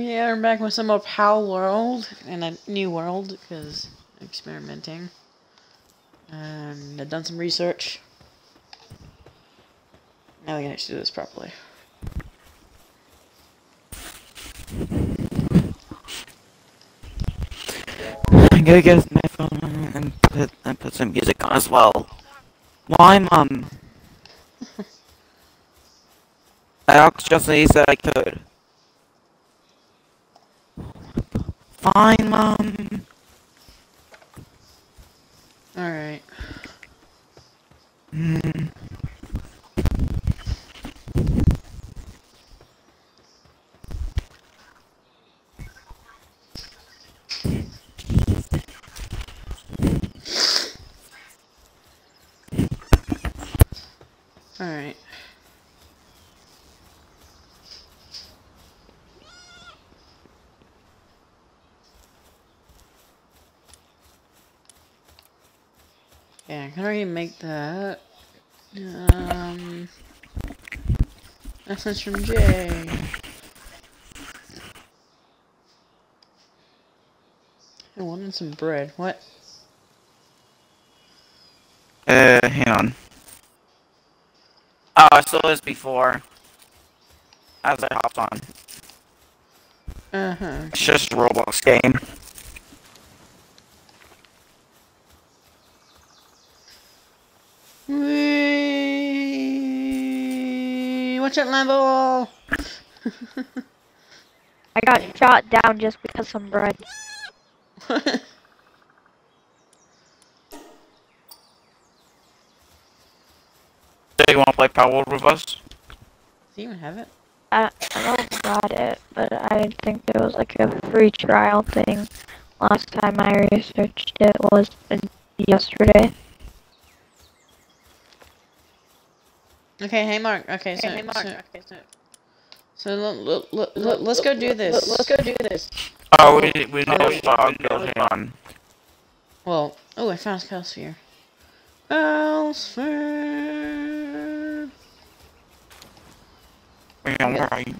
We are back with some more Palworld and a new world because experimenting. And I've done some research. Now we can actually do this properly. I'm gonna get my phone and put and put some music on as well. Why, mum? I asked just said I could. Fine, Mom. Alright. Hmm. Alright. Yeah, I can already make that. Um, essence from I wanted some bread. What? Uh, hang on. Oh, I saw this before. As I hopped on. Uh huh. It's just a Roblox game. Whee! Watch out, Lamball! I got shot down just because some bread. Do you want to play Palworld with us? Do you even have it? I, I don't got it, but I think there was like a free trial thing. Last time I researched it was yesterday. Okay, hey Mark. Okay, so hey, Mark. So, okay, so, so let's go do this. Let's go do this. Oh, we we need to start. Hang on. Well, oh, I found a Pal Sphere. Calsphere. Hang on, where are you?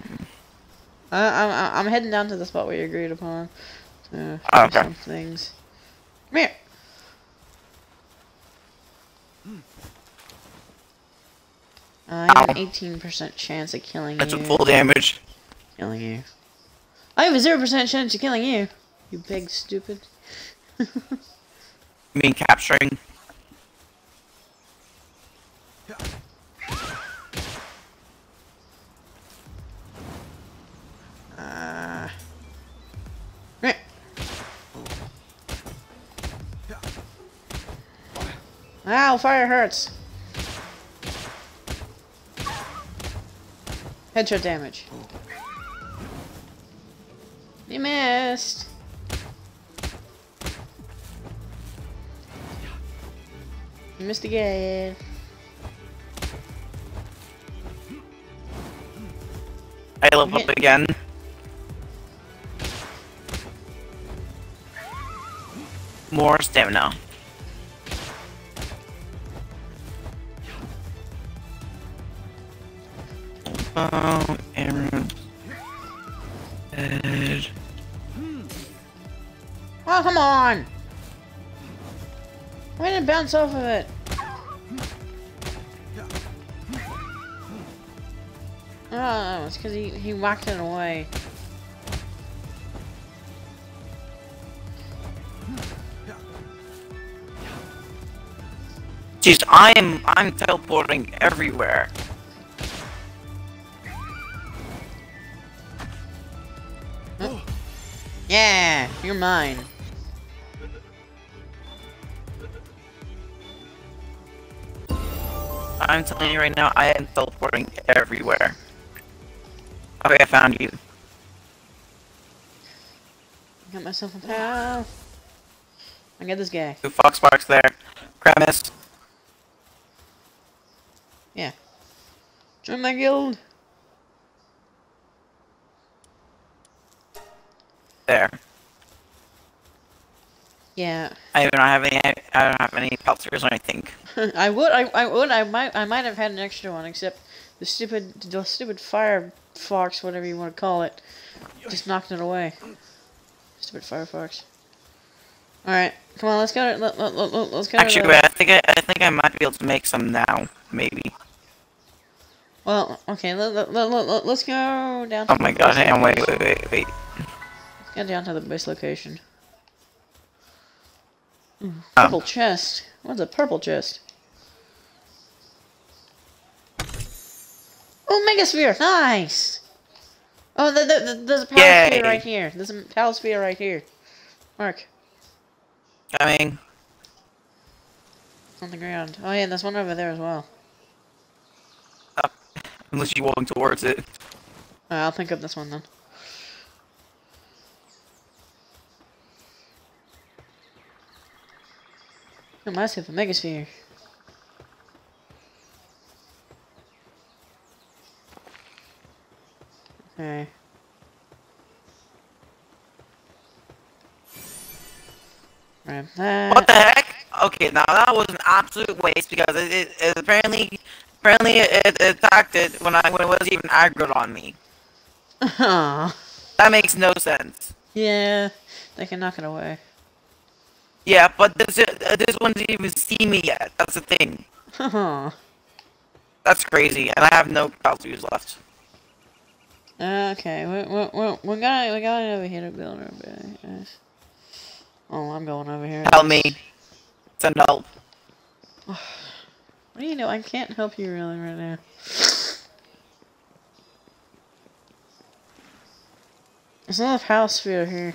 Uh, I'm I'm heading down to the spot we agreed upon. To Oh, okay. some things. Come here. I have an 18% chance of killing you. That's you. a full damage. Killing you. I have a 0% chance of killing you. You big stupid. You mean capturing? Uh, meh. Ow, fire hurts. Headshot damage. You missed. You missed again. I level up again. More stamina. Um, oh, arrows. Head. Oh, come on! Did it bounce off of it? Oh, it's because he, he whacked it away. Jeez, I am I'm teleporting everywhere. Yeah, you're mine. I'm telling you right now, I am teleporting everywhere. Okay, I found you. Got myself a pal. I got this guy. Two Foxparks there. Premise. Join my guild. There. Yeah. I don't have any. I don't have any pelters or anything. I would, I, I would, I might, I might have had an extra one, except the stupid, the stupid fire fox, whatever you want to call it, just knocked it away. Stupid Firefox. Alright, come on, let's go. Let, let, let, let, let's go. Actually, wait, I think I, I think I might be able to make some now. Maybe. Well, okay, let, let, let, let, let's go down to Oh my god, hang on, wait, wait, wait, wait. Let's go down to the base location. Ooh, Oh. purple chest. What's a purple chest? Oh, Megasphere! Nice! Oh, the, the, the, there's a power sphere Yay. right here. There's a power sphere right here. Mark, Coming. on the ground. Oh yeah, there's one over there as well. Up. Unless you're walking towards it. Uh, I'll pick up this one then. Oh, massive, a megasphere. Okay. Grab that. What the heck? Okay, now that was an absolute waste because it, it, it apparently apparently it, it attacked it when I when it wasn't even aggroed on me. Aw. That makes no sense. yeah, they can knock it away. Yeah, but this uh, this one didn't even see me yet. That's the thing. That's crazy, and I have no Paltus left. Okay, we we we we got we got over here to build our base. Oh, I'm going over here. Help me. Send help. What do you know? I can't help you really right now. There's another house sphere here.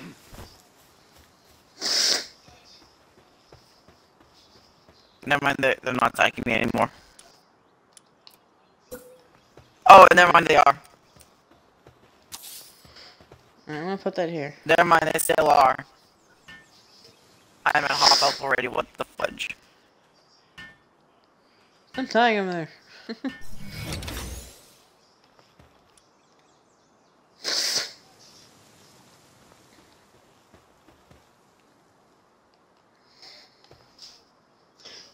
Never mind, they're, they're not attacking me anymore. Oh, never mind, they are. I'm gonna put that here. Never mind, they still are. I'm at half health already, what the fudge. I'm tying him there.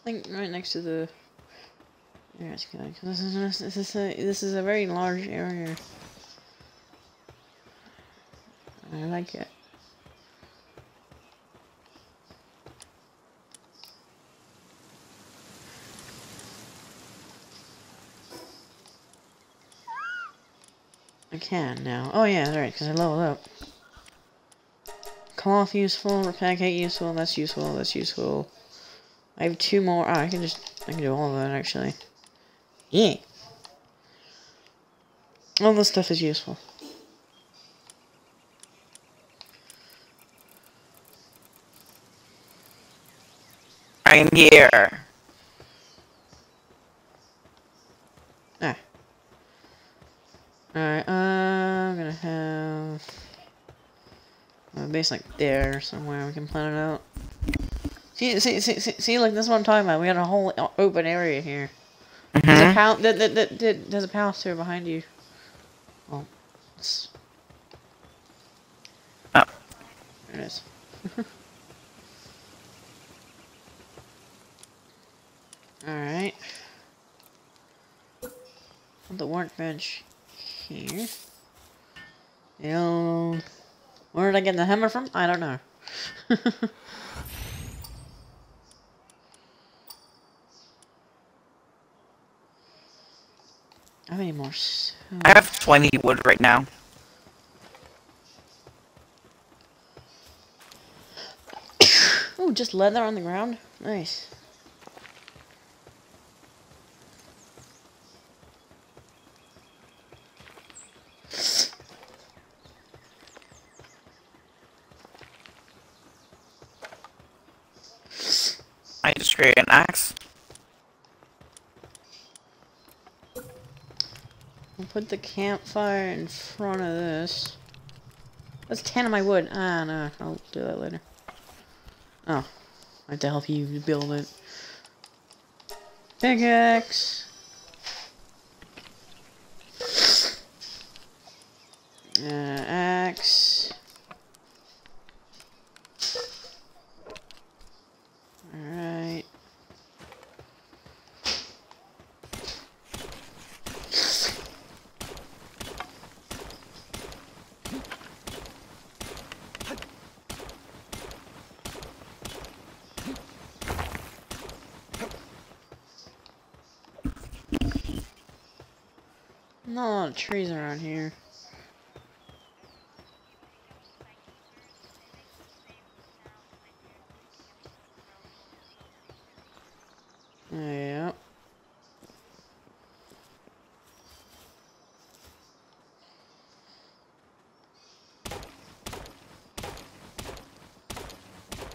I think right next to the. Yeah, it's good. This is this is a this is a very large area. I like it. I can now. Oh yeah, that's right, because I leveled up. Cloth useful, pancake useful, that's useful, that's useful. I have two more. Oh, I can just, I can do all of that actually. Yeah. All this stuff is useful. I'm here. Ah. Alright, uh, I'm gonna have a base like there somewhere. We can plan it out. See, see, see, see, like this is what I'm talking about. We got a whole open area here. There's a Mhm. pound. Th- th- th- th- there's a palace here behind you. Well, it's Oh. there it is. All right. The workbench here. Ew. Where did I get the hammer from? I don't know. more? s- I have 20 wood right now. Oh, just leather on the ground? Nice. I just create an axe. Put the campfire in front of this. That's 10 of my wood. Ah, no. I'll do that later. Oh. I have to help you build it. Pickaxe. Uh, axe. Alright. Not a lot of trees around here. Yep.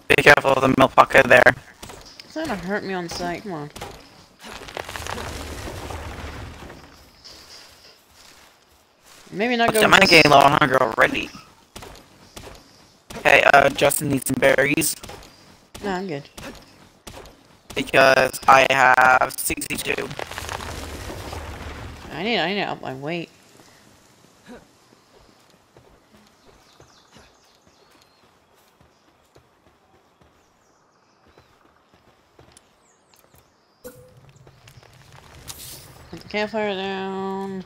Be careful of the milk bucket there. It's gonna hurt me on sight. Come on. Maybe not go. I'm this- getting low on hunger already. Okay, uh, Justin needs some berries No, I'm good. because I have 62. I need. I need to up my weight. Put the campfire down.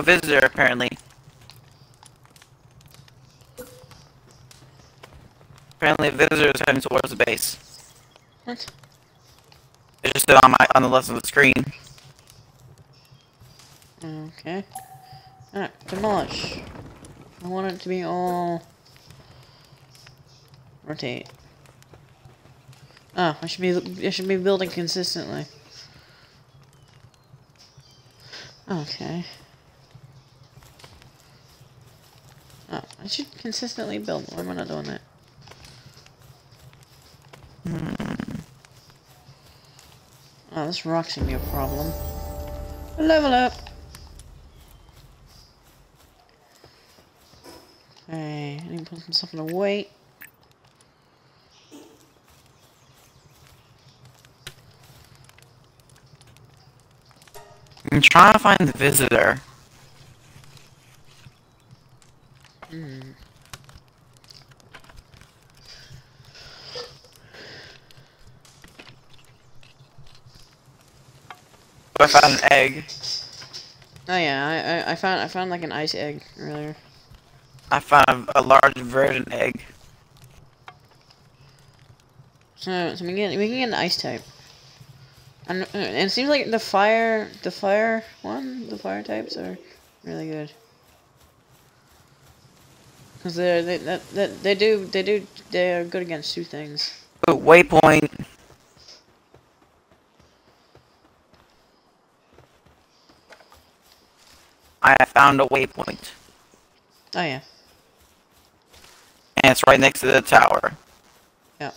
A visitor apparently. Apparently, a visitor is heading towards the base. What? It's just on my on the left of the screen. Okay. Alright, demolish. I want it to be all... Rotate. Oh, I should be I should be building consistently. Okay. Oh, I should consistently build. Why am I not doing that? Hmm. Oh, this rock's gonna be a problem. Level up! Okay, I need to put some stuff in the weight. I'm trying to find the visitor. Hmm. I found an egg. Oh yeah, I, I I found I found like an ice egg earlier. I found a large Verdant Egg. So, so we can get we can get an ice type. And, and it seems like the fire the fire one the fire types are really good. Cause they they that, that they do they do they are good against two things. Waypoint. I found a waypoint. Oh yeah, And it's right next to the tower. yeah.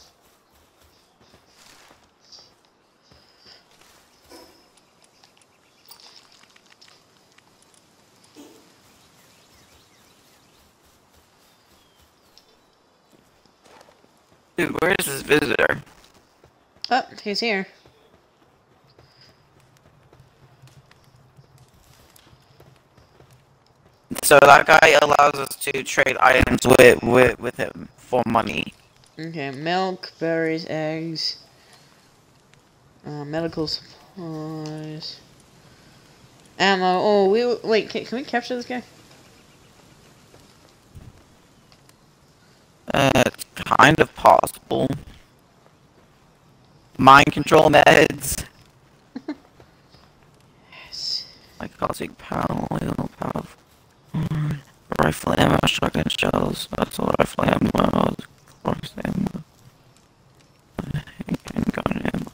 Dude, where is this visitor? Oh, he's here. So that guy allows us to trade items with with, with him for money. Okay, milk, berries, eggs, uh, medical supplies, ammo. Oh, we wait. Can, can we capture this guy? Uh, it's kind of possible. Mind control meds. Yes. Like caustic power. Mm, Rifle ammo, shotgun shells, assault rifle ammo, course ammo. Handgun ammo.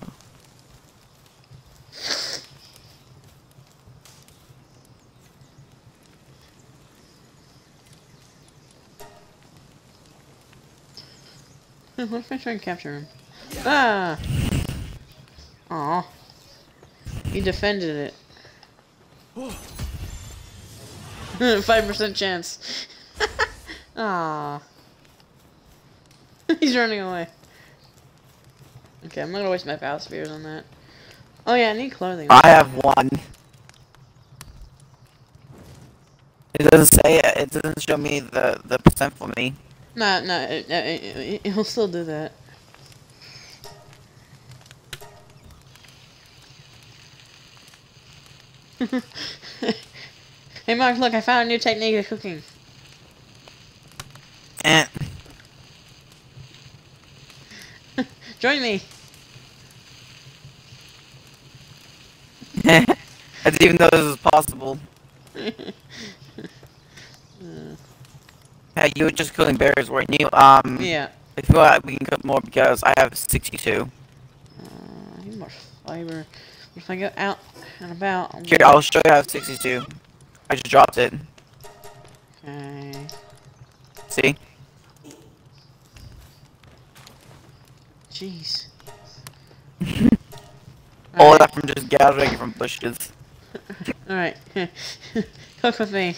what if I try and capture him? Ah! Aw. He defended it. Five percent chance. Ah. He's running away. Okay, I'm not gonna waste my power spheres on that. Oh yeah, I need clothing. I have one. It doesn't say it. It doesn't show me the the percent for me. No, no, it, it, it, will still do that. Hey Mark, look, I found a new technique of cooking. Eh. Join me. I didn't even know this was possible. hey, you were just killing bears, weren't you? Um, yeah. If we can cook more because I have 62. Uh, I need more fiber. If I go out and about... Here, I'll show you how 62. I just dropped it. Okay. See? Jeez. All Alright. that from just gathering from bushes. Alright. Cook with me.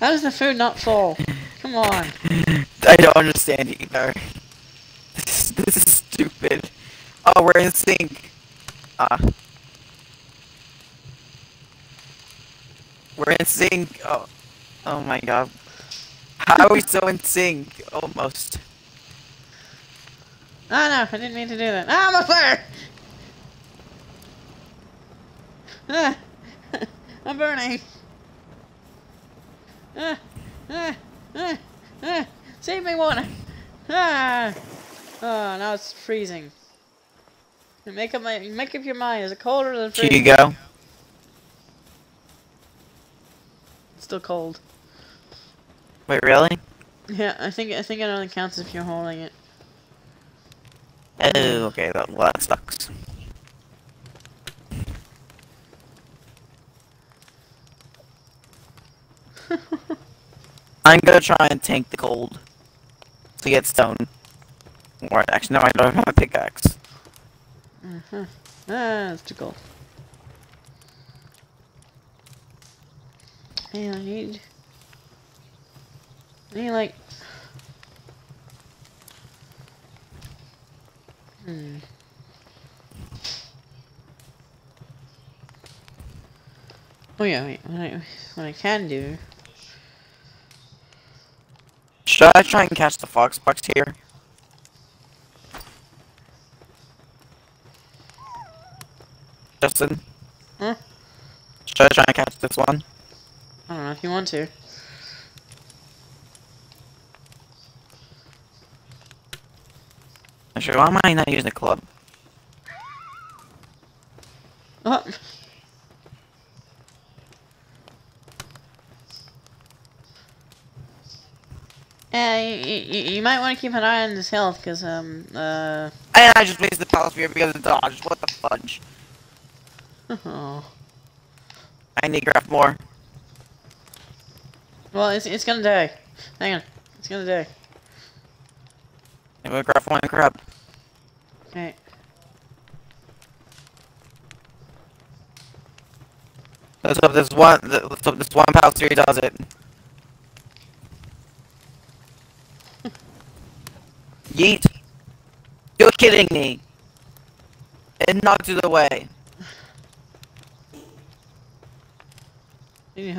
How does the food not fall? Come on. I don't understand either. This, this is stupid. Oh, we're in sync. Ah. We're in sync. Oh, oh my god. How are we so in sync? Almost. Ah, no, I didn't mean to do that. Ah, I'm on fire! Ah, I'm burning. Ah, ah, ah, ah, save me one. Ah, oh, now it's freezing. Make up my, make up your mind. Is it colder than freezing? Here you go. It's still cold. Wait, really? Yeah, I think I think it only counts if you're holding it. Oh, okay. That, well, that sucks. I'm gonna try and tank the cold to get stone. Or actually, no, I don't have a pickaxe. Uh-huh. Ah, it's too cold. I need. I need like. Hmm. Oh yeah, wait. What I, what I can do. Should I try and catch the Foxparks here? Justin? Huh? Should I try and catch this one? I don't know if you want to. Sure, why am I not using the club? Oh. Yeah, you, you, you might want to keep an eye on his health, because, um, uh... And I just wasted the palace spear because of the dodge. What the fudge? Oh. I need to grab more. Well, it's, it's gonna die. Hang on. It's gonna die. Gonna grab one crab. Okay. Let's hope this one, let's hope this one palace spear does it. Yeet. You're kidding me. It knocked it away. Need any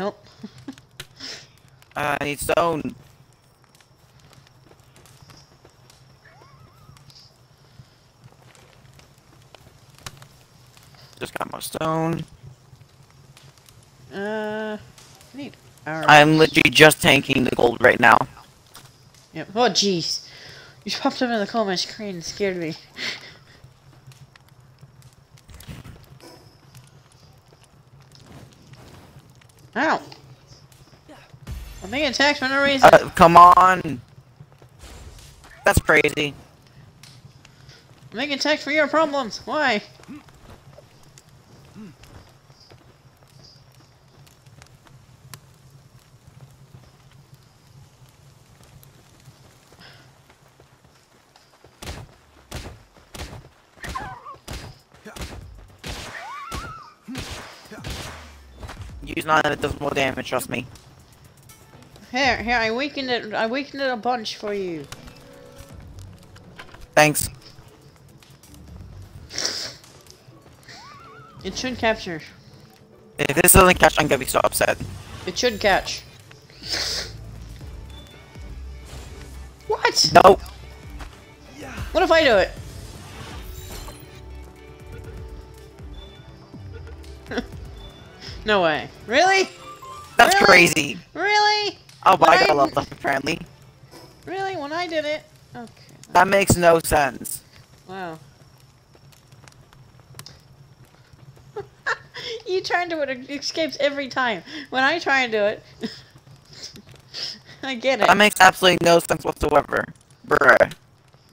help? I need stone. Just got more stone. Uh... I need arrows. I'm literally just tanking the gold right now. Yep. Oh, jeez. You just popped up in the corner of my screen and scared me. Ow! I'm being attacked for no reason. Uh, come on. That's crazy. I'm being attacked for your problems. Why? Use nine and it does more damage, trust me. Here, here, I weakened it. I weakened it a bunch for you. Thanks. It should capture. If this doesn't catch, I'm gonna be so upset. It should catch. What? No. What if I do it? no way. Really? That's Really? crazy. Really? Oh, but I What? got leveled up apparently. Really? When I did it? Okay. That makes no sense. Wow. you try and do it, it escapes every time. When I try and do it, I get it. That makes absolutely no sense whatsoever. Bruh.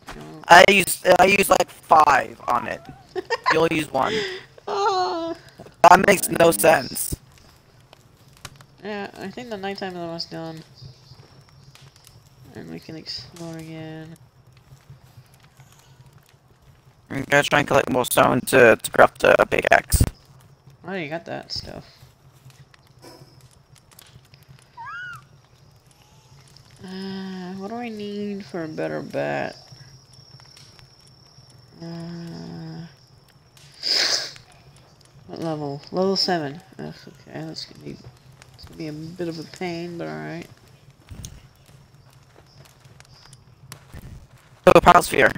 Oh. I use I use like five on it. You'll use one. oh. That makes no sense. Yeah, I think the nighttime is almost done. And we can explore again. I'm gonna try and collect more stone to, to craft a big pickaxe. Oh, you got that stuff. Uh, what do I need for a better bat? Uh, what level? Level 7. Ugh, okay, that's gonna be, be a bit of a pain, but alright. Oh, Pal Sphere.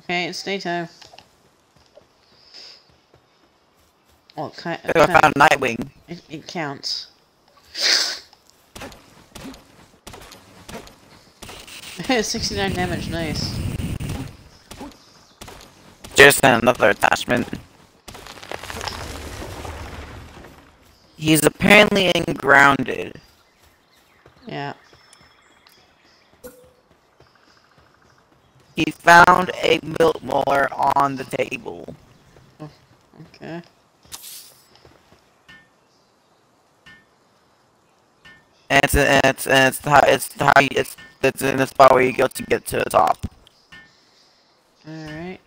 Okay, it's daytime. Oh, it, ki- it, Oh, I found Nitewing. it, it counts. Sixty-nine damage, nice. Just another attachment. He's apparently in grounded. Yeah. He found a milk molar on the table. Okay. And it's and it's and it's how it's how it's it's in the spot where you go to get to the top. Alright. Yeah.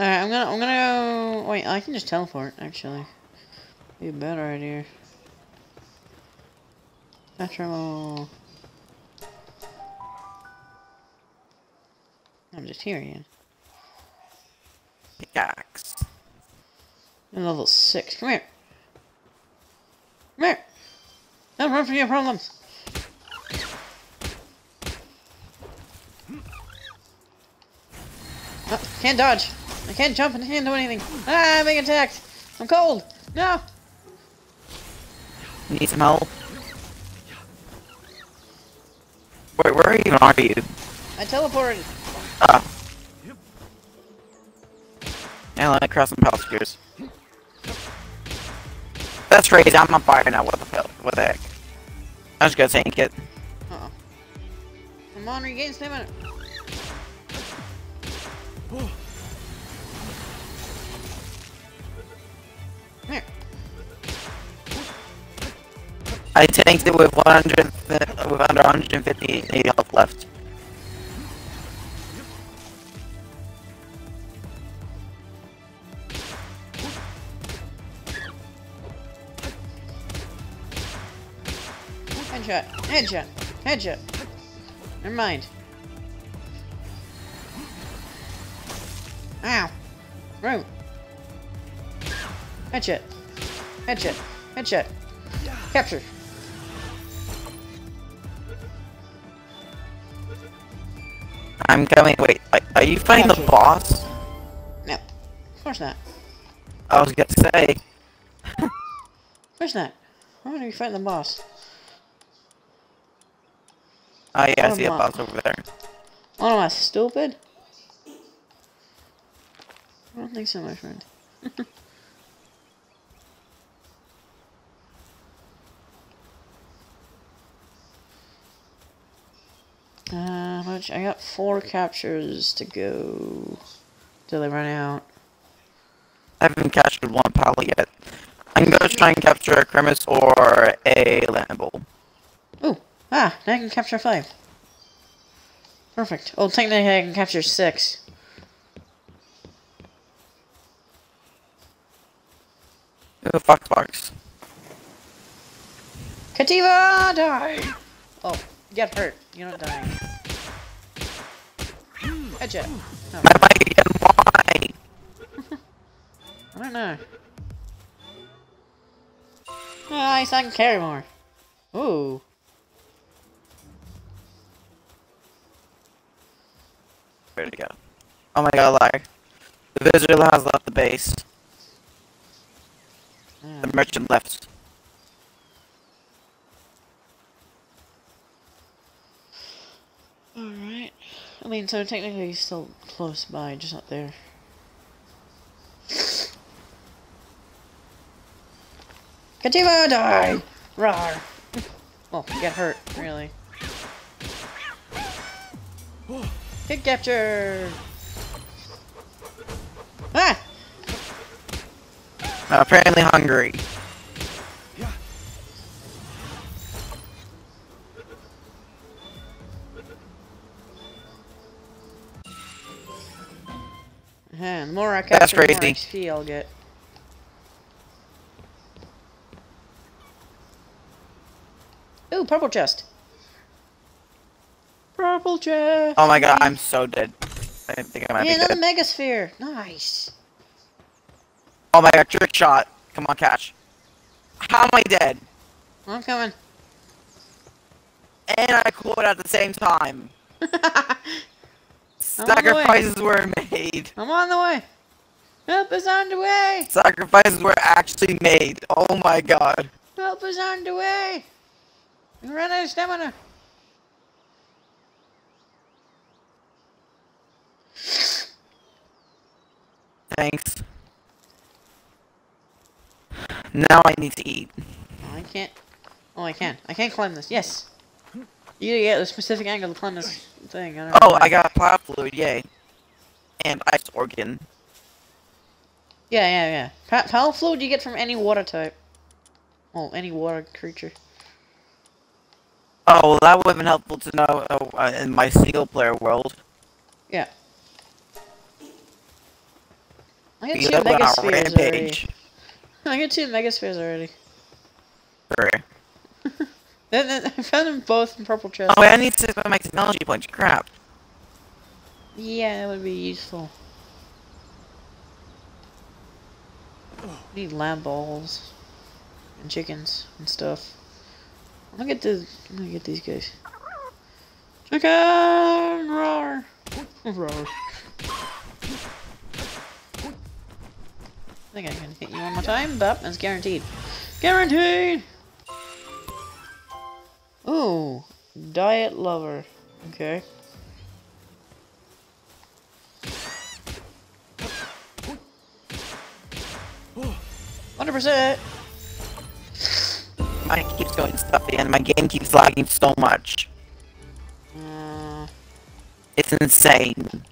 Alright, I'm gonna I'm gonna go wait, I can just teleport, actually. Be a better idea. Petrol. I'm just here again. Pickaxe. I'm level six. Come here. Come here. Don't run from your problems. Oh, can't dodge. I can't jump and can't do anything. Ah, I'm being attacked. I'm cold. No. Need some help? Wait, where even are you? I teleported. Ah. Yeah, let me cross some palace. That's crazy, I'm on fire now, what the hell? What the heck? I'm just gonna tank it. Uh oh. Come on, regain stamina. I tanked it with 100, with under 150 health left. Headshot. Headshot. Headshot. Never mind. Ow. Room. Headshot. Headshot. Headshot. Capture. I'm coming, wait, are- you fighting the boss? No. Of course not. I was gonna say. Of course not. I'm gonna be fighting the boss. Oh yeah, I Oh, see a boss over there. What am I, stupid? I don't think so, my friend. uh, much? I got four captures to go till they run out. I haven't captured one pal yet. I'm gonna try and capture a Cremis or a Lamball. Ooh, ah, now I can capture five. Perfect. Oh, technically I can capture six. Ooh, Fox Box. Cattiva, die! Oh, get hurt. You're not dying. Headshot. No, oh. My mic again, why? I don't know. Nice, I can carry more. Ooh. Where'd it go? Oh my god, lag. The visitor has left the base. The merchant left. Alright. I mean, so technically he's still close by, just not there. Cattiva, die! Rawr! Well, get hurt, really. Get captured! Ah! Apparently hungry. Yeah, the more I That's capture, the more crazy. XP I'll get. Ooh, purple chest. Purple chest. Oh my god, I'm so dead. I didn't think I might Yeah, be another dead. megasphere. Nice. Oh my god, trick shot. Come on, catch. How am I dead? I'm coming. And I quote at the same time. I'm on the way. Sacrifices were made. I'm on the way. Help is on the way. Sacrifices were actually made. Oh my god. Help is on the way. We ran out of stamina. Thanks. Now I need to eat. Oh, I can't. Oh, I can. I can't climb this. Yes. You gotta get a specific angle to climb this thing. I don't know Oh, why. I got Pal Fluid, yay. And ice organ. Yeah, yeah, yeah. Power fluid you get from any water type. Oh, any water creature. Oh, well, that would have been helpful to know uh, in my single player world. Yeah. I got two megaspheres already. I got two megaspheres already. Then, then I found them both in purple chest. Oh, wait, I need to spend my technology points. Crap. Yeah, that would be useful. Need Lamballs and chickens and stuff. I'm gonna get the. I'm gonna get these guys. Chicken roar, roar. I think I can hit you one more time, but that's guaranteed. Guaranteed. Ooh, diet lover. Okay. Hundred percent. Mine keeps going stuffy and my game keeps lagging so much. Uh, It's insane.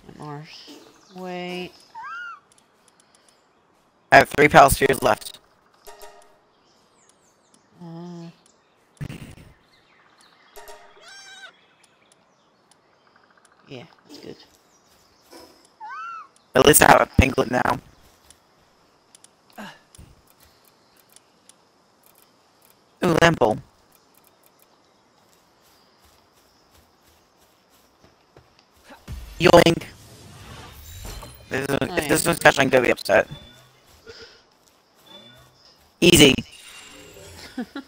Wait. I have three pal spheres left. Uh, yeah, that's good. At least I have a Pengullet now. Ooh, Lamball. Yoink. This is, if this was catch, I'm gonna be upset. Easy.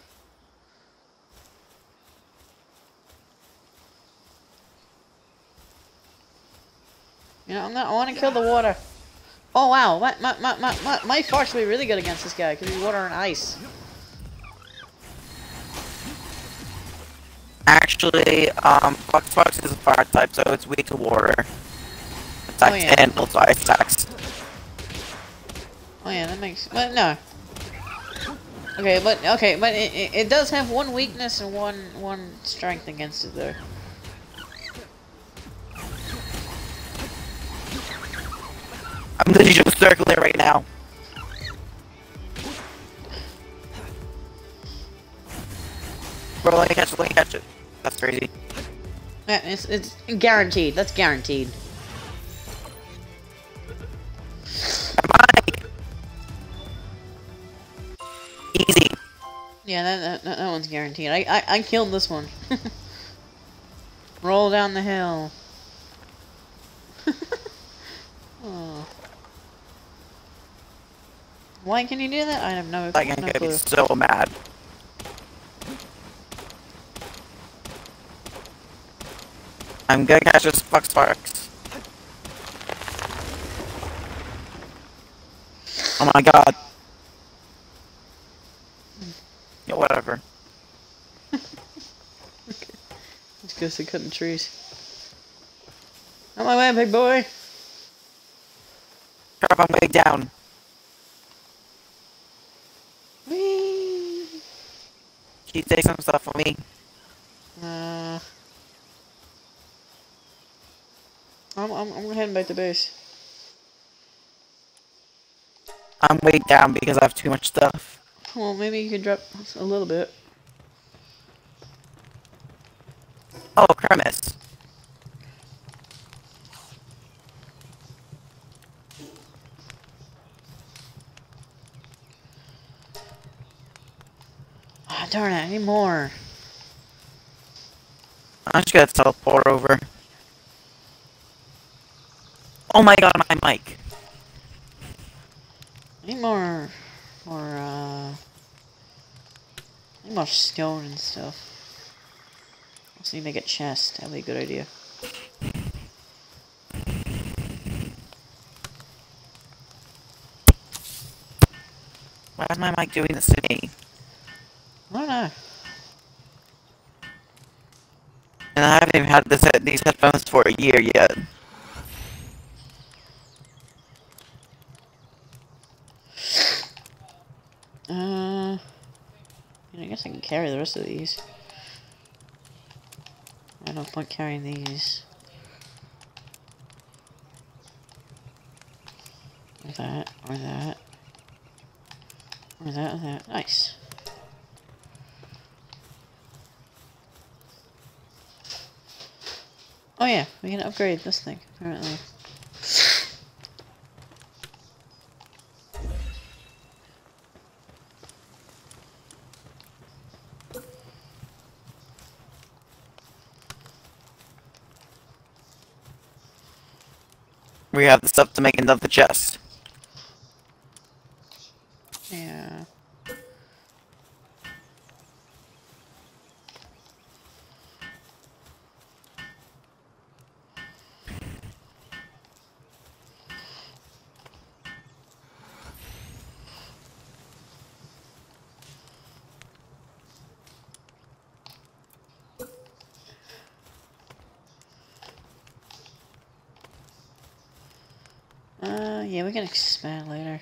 You know, I'm not, I want to kill the water. Oh wow, my my my my my, force will be really good against this guy because he's water and ice. Actually, um, Fox Fox is a fire type, so it's weak to water attacks Oh, yeah. and also ice attacks. Oh yeah, that makes. But no. Okay, but okay, but it, it, it does have one weakness and one one strength against it though. I'm literally just circling right now. Bro, let me catch it, let me catch it. That's crazy. Yeah, it's it's guaranteed. That's guaranteed. Mike! Easy. Yeah, that that, that one's guaranteed. I, I I killed this one. Roll down the hill. oh. Why can you do that? I have no, I can no clue. I am so mad. I'm gonna catch this Foxparks. Oh my god. Yeah, whatever. okay. Let's go see cutting trees. On my way, big boy! Crap, I'm way down. Can you take some stuff for me? Uh, I'm, I'm, I'm heading back to base. I'm way down because I have too much stuff. Well, maybe you could drop a little bit. Oh, Cremis. Darn it, I need more. I'm just gonna teleport over. Oh my god, my mic. I need more, more, uh, I need more stone and stuff. Let's see, make a chest. That'd be a good idea. Why is my mic doing this to me? I don't know. And I haven't even had this these headphones for a year yet. Uh, I guess I can carry the rest of these. I don't point carrying these. Or that, or that. Or that, or that. Nice. Oh yeah, we can upgrade this thing, apparently. We have the stuff to make another chest. Yeah. Uh, yeah, we can expand later.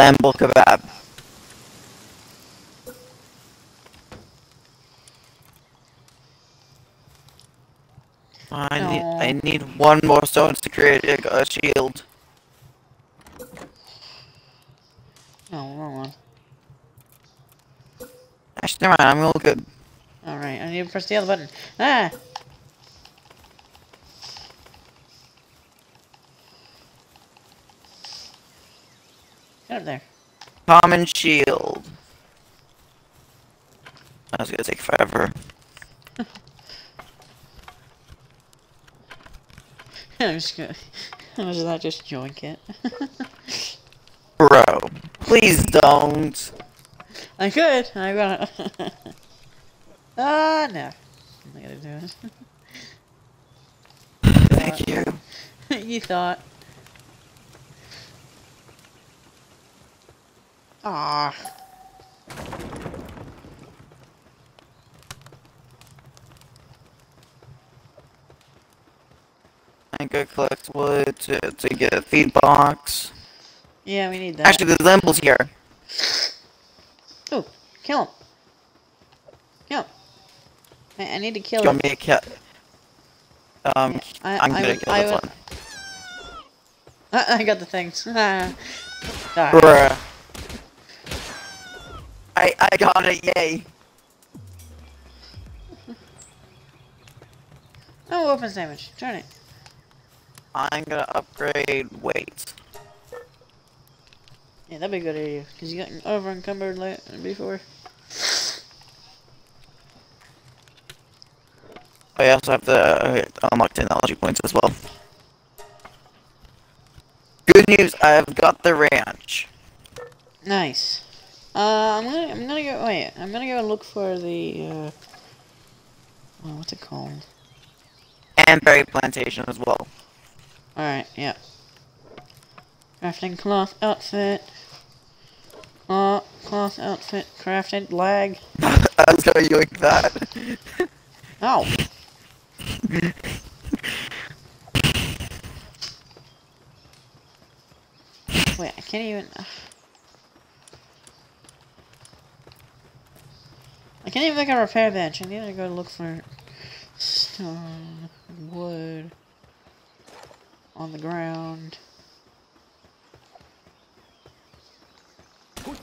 I lamb kebab. I need I need one more stone to create a, a shield. Oh, wrong one. Actually, never mind. I'm all good. Alright, I need to press the other button. Ah! Get up there. Common shield. That's gonna take forever. I'm just gonna. Was that just joink it? Bro, please don't. I could. I gotta. Ah, no. I'm not gonna do it. Thank you. you thought. Ah. I go collect wood to, to get a feed box. Yeah, we need that. Actually, there's Lamballs here. Oh, kill him. Kill him. I, I need to kill You him. want me to kill? Um, I, I'm I gonna would- kill I this would- one. I, I got the things. Ah. Bruh. I got it, yay. Oh, weapons damage. Turn it. I'm gonna upgrade weight. Yeah, that'd be a good idea. Because you got over encumbered before. I also have the uh, unlock technology points as well. Good news, I've got the ranch. Nice. Uh, I'm gonna, I'm gonna go, wait, I'm gonna go look for the, uh, oh, what's it called? And berry plantation as well. Alright, yeah. Crafting cloth outfit. Cloth, cloth outfit crafted. Lag. I'll tell you like that. Ow. Wait, I can't even. I can't even make a repair bench. I need to go look for stone, wood on the ground. Okay,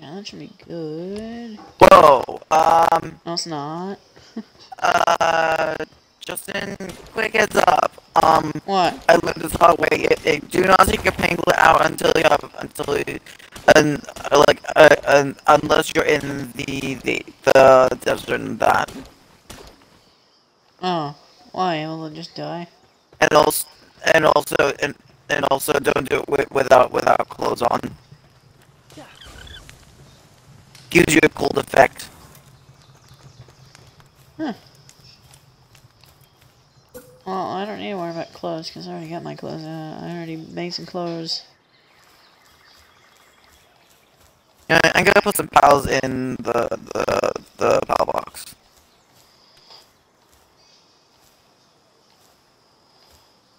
that should be good. Whoa. Um. No, it's not. Uh. Justin, quick heads up. Um. What? I learned this hard way. It, it, do not take a pangolin out until you have until you, un, like uh, un, unless you're in the the the desert and that. Oh, why? Will it just die? And also and also and and also don't do it with, without without clothes on. Yeah. Gives you a cold effect. Well, I don't need to worry about clothes because I already got my clothes. Uh, I already made some clothes. Yeah, I'm gonna put some pals in the the the pal box.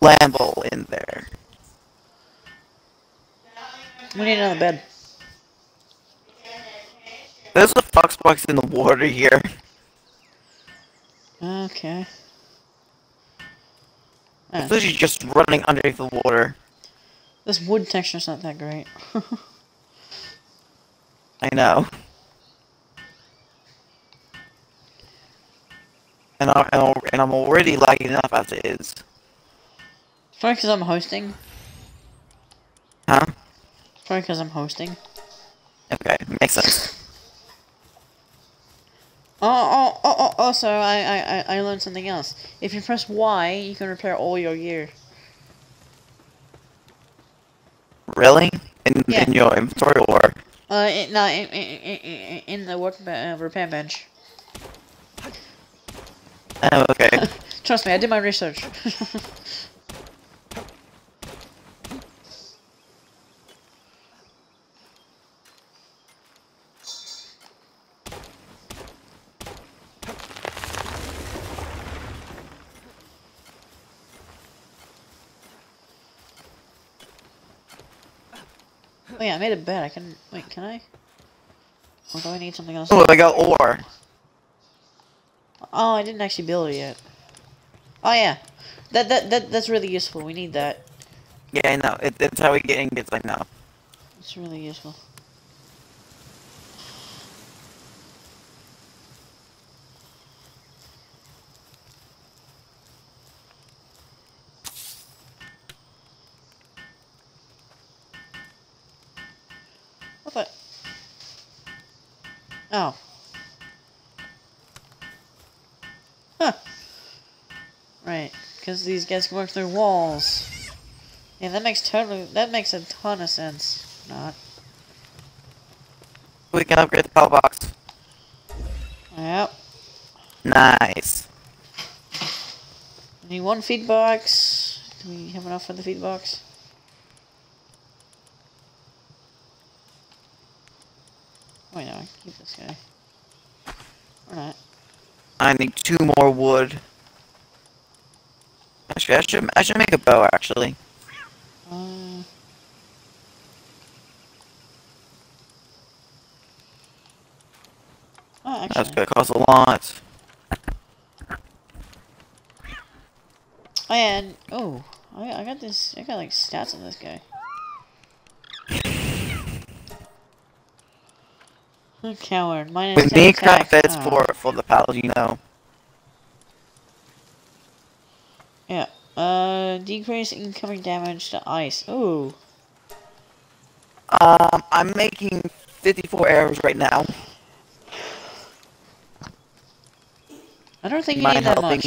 Lamball in there. We need another bed. There's a fox box in the water here. Okay. Ah, It's literally just running underneath the water. this wood texture's not that great. I know. And, I, and, I, and I'm already lagging enough as it is. Probably because I'm hosting. Huh? Probably because I'm hosting. Okay, makes sense. Oh, oh, oh, oh, also, I, I, I- I learned something else. If you press Y, you can repair all your gear. Really? In, Yeah. in your inventory or? Uh, in, no, in, in, in, in the work uh, repair bench. Oh, okay. Trust me, I did my research. yeah, I made a bed. I can wait. Can I? Or do I need something else? oh, I got ore. Oh, I didn't actually build it yet. Oh yeah, that that that that's really useful. We need that. Yeah, I know. It, it's how we get ingots, I know. It's really useful. Oh. Huh. Right, because these guys can work through walls. Yeah, that makes totally, that makes a ton of sense. Not. We can upgrade the power box. Yep. Nice. Need one feed box. Do we have enough for the feed box? Wait, no, I can keep this guy. Or not. I need two more wood. Actually, I should I should make a bow actually. Oh, That's gonna cost a lot. Oh, and, oh, I, I got this, I got like stats on this guy. Coward, minus With me attack. that's ah. Oh. for for the you. Yeah. Uh, decrease incoming damage to ice. Ooh. Um, I'm making 54 arrows right now. I don't think you Mind need that much.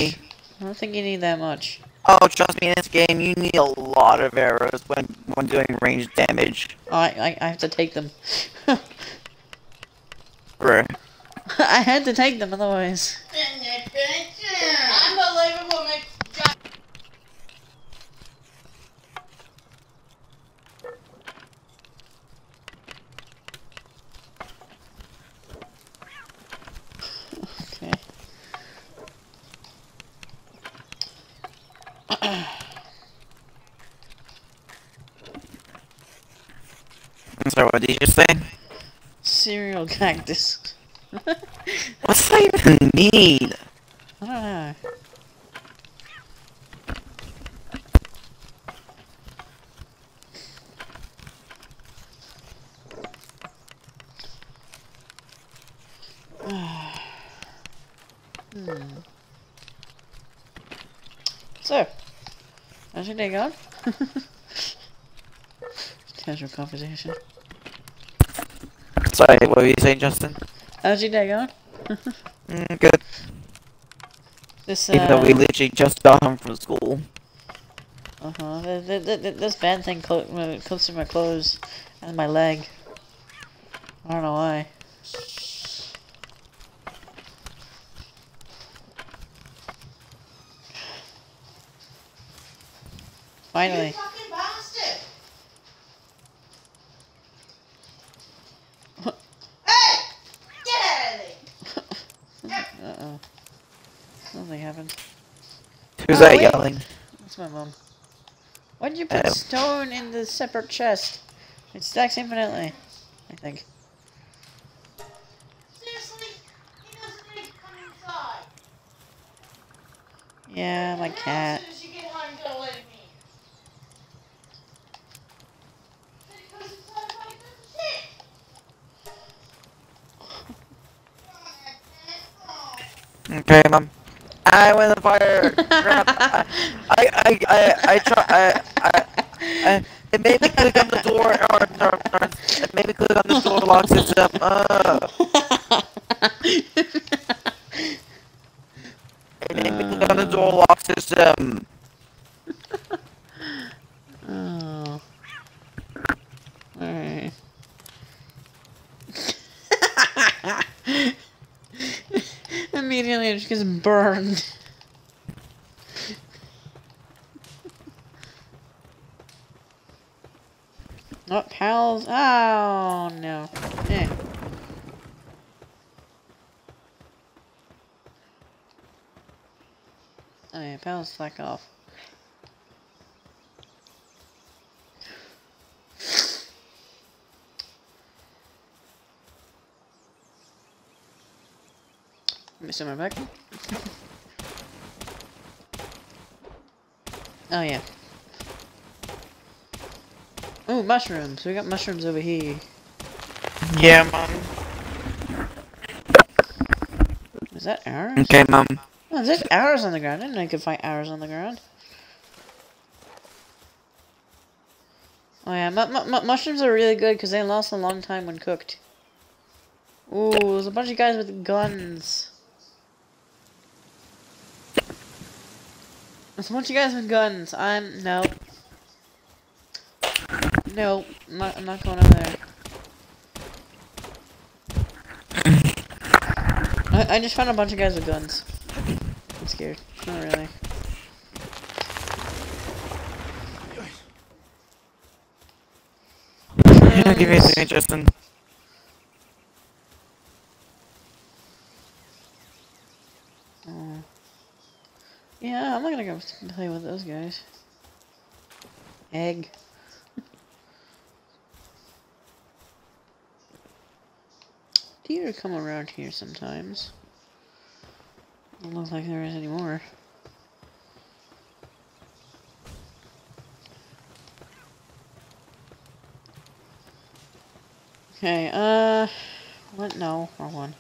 I don't think you need that much. Oh, trust me, in this game, you need a lot of arrows when when doing ranged damage. Oh, I, I, I have to take them. Right. I had to take them, otherwise. Unbelievable, Okay. Sorry, what did you say? Cereal cactus. I What's that even mean? don't know. hmm. So, how's your day going? Casual conversation. Sorry, what were you saying, Justin? How's your day going? Mm, good. This Even though we uh, literally just got home from school. uh huh. Th th th th this bad thing clo uh, to my clothes and my leg. I don't know why. Finally. You fucking bastard. hey! Get out of there! Uh oh. Something happened. Who's that wait. yelling? That's my mom. Why'd you put Oh. stone in the separate chest? It stacks infinitely. I think. Seriously? He doesn't need come inside. Yeah, my cat. As soon as you get home, you're let him in. Because it's so fucking shit. Come on, Ed, come on. Okay, mom. I win the fire. Crap. I, I, I, I, try. I, I, I, me click on the door, or, or, or me click on the door lock system. Uh, it made me click on the door lock system. oh. Alright. Immediately it just gets burned. Oh, pals. Oh, no. Eh. Oh, yeah, pals, slack off. Me my back. Oh, yeah. Oh, mushrooms. We got mushrooms over here. Yeah, mom. Is that arrows? Okay, mom. Oh, there's arrows on the ground. I didn't know you could find arrows on the ground. Oh yeah, mu mu mushrooms are really good because they last a long time when cooked. Ooh, there's a bunch of guys with guns. There's a bunch of guys with guns. I'm no. No, I'm not, I'm not going over there. I, I just found a bunch of guys with guns. I'm scared. Not really. Give me a second, Justin. Oh. Gonna go play with those guys. Egg. Deer come around here sometimes. Don't look like there is anymore. Okay, uh, what? No, wrong one.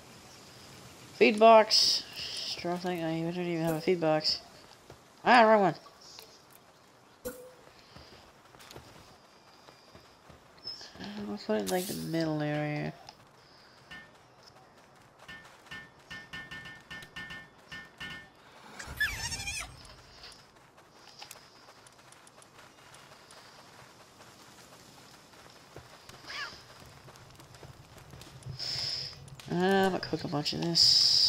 Feed box. Straw thing. I don't even have a feed box. Ah, wrong one. Let's put it like the middle area. Uh, I'm gonna cook a bunch of this.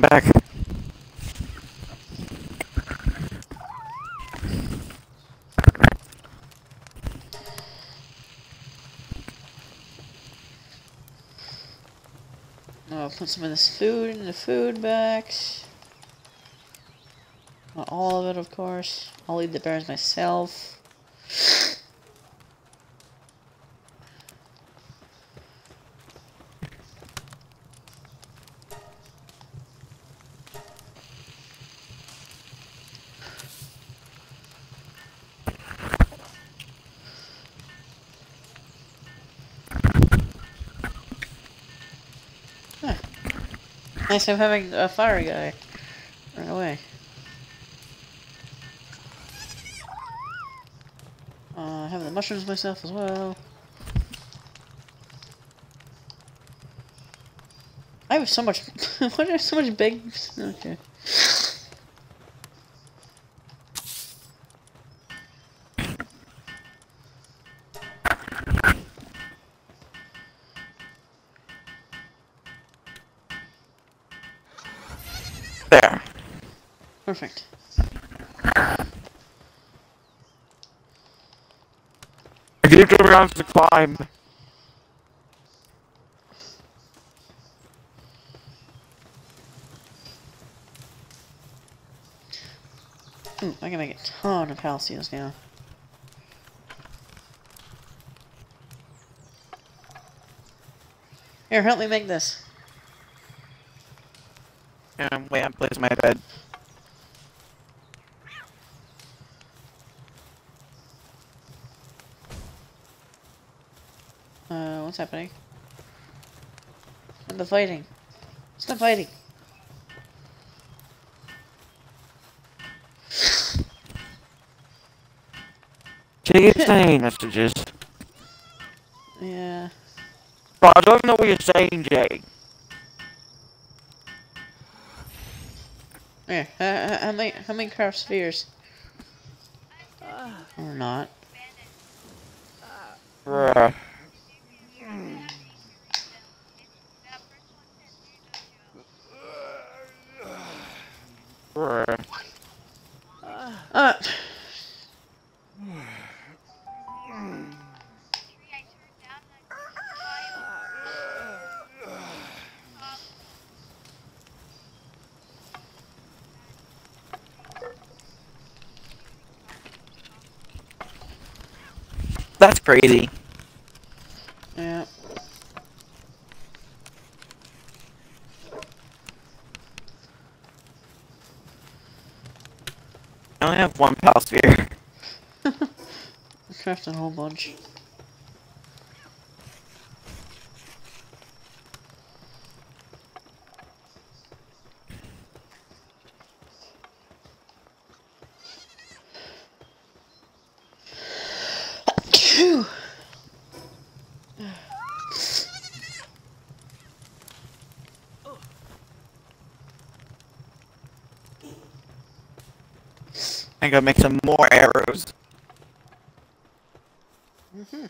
Back. I'll put some of this food in the food bags. Not all of it, of course. I'll eat the berries myself. Nice of having a fire guy right away. Uh, having the mushrooms myself as well. I have so much. what are so much big? Okay. I didn't go around to climb. Ooh, I can make a ton of halcyons now. Here, help me make this. Um, wait, I'm placing my bed. Uh, what's happening? Stop the fighting. Stop fighting. Keep saying messages. Yeah. Bro, I don't even know what you're saying, Jay. Uh, uh, how many how many craft spheres? Or not? Crazy. Yeah. I only have one pal sphere. I crafted a whole bunch. I gotta make some more arrows. Mhm.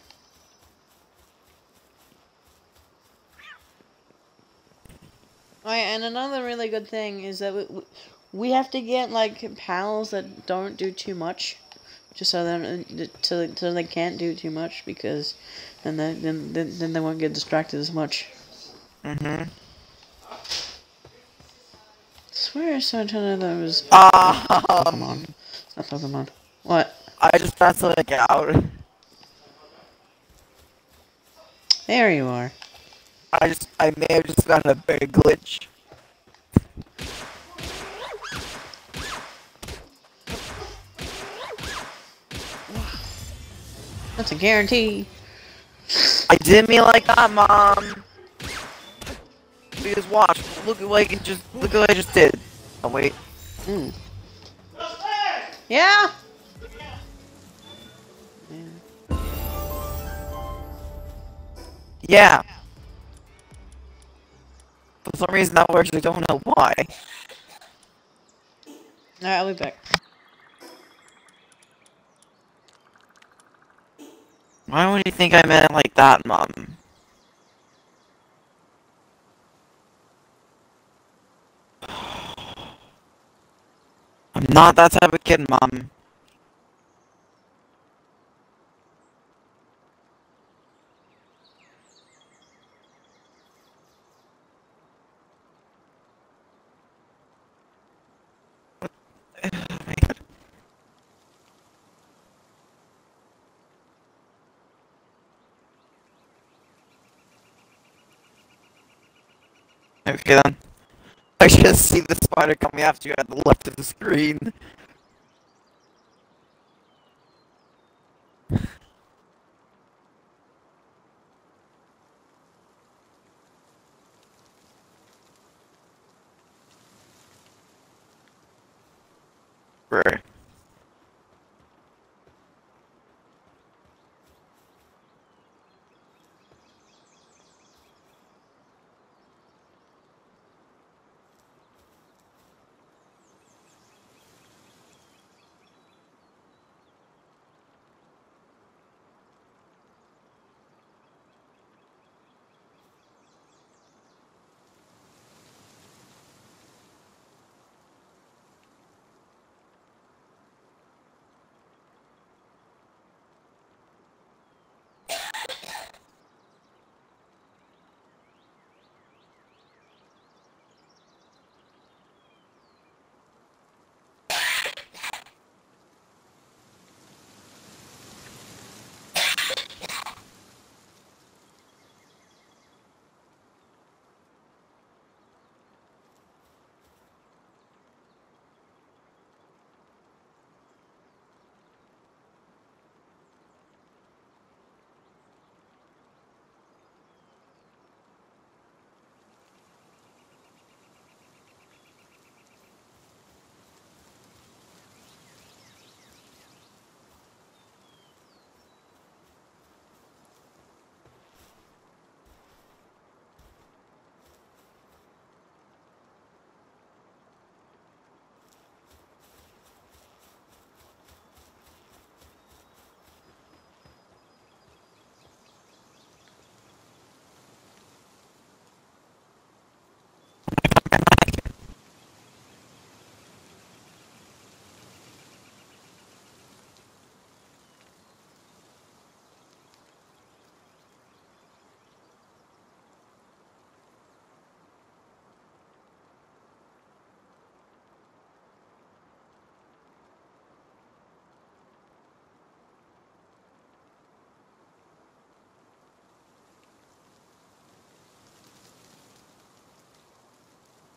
Oh, yeah, and another really good thing is that we, we- have to get like pals that don't do too much, just so then so, so they can't do too much because then they, then then then they won't get distracted as much. Mm-hmm. swear I saw that was Um, Pokemon. It's not Pokemon. What? I just found something out. There you are. I just, I may have just found a big glitch. That's a guarantee. I didn't mean like that, mom. Because watch, look at what I just, look at what I just did. Oh wait, Mm. Yeah? Yeah. yeah. For some reason that works, I don't know why. Alright, I'll be back. Why would you think I meant like that, Mom? Not that type of kid, Mom. Okay then. I just see the spider coming after you at the left of the screen.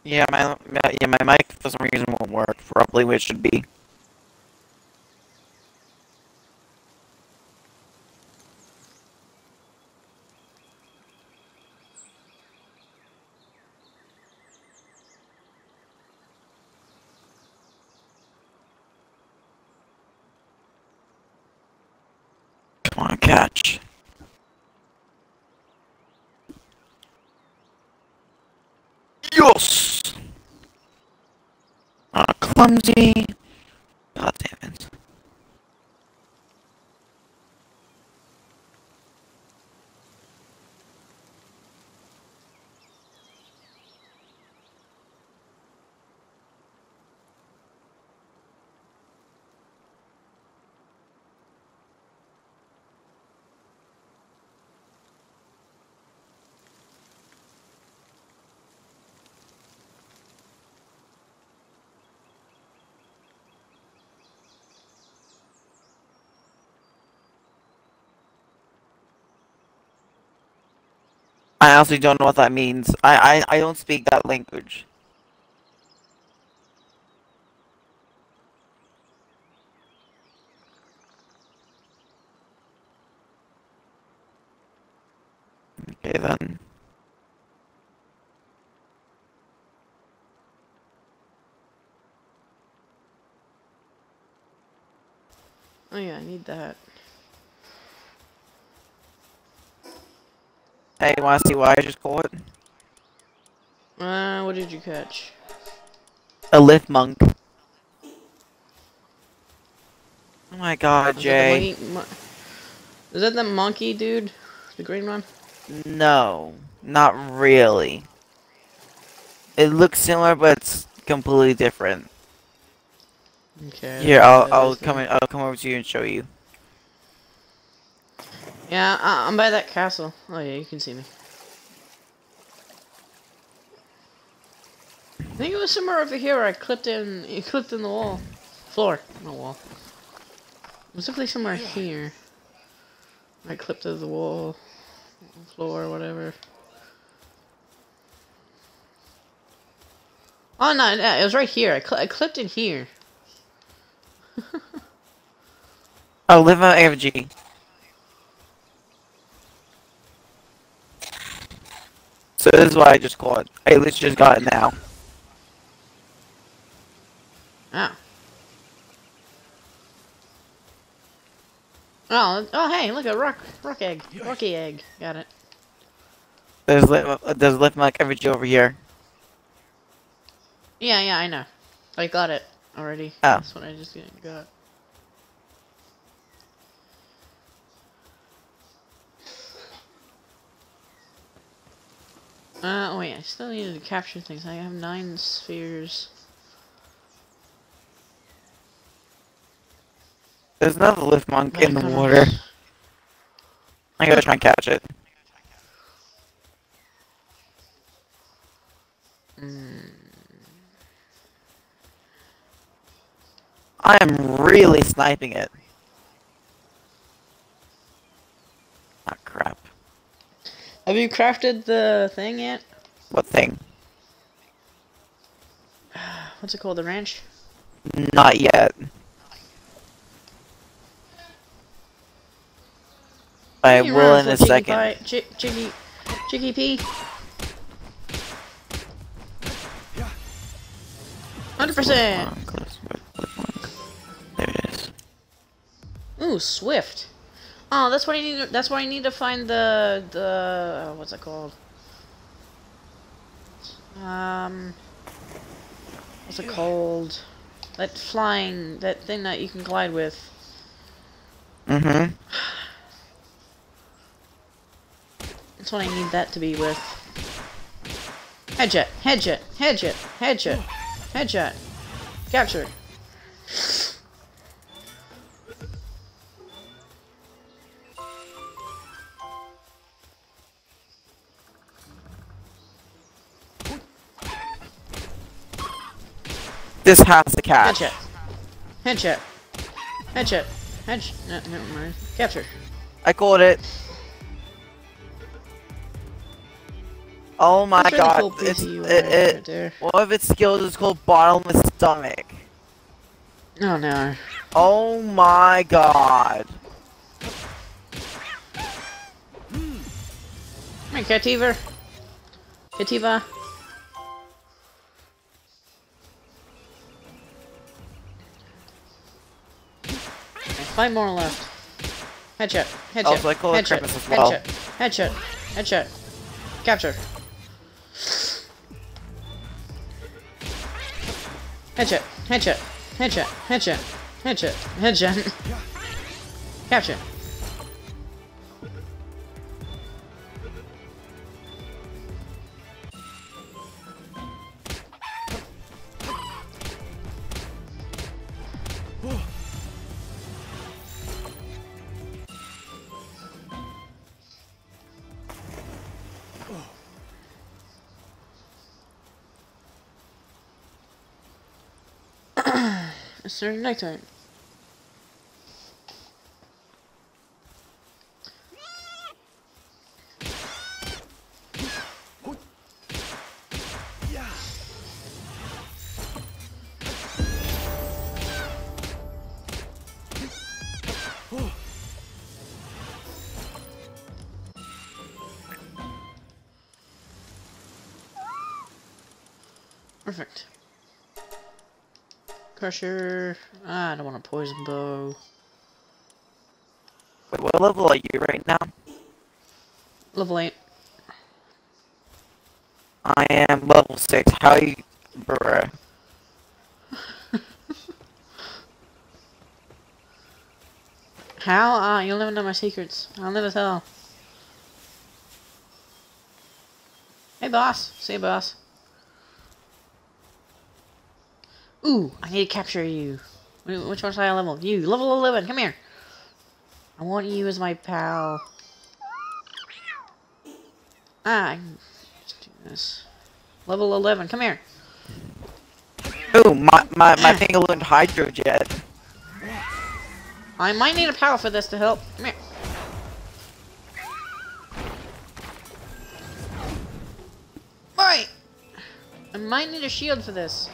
Yeah, my yeah my mic for some reason won't work. Probably it should be. Clumsy. I honestly don't know what that means. I, I, I don't speak that language. Okay then. Oh yeah, I need that. Hey, you wanna see what I just caught? Uh, what did you catch? A Lifmunk. Oh my god, Is that the Jay. monkey- Is that the monkey dude? The green one? No, not really. It looks similar, but it's completely different. Okay. Here, I'll I'll come in, I'll come over to you and show you. Yeah, I I'm by that castle. Oh yeah, you can see me. I think it was somewhere over here where I clipped in, you clipped in the wall. Floor, not wall. It was definitely somewhere here. I clipped to the wall, floor, whatever. Oh no, no, it was right here. I, cl I clipped in here. Oh, Lifmunk Effigy. So this is what I just caught. I literally just got it now. Oh. Oh, oh hey, look a rock, rock egg, rocky egg. Got it. There's live, there's live like AFG over here. Yeah, yeah, I know. I got it already. Oh. That's what I just got. Uh, oh wait, I still needed to capture things. I have nine spheres. There's another Lifmunk in the water. I gotta try and catch it. Mm, I am really sniping it. Ah, crap. Have you crafted the thing yet? What thing? What's it called? The ranch? Not yet. I will in a Jiggy second. Pie- Chi- Jiggy, Jiggy P. Hundred percent. Monk, let's- Lifmunk. There it is. Ooh, Swift. Oh, that's what I need. To, that's why I need to find the the uh, what's it called? Um, what's it called? That flying, that thing that you can glide with. Mm-hmm. That's what I need that to be with. Headshot, headshot, headshot, headshot, headshot. Captured. This has to catch. Headshot. Headshot. Headshot. Headshot. No, never mind. Captured. I caught it. Oh my god. it's, it, it, there. one of its skills is called bottomless stomach. Oh no. Oh my god. Come here, Cattiva. Cattiva. Five more left. Headshot. Headshot. Oh, also, I call it headshot. Krampus as well. Headshot. Headshot. Headshot. Capture. Headshot. Headshot. Headshot. Headshot. Headshot. Headshot. Capture. It's turning nighttime. Crusher. Ah, I don't want a poison bow. Wait, what level are you right now? Level 8. I am level 6. How you... Bruh. How? Ah, you'll never know my secrets. I'll never tell. Hey, boss. See boss. Ooh, I need to capture you. Wh- Which one's high level? You, level 11, come here. I want you as my pal. Ah, I can just do this. Level 11, come here. Ooh, my, my, my thing learned hydrojet. I might need a pal for this to help. Come here. Alright. I might need a shield for this.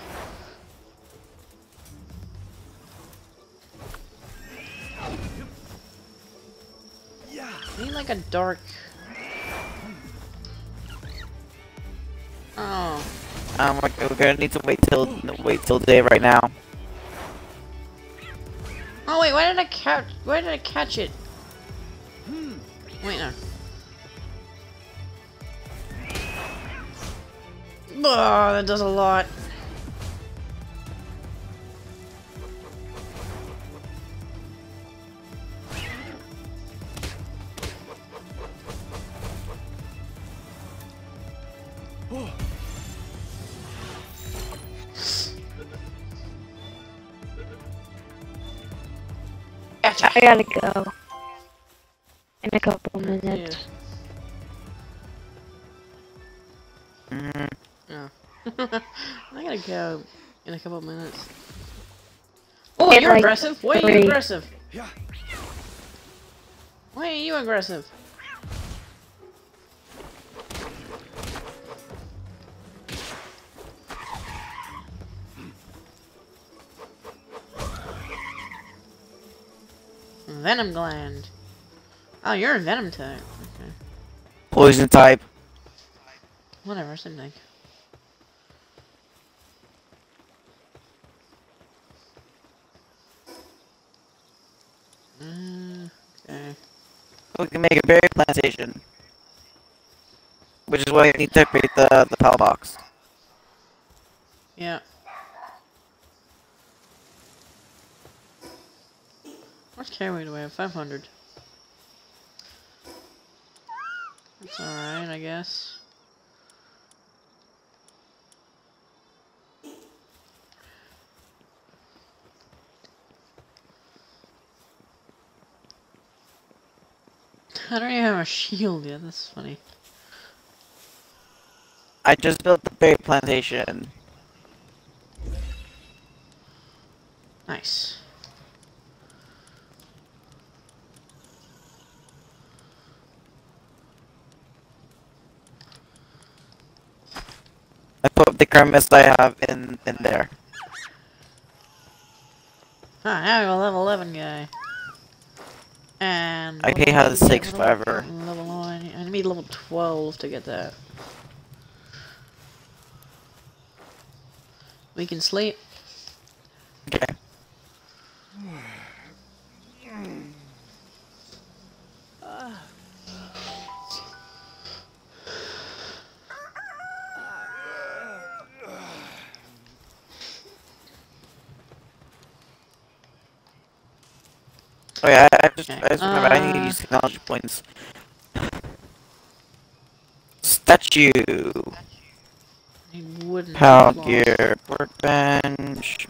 A dark. Oh. Um, we're, we're gonna need to wait till wait till day right now. Oh wait, why did I catch? Why did I catch it? Hmm wait no. Oh, that does a lot. Gotta go. In a couple minutes. Mm, Yeah. I gotta go in a couple minutes. Oh, you're like, aggressive. Why are you three. aggressive? Why are you aggressive? Venom gland. Oh, you're a venom type. Okay. poison type. Whatever, same thing. Mm, okay. We can make a berry plantation. Which is why you need to create the, the pal box. Yeah. What's carry do we have? 500. That's alright, I guess. I don't even have a shield yet, that's funny. I just built the berry plantation. Nice. I put the chemist I have in in there. Ah, now we have a level 11 guy. And... I can't have we the get? six Level- forever. Level 9. I need level 12 to get that. We can sleep. Okay. I just, I just remember I need to Uh, use technology points. Statue, wooden power gear, workbench,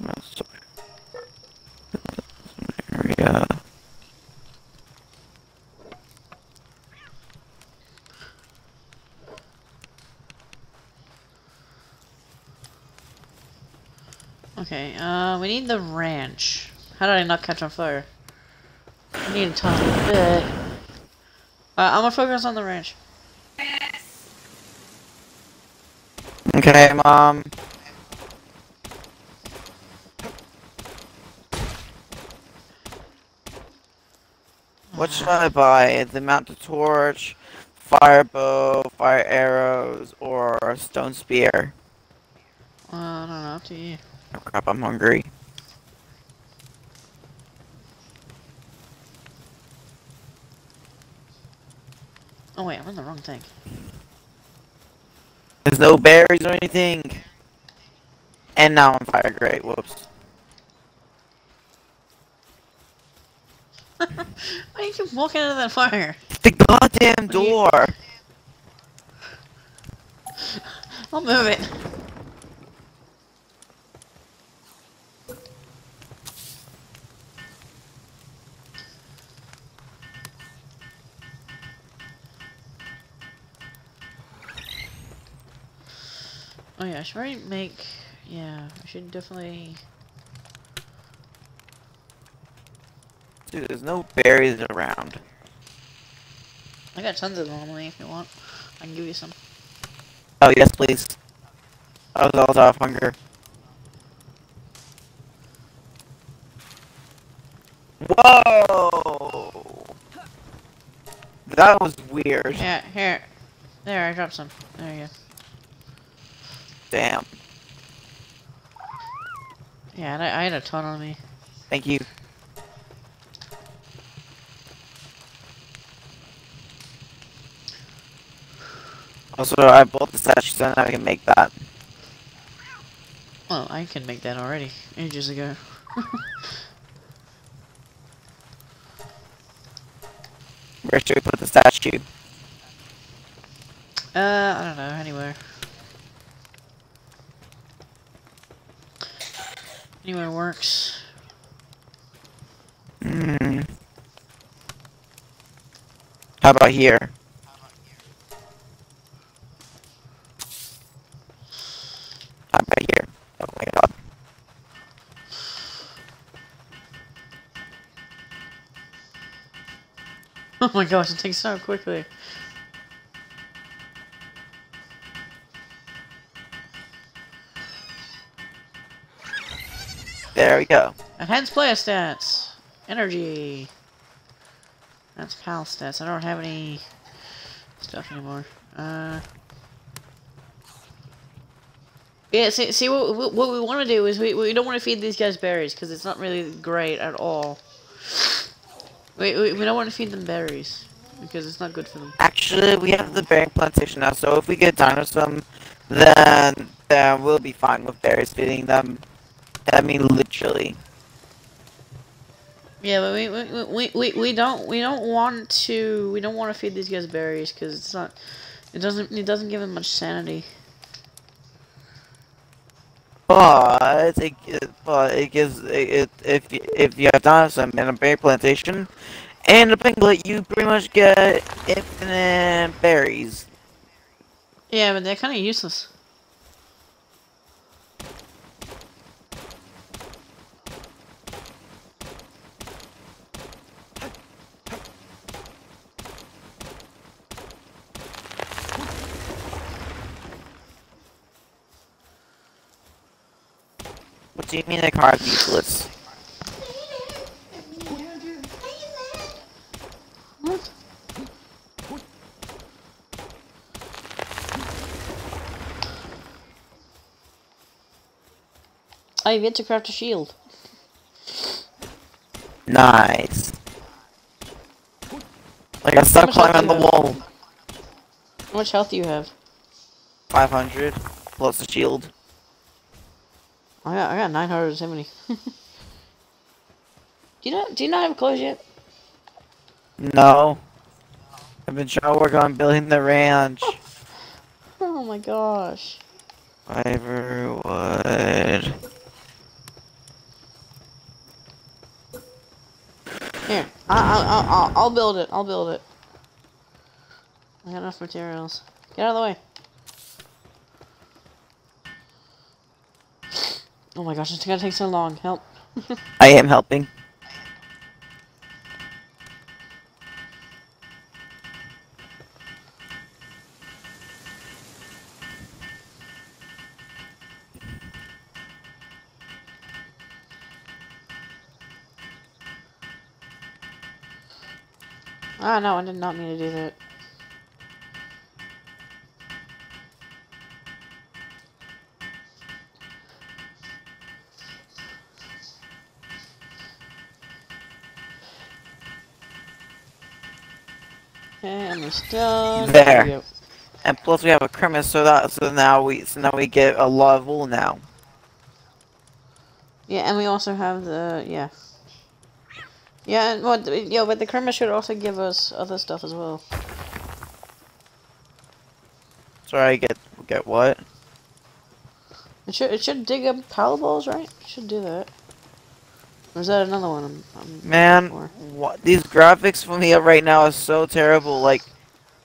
area. Okay, uh, we need the ranch. How did I not catch on fire? I need a bit. Uh, I'm gonna focus on the ranch. Okay, mom. What should I buy? The mounted torch, fire bow, fire arrows, or a stone spear? Uh, I don't know, up to you. Oh crap, I'm hungry. Oh wait, I'm in the wrong thing. There's no berries or anything. And now I'm fire. Great. Whoops. Why do you keep walking into that fire? The goddamn door. I'll move it. Yeah, I should probably make. Yeah, I should definitely. Dude, there's no berries around. I got tons of them on if you want. I can give you some. Oh yes, please. I was also off hunger. Whoa! That was weird. Yeah, here. There, I dropped some. There you go. Damn. Yeah, I, I had a ton on me. Thank you. Also, I bought the statue so now I can make that. Well, I can make that already. Ages ago. Where should we put the statue? Uh, I don't know, anywhere. Anywhere works. Hmm. How about here? How about here? Oh my god. Oh my gosh, it takes so quickly. There we go. Enhanced player stats. Energy. That's pal stats. I don't have any stuff anymore. Uh. Yeah, see, see what, what we want to do is we, we don't want to feed these guys berries because it's not really great at all. We, we, we don't want to feed them berries because it's not good for them. Actually, we have the berry plantation now, so if we get dinosaurs, then then we'll be fine with berries feeding them. I mean, literally. Yeah, but we we, we, we, don't we don't want to we don't want to feed these guys berries because it's not it doesn't it doesn't give them much sanity. But it, but it gives it if you, if you have dinosaurs in a berry plantation and a Pengullet, you pretty much get infinite berries. Yeah, but they're kind of useless. Do you mean they are useless? What? I've yet to craft a shield. Nice. Like I stuck climbing the wall. How much health do you have? 500 plus a shield. I got I got 970. do you not do you not have clothes yet? No. I've been trying to work on building the ranch. Oh my gosh. Fiber wood. Here, I, I, I, I'll, I'll build it. I'll build it. I got enough materials. Get out of the way. Oh my gosh, it's gonna take so long. Help. I am helping. ah, no, I did not mean to do that. Okay, I'm almost done. There. And plus we have a Cremis, so that so now we so now we get a lot of wool now. Yeah, and we also have the yeah. Yeah, and what? Yeah, but the Kermit should also give us other stuff as well. Sorry, get get what? It should it should dig up power balls, right? It should do that. Or is that another one? I'm, I'm Man, what these graphics for me right now is so terrible. Like,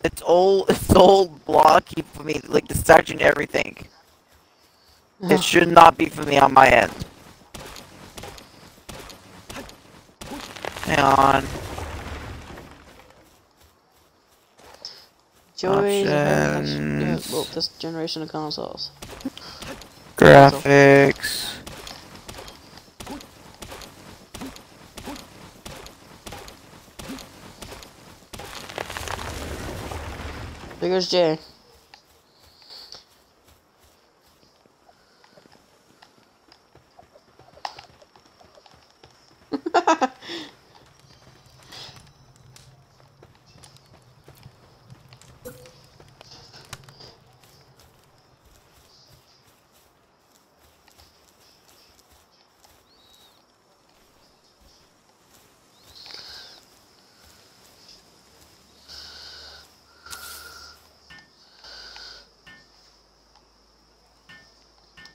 it's all it's all blocky for me. Like the statue and everything. It should not be for me on my end. Hang on. Yeah, Options. this generation of consoles. Graphics. There goes Jay.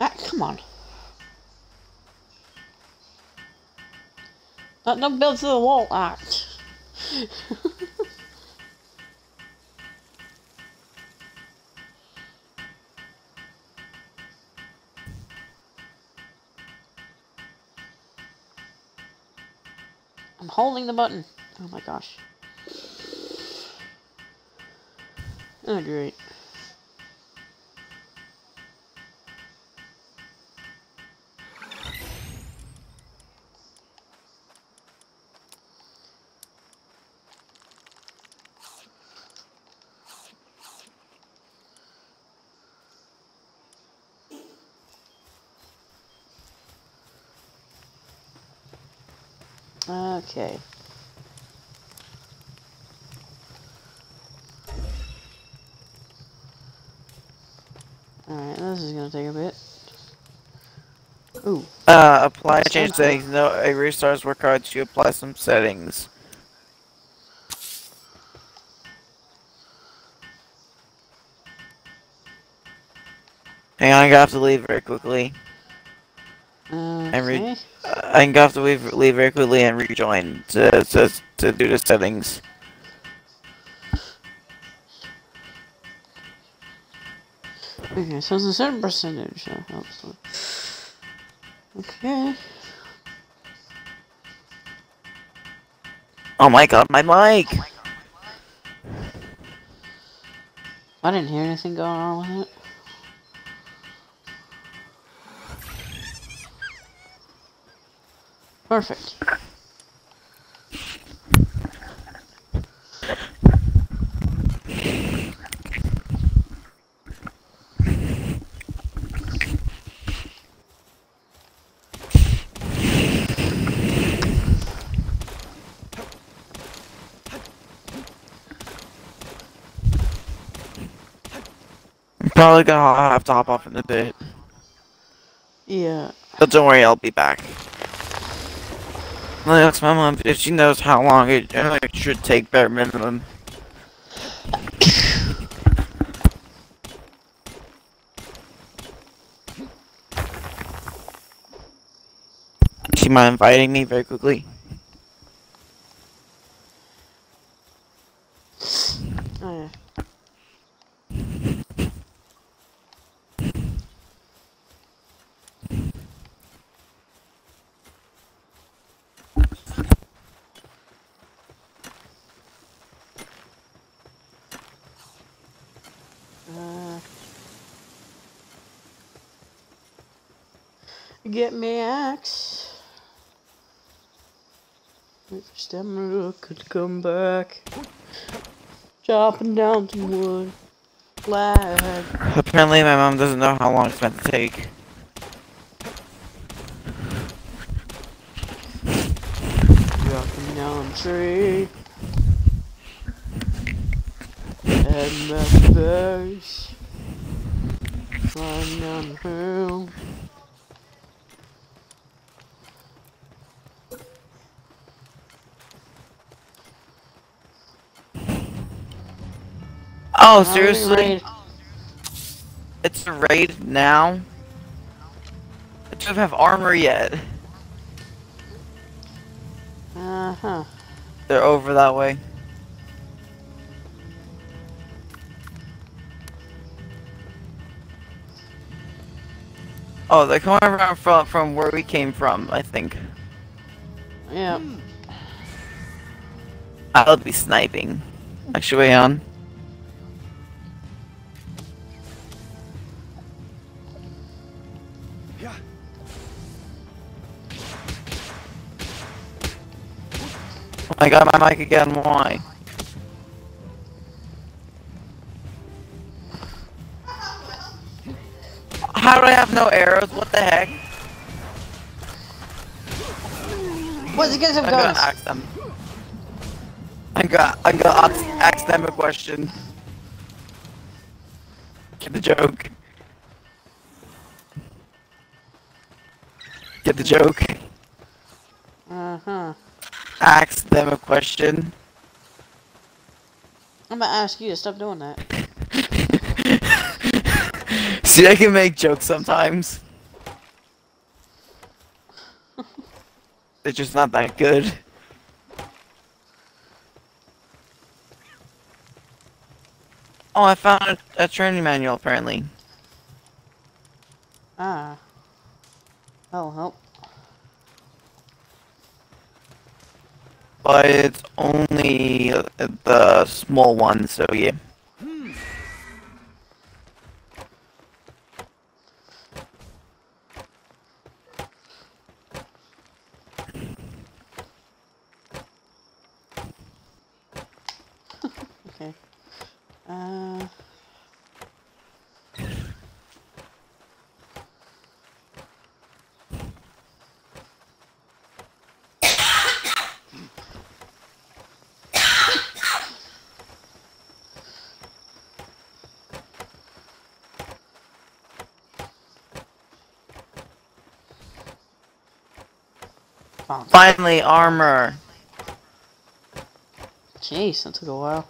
Ah, come on. Not no build to the wall. Ah. I'm holding the button. Oh my gosh. Oh great. Okay. Alright, this is gonna take a bit. Ooh. Uh, apply Sounds change settings. No, a restarts work hard to apply some settings. Hang on, gonna have to leave very quickly. Okay. Uh, I'm gonna have to leave, leave very quickly and rejoin to, to, to do the settings. Okay, so it's a certain percentage that helps. Okay. Oh my god, my mic! I didn't hear anything going on with it. Perfect. I'm probably gonna have to hop off in a bit. Yeah. But don't worry, I'll be back. I'll ask my mom if she knows how long it, it should take bare minimum. She mind inviting me very quickly? Oh, yeah. Uh, get me axe. Wait for stamina to come back. Chopping down some wood. Flag. Apparently my mom doesn't know how long it's meant to take. Dropping down a tree. And my face. Flying down the hill. Oh, seriously? It's a raid now? I don't have armor yet. Uh-huh. They're over that way. Oh, they're coming around from from where we came from, I think. Yeah. I'll be sniping. Actually, on. Oh got my mic again, why? How do I have no arrows? What the heck? What? You guys have I'm gonna ask them. I got, I got ask, ask them a question. Get the joke. Get the joke. Uh-huh. Ask them a question. I'm gonna ask you to stop doing that. See, I can make jokes sometimes. They're just not that good. Oh, I found a, a training manual apparently. Ah. That'll help. But it's only the small one, so yeah. Okay. Uh. Finally, armor. jeez, that took a while.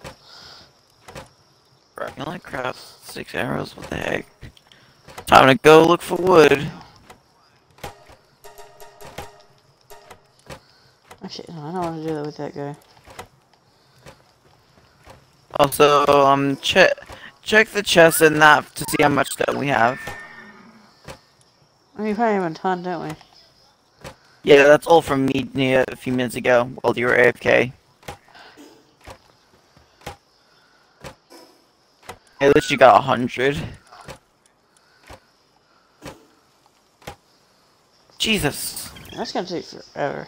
Bro, I can only craft six arrows, what the heck? Time to go look for wood. Actually, no, I don't want to do that with that guy. Also, um, check check the chest and that to see how much stone we have. We probably have a ton, don't we? Yeah, that's all from me a few minutes ago while you were AFK. At least you got a hundred. Jesus. That's gonna take forever.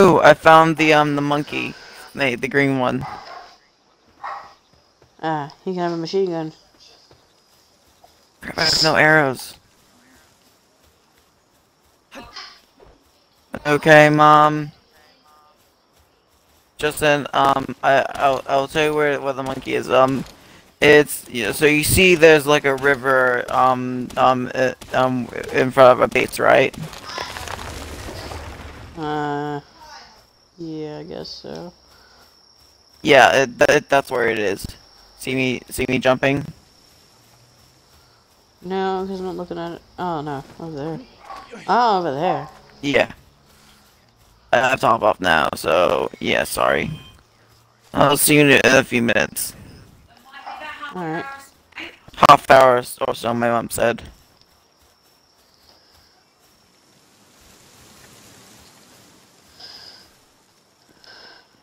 Ooh, I found the um the monkey, the the green one. Ah, he can have a machine gun. I have no arrows. Okay, mom. Justin, um, I I'll I'll tell you where where the monkey is. Um, it's you know, so you see there's like a river um um uh, um in front of a base, right? Uh, yeah, I guess so. Yeah, it, that, that's where it is. See me see me jumping? No, because I'm not looking at it. Oh, no, over there. Oh, over there. Yeah. I have to hop off now, so yeah, sorry. I'll see you in a few minutes. Alright. Half hour or so, my mom said.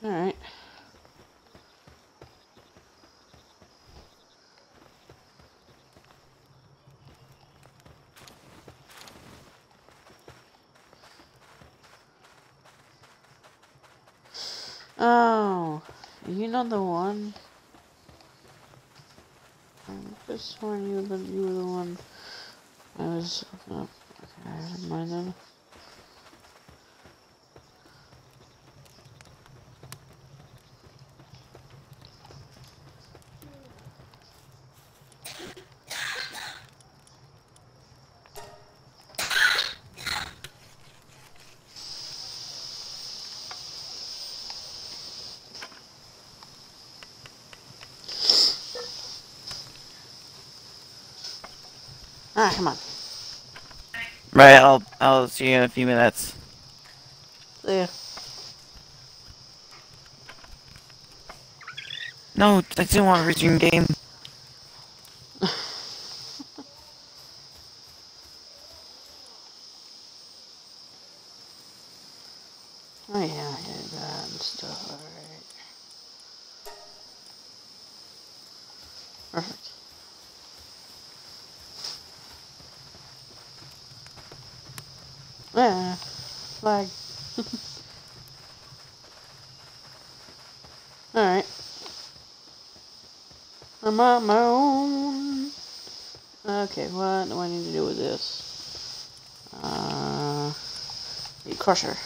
Alright. Oh, you know the one? I just sworn you the, you were the one I was uh, Okay, never mind Ah, come on. Right, I'll I'll see you in a few minutes. There. No, I still want to resume game. Oh yeah, I did that and stuff. Alright. Perfect. Yeah, flag. Alright. On my own. Okay, what do I need to do with this? Uh, need crusher.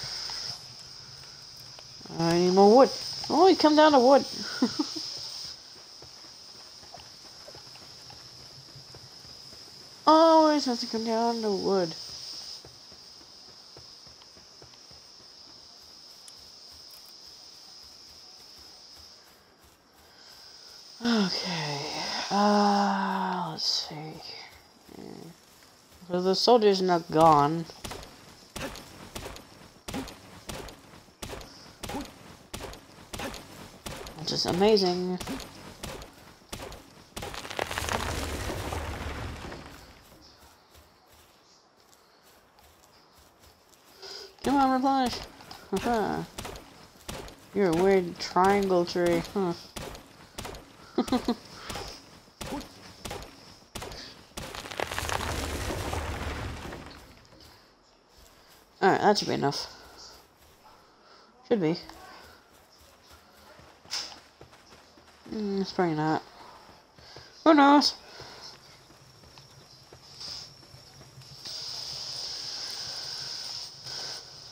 I need more wood. Oh, you come down to wood. Always has to come down to wood. Okay. Uh, let's see. Hmm. So the soldier's not gone. Which is amazing. Come on, replenish. You're a weird triangle tree, huh? That should be enough. Should be. Mm, it's probably not. Who knows?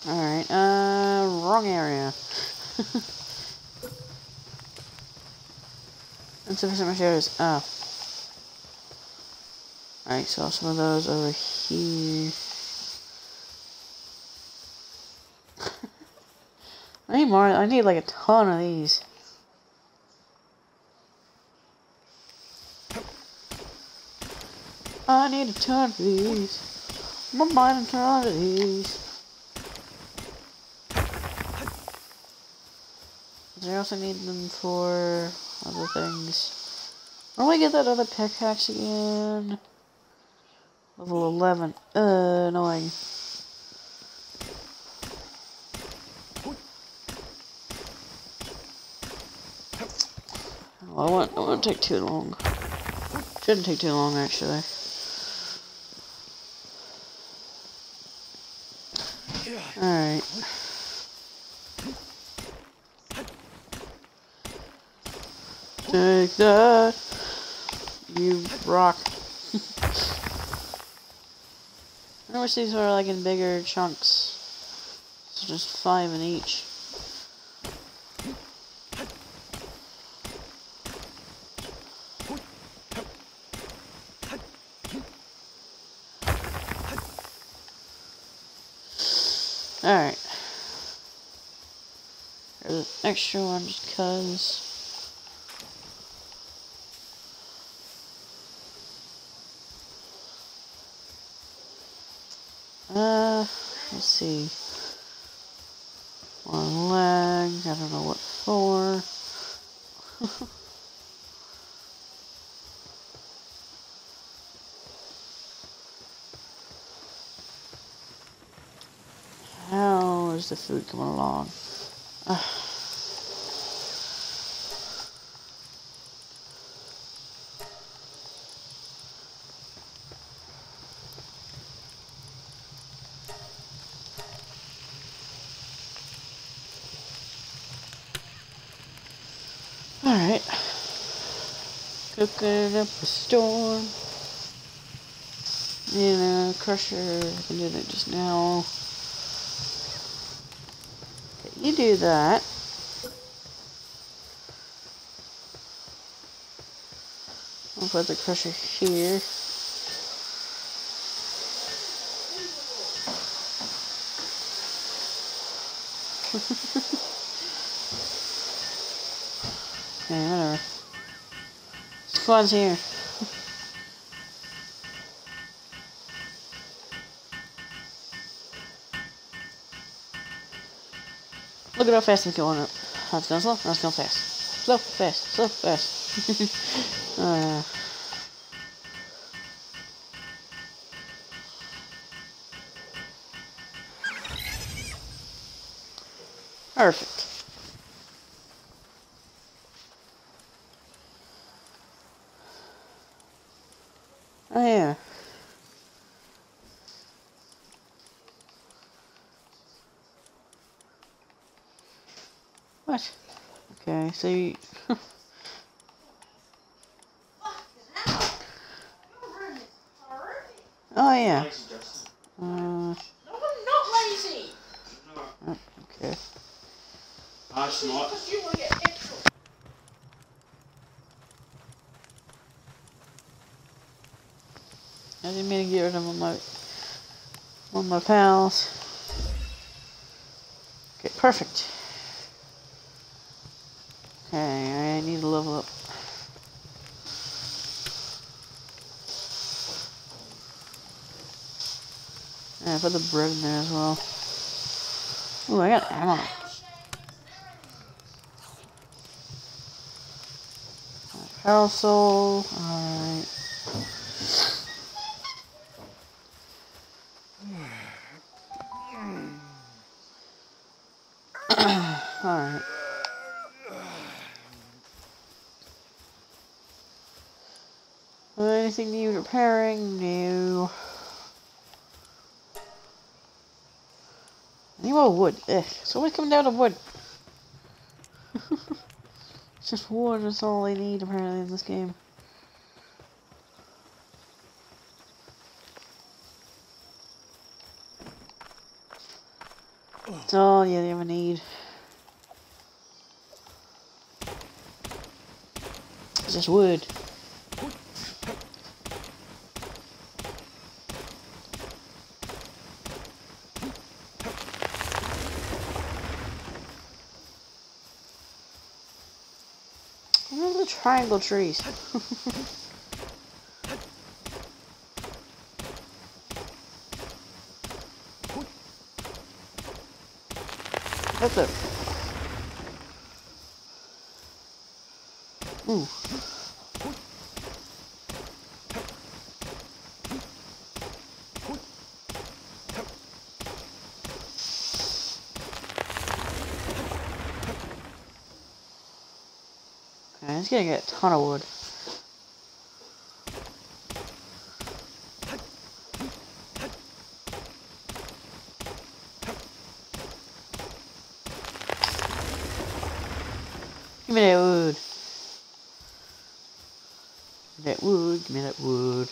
Alright, uh, wrong area. Insufficient materials. Oh. Alright, so some of those over here. I need more. I need like a ton of these. I need a ton of these. I'm buying a ton of these. I also need them for other things. When do I get that other pickaxe again? Level 11. Uh, annoying. Well, I won't, take too long. Shouldn't take too long, actually. Alright. Take that, you rock. I wish these were like in bigger chunks. So just five in each. Alright. Extra one just cause. Uh, let's see. One leg, I don't know what for. How is the food coming along? Ugh. Alright. Cooking up a storm. You know, crusher, I do that just now. You do that. I'll put the crusher here. okay, whatever. Squad's here. Look at how fast it's going up. That's going slow, that's going fast. Slow, fast, slow, fast. uh, perfect. Oh yeah. What? Okay, so you... oh yeah. Lazy, Justin. Uh, No, I'm not lazy. No, okay. that's not. Because you will get petrol. I didn't mean to get rid of one of my one of my pals. Okay, perfect. Okay, I need to level up. Yeah, put the bread in there as well. Ooh, I got ammo. Parasol, repairing? I need more wood. Ugh. It's always coming down to wood. it's just wood is all I need apparently in this game. That's all you ever need. It's just wood. What are the triangle trees? That's it. Ooh. It's gonna get a ton of wood. Give me that wood. Give me that wood, give me that wood.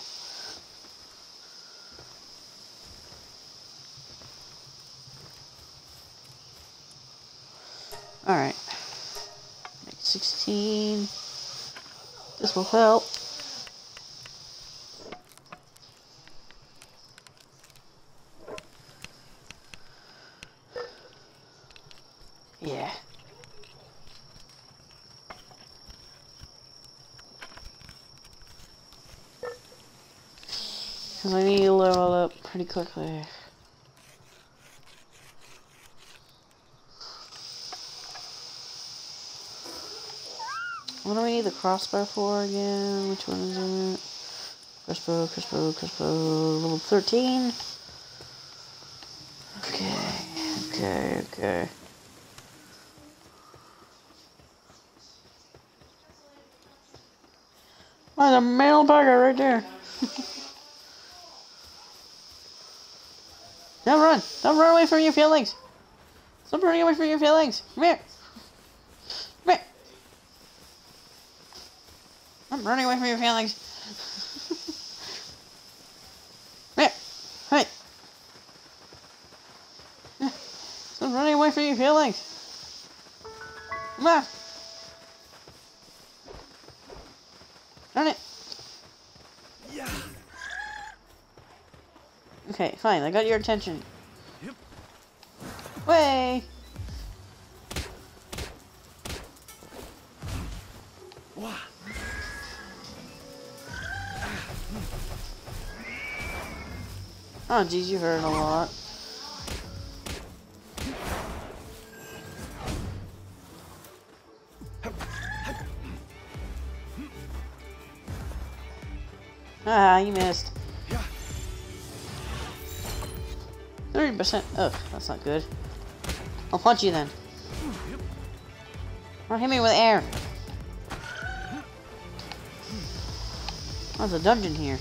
Alright. Make 16. This will help. Yeah. Because I need to level up pretty quickly. What do we need the crossbow for again? Which one is it? Crossbow, crossbow, crossbow, level 13. Okay, okay, okay. There's a mail burger right there. Don't run. Don't run away from your feelings. Stop running away from your feelings. Come here. running away from your feelings. hey, hey. Stop running away from your feelings. Come on. Run it. Yeah. Okay, fine. I got your attention. Yep. Way. Oh, geez, you hurt a lot. Ah, you missed. 30%. Ugh, that's not good. I'll punch you then. Or hit me with air. There's a dungeon here.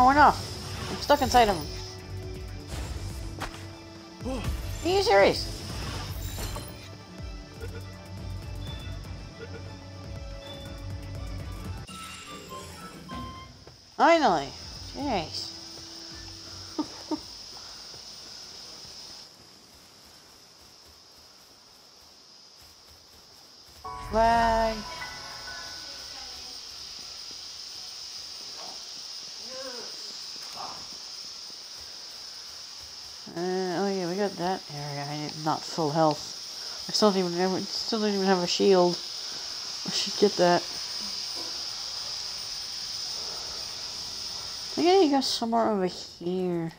Oh, we're not. I'm stuck inside of him. Are you serious? Finally. Jeez. Full health. I still don't even have, still don't even have a shield. I should get that. I gotta go somewhere over here.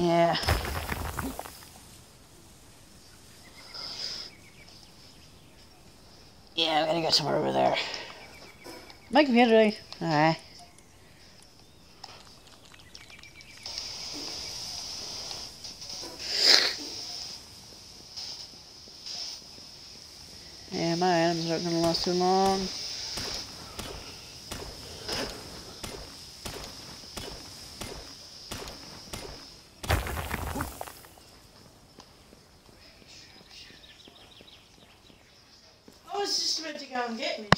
Yeah. Yeah, I'm gonna go somewhere over there. My computer. Alright. Yeah, my items aren't gonna last too long. I was just about to go and get me.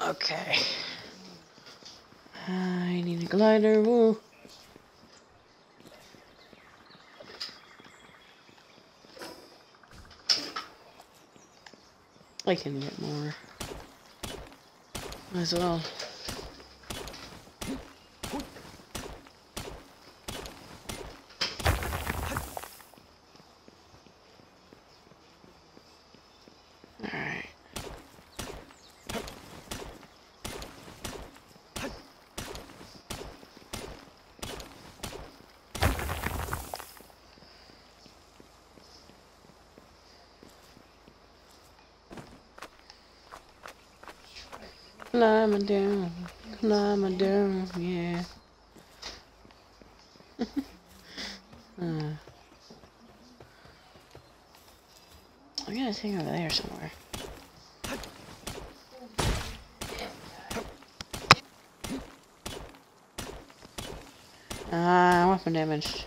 Okay. I a I can get more. As well. Alright. Climbing down, climbing down, yeah. uh. I got a thing over there somewhere. Ah, weapon damaged.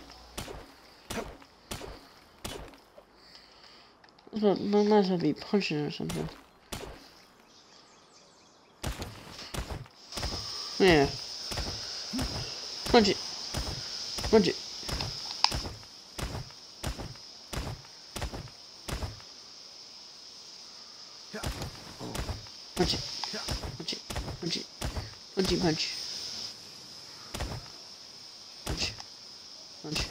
Must be punching or something. Yeah. Punch it. Punch it. Punch it. Punch it. Punch it. Punchy punch. Punch. Punch.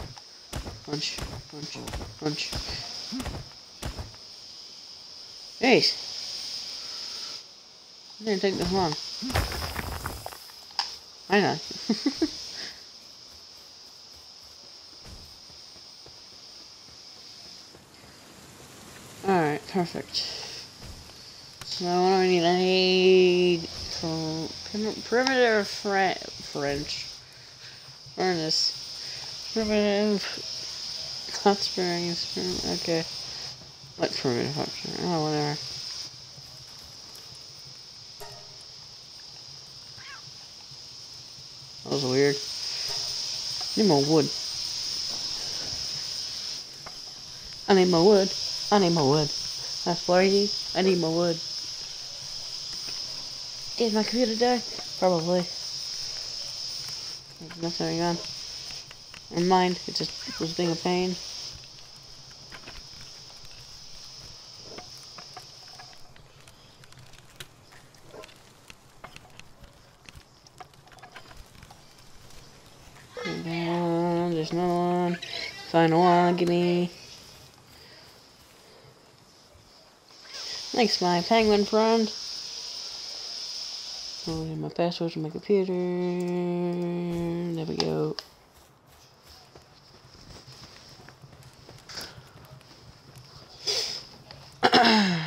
Punch. Punch. Punch. Ace. Didn't take this long. I know. Alright, perfect. So what do I need? I need per- perimeter Fre- French furnace. Primitive hot springs. prim- Okay. What primitive hot springs? Oh, whatever. Was weird. Need more wood. I need more wood. I need more wood. That's what I need. More wood. Did my computer die? Probably. There's nothing on. Never mind. It just was being a pain. Uh, There's another one. Final one, gimme. Thanks, my penguin friend. Oh, my password to my computer. There we go.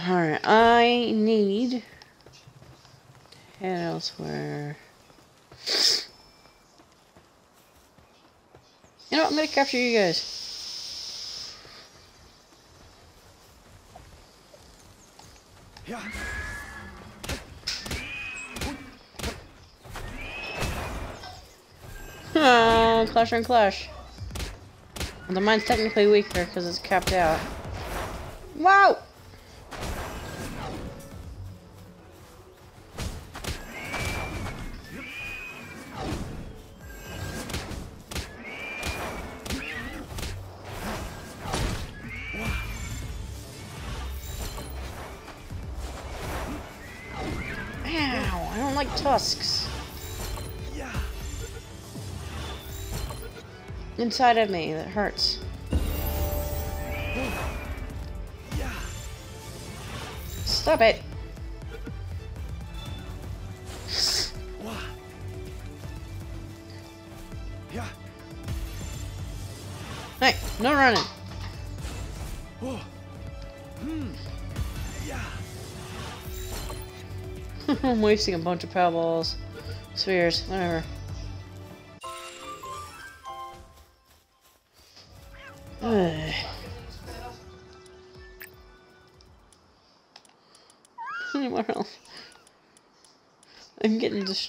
Alright, I need to head elsewhere. You know, what, I'm gonna capture you guys. Clash and Clash. The mine's technically weaker because it's capped out. Wow! Ow, I don't like tusks. Inside of me, that hurts. Stop it. Hey, no running. I'm wasting a bunch of power balls. Spheres, whatever.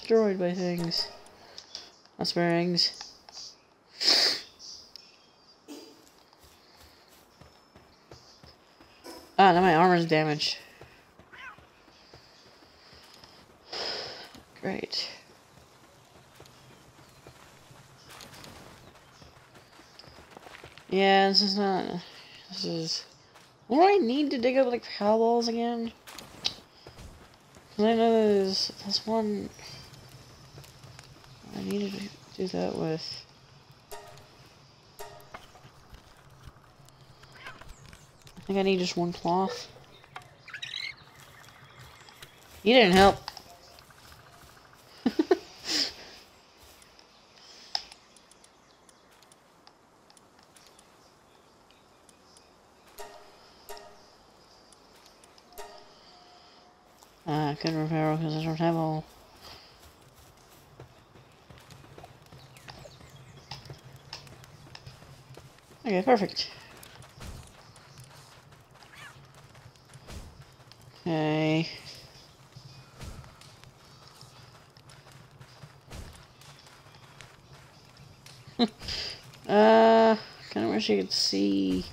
Destroyed by things. That's rings. Ah, now my armor's damaged. Great. Yeah, this is not. This is. Do I need to dig up like power balls again? I know there's there's one. I needed to do that with. I think I need just one cloth. You didn't help. Uh, I couldn't repair because I don't have all. Okay, perfect. Okay. uh, kind of wish you could see.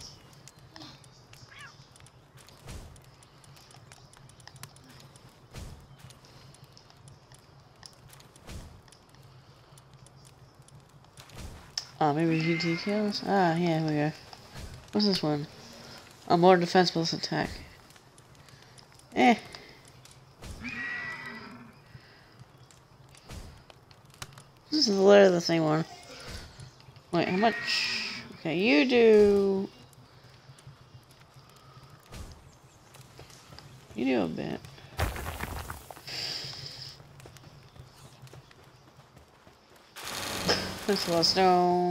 Maybe view details? Ah, yeah, here we go. What's this one? A more defense plus attack. Eh. This is literally the same one. Wait, how much? Okay, you do... You do a bit. That's a lot of stone.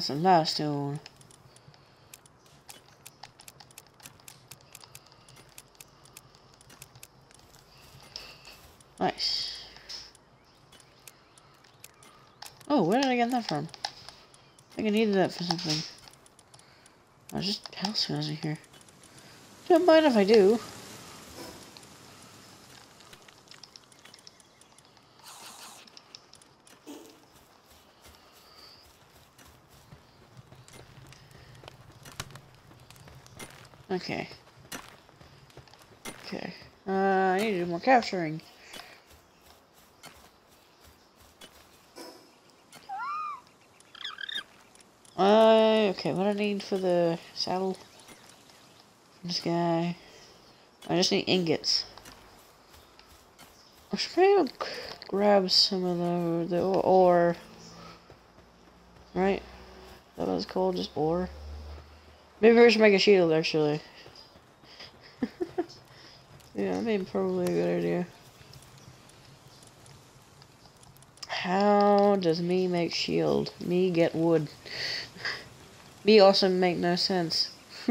that's a lifestone. Nice. Oh, where did I get that from? I think I needed that for something. Oh, I was just house smells here. Don't mind if I do. Okay. Okay. Uh, I need to do more capturing. Uh, okay, what do I need for the saddle? This guy. I just need ingots. I should probably grab some of the, the ore. Right? That it's called? Just ore? Maybe we should make a shield, actually. Yeah, that'd be probably a good idea. How does me make shield? Me get wood. me also make no sense.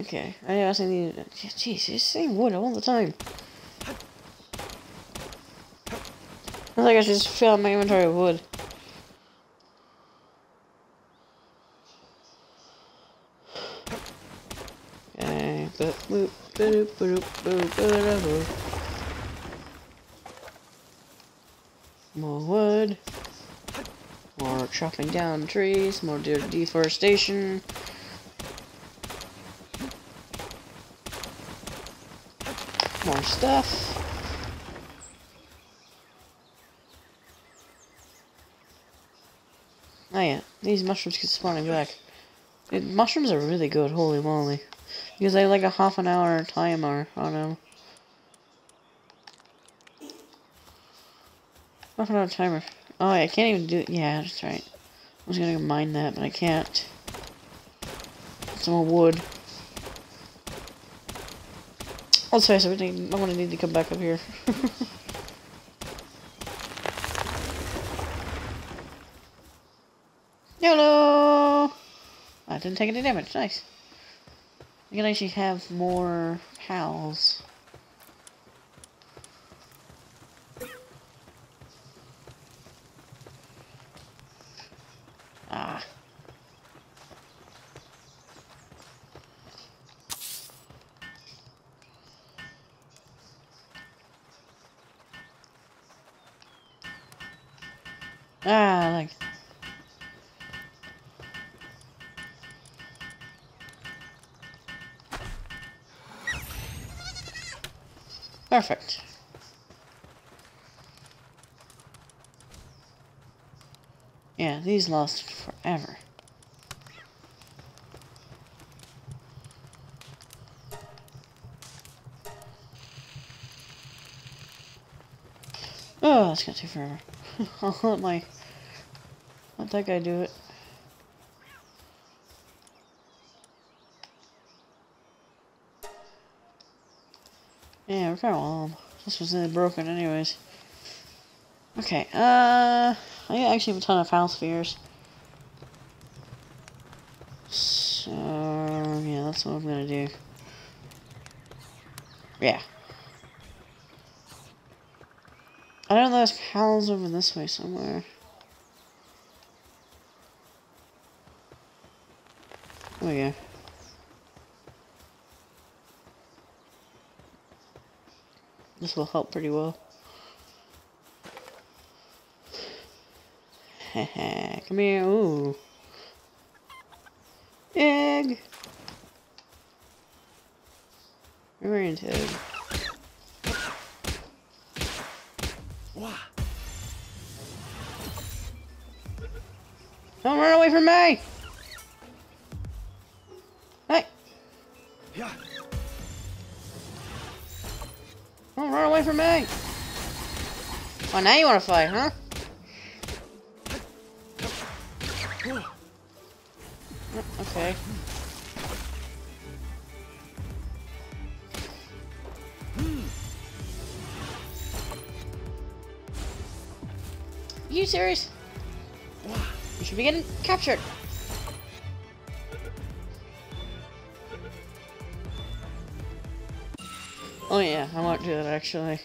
okay, I also need. Jeez, it's saying wood all the time. I think I should just fill out my inventory with wood. More wood. More chopping down trees. More de deforestation. More stuff. Oh yeah, these mushrooms keep spawning back. Dude, mushrooms are really good, holy moly. Because they have like a half an hour timer on them. Half an hour timer. Oh, I can't even do it. Yeah, that's right. I was gonna mine that, but I can't. Some more wood. Oh, Let's face everything. I'm gonna need to come back up here. Hello! I didn't take any damage. Nice. I can actually have more pals. These last forever. Oh, that's gonna take forever. I'll let my let that guy do it. Yeah, we're kind of long. This was really broken anyways. Okay, uh, I actually have a ton of house spheres. So, yeah, that's what I'm gonna do. Yeah. I don't know there's pals over this way somewhere. Oh, we go. This will help pretty well. Come here, ooh. Egg! Verdant egg. Don't run away from me! Hey! Yeah. Don't run away from me! Oh, now you wanna fight, huh? serious? We should be getting captured. Oh yeah, I might do that actually.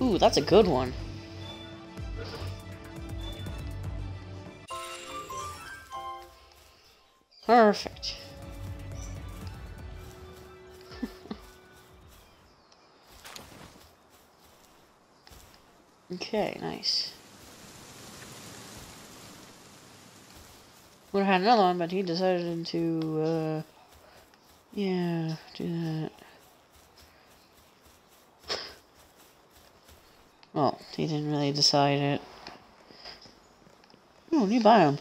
Ooh, that's a good one. Another one, but he decided to, uh, yeah, do that. Well, he didn't really decide it. Oh, new biome.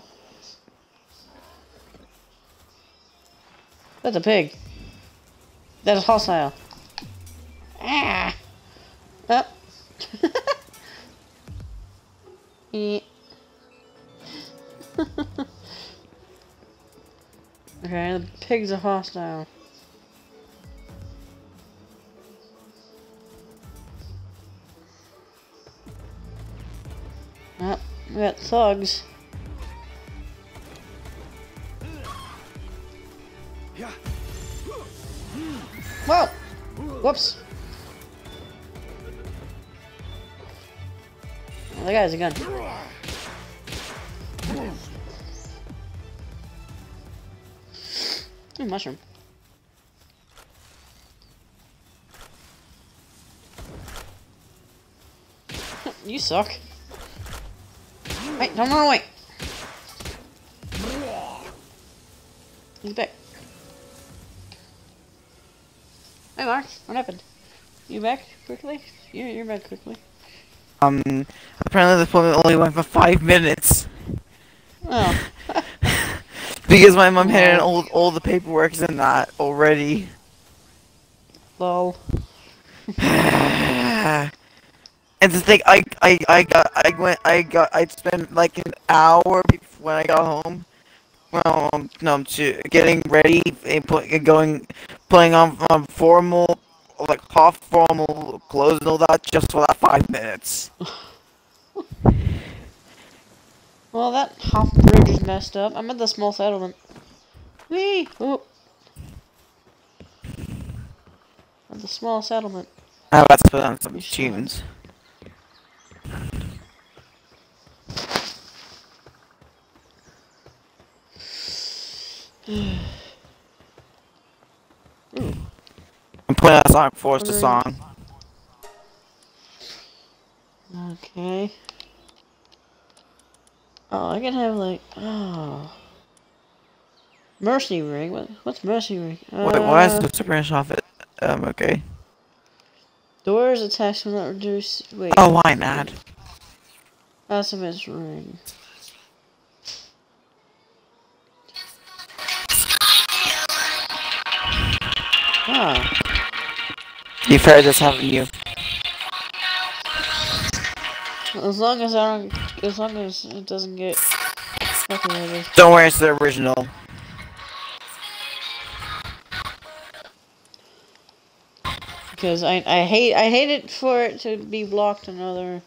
That's a pig. That is hostile. Pigs are hostile. Oh, we got thugs. Whoa! Whoops. Oh, that guy's a gun. Mushroom. you suck. Wait, don't run away. He's back. Hey Mark, what happened? You back quickly? You you're back quickly. Um, apparently this appointment only went for five minutes Oh. Because my mom had all all the paperwork and that already. Lol. and the thing, I, I, I got, I went, I got, I spent like an hour before when I got home. Well, um, no, to getting ready and put, going, playing on um, formal, like half formal clothes and all that, just for that five minutes. Well, that half bridge is messed up. I'm at the small settlement. Whee! Oh. At the small settlement. About to put on some tunes. I'm playing a song for us the song. Okay. Oh, I can have like oh. Mercy ring. What? What's mercy ring? Uh, Wait, why is the branch off it? Um, okay. doors attached will not reduce. Wait. Oh, why not? Blasphemous ring. Ah. You've heard this, haven't you? As long as I don't, as long as it doesn't get copyrighted. Don't worry, it's the original. Because I, I hate I hate it for it to be blocked in other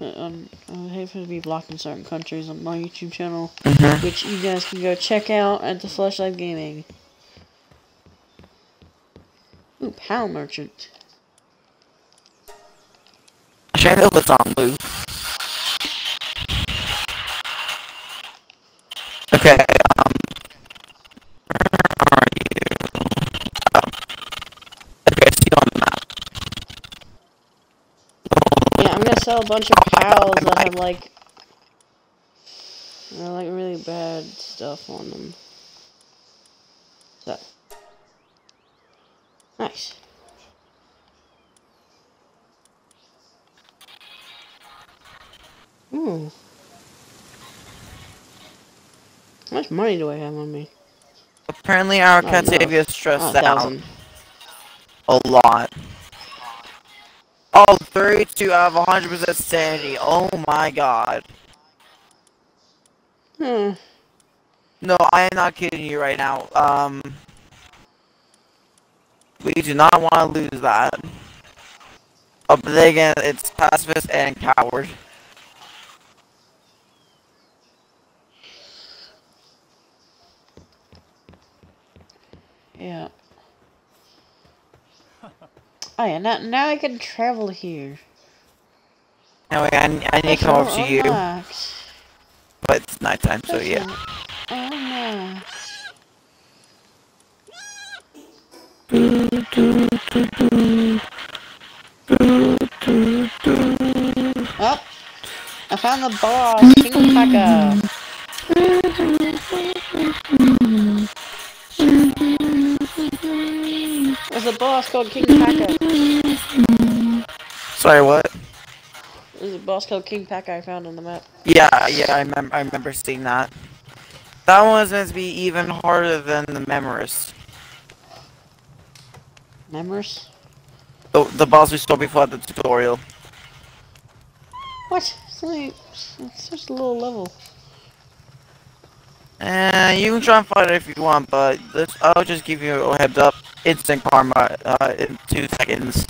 um, I hate for it to be blocked in certain countries on my YouTube channel, Mhm. which you guys can go check out at the Flashlight Gaming. Ooh, Pal Merchant. Actually, I know the Okay, um... Where are you? Oh. Okay, I see you on the map. Yeah, I'm gonna sell a bunch of pals that have like, like really bad stuff on them. Much money do I have on me? Apparently our Oh, no. Cattiva Oh, stressed a out thousand. a lot. Oh, 32 out of 100% sanity. Oh my god. Hmm. No, I am not kidding you right now. Um, we do not want to lose that. Oh, but then again, it's pacifist and coward. Yeah. Oh yeah, now, now I can travel here. Anyway, I, I need to come over to oh, you, Relax. but it's nighttime, so yeah. Relax. Oh, oh, I found the boss, Kingpaca. There's a boss called Kingpaca. Sorry, what? There's a boss called Kingpaca I found on the map. Yeah, yeah, I remember. I remember seeing that. That one was meant to be even harder than the Mammorest. Memories? The, the boss we saw before the tutorial. What? It's, only, it's just a little level. And you can try and fight it if you want, but this, I'll just give you a heads up. Instant karma uh, in two seconds.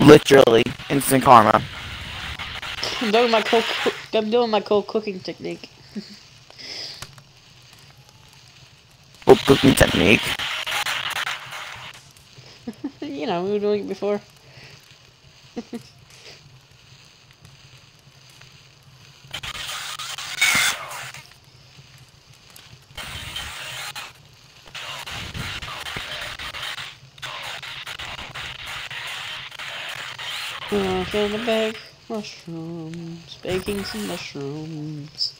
Literally, instant karma. I'm doing my cold, I'm doing my cold cooking technique. Full cooking technique. you know, we were doing it before. Fill the bag, mushrooms, baking some mushrooms.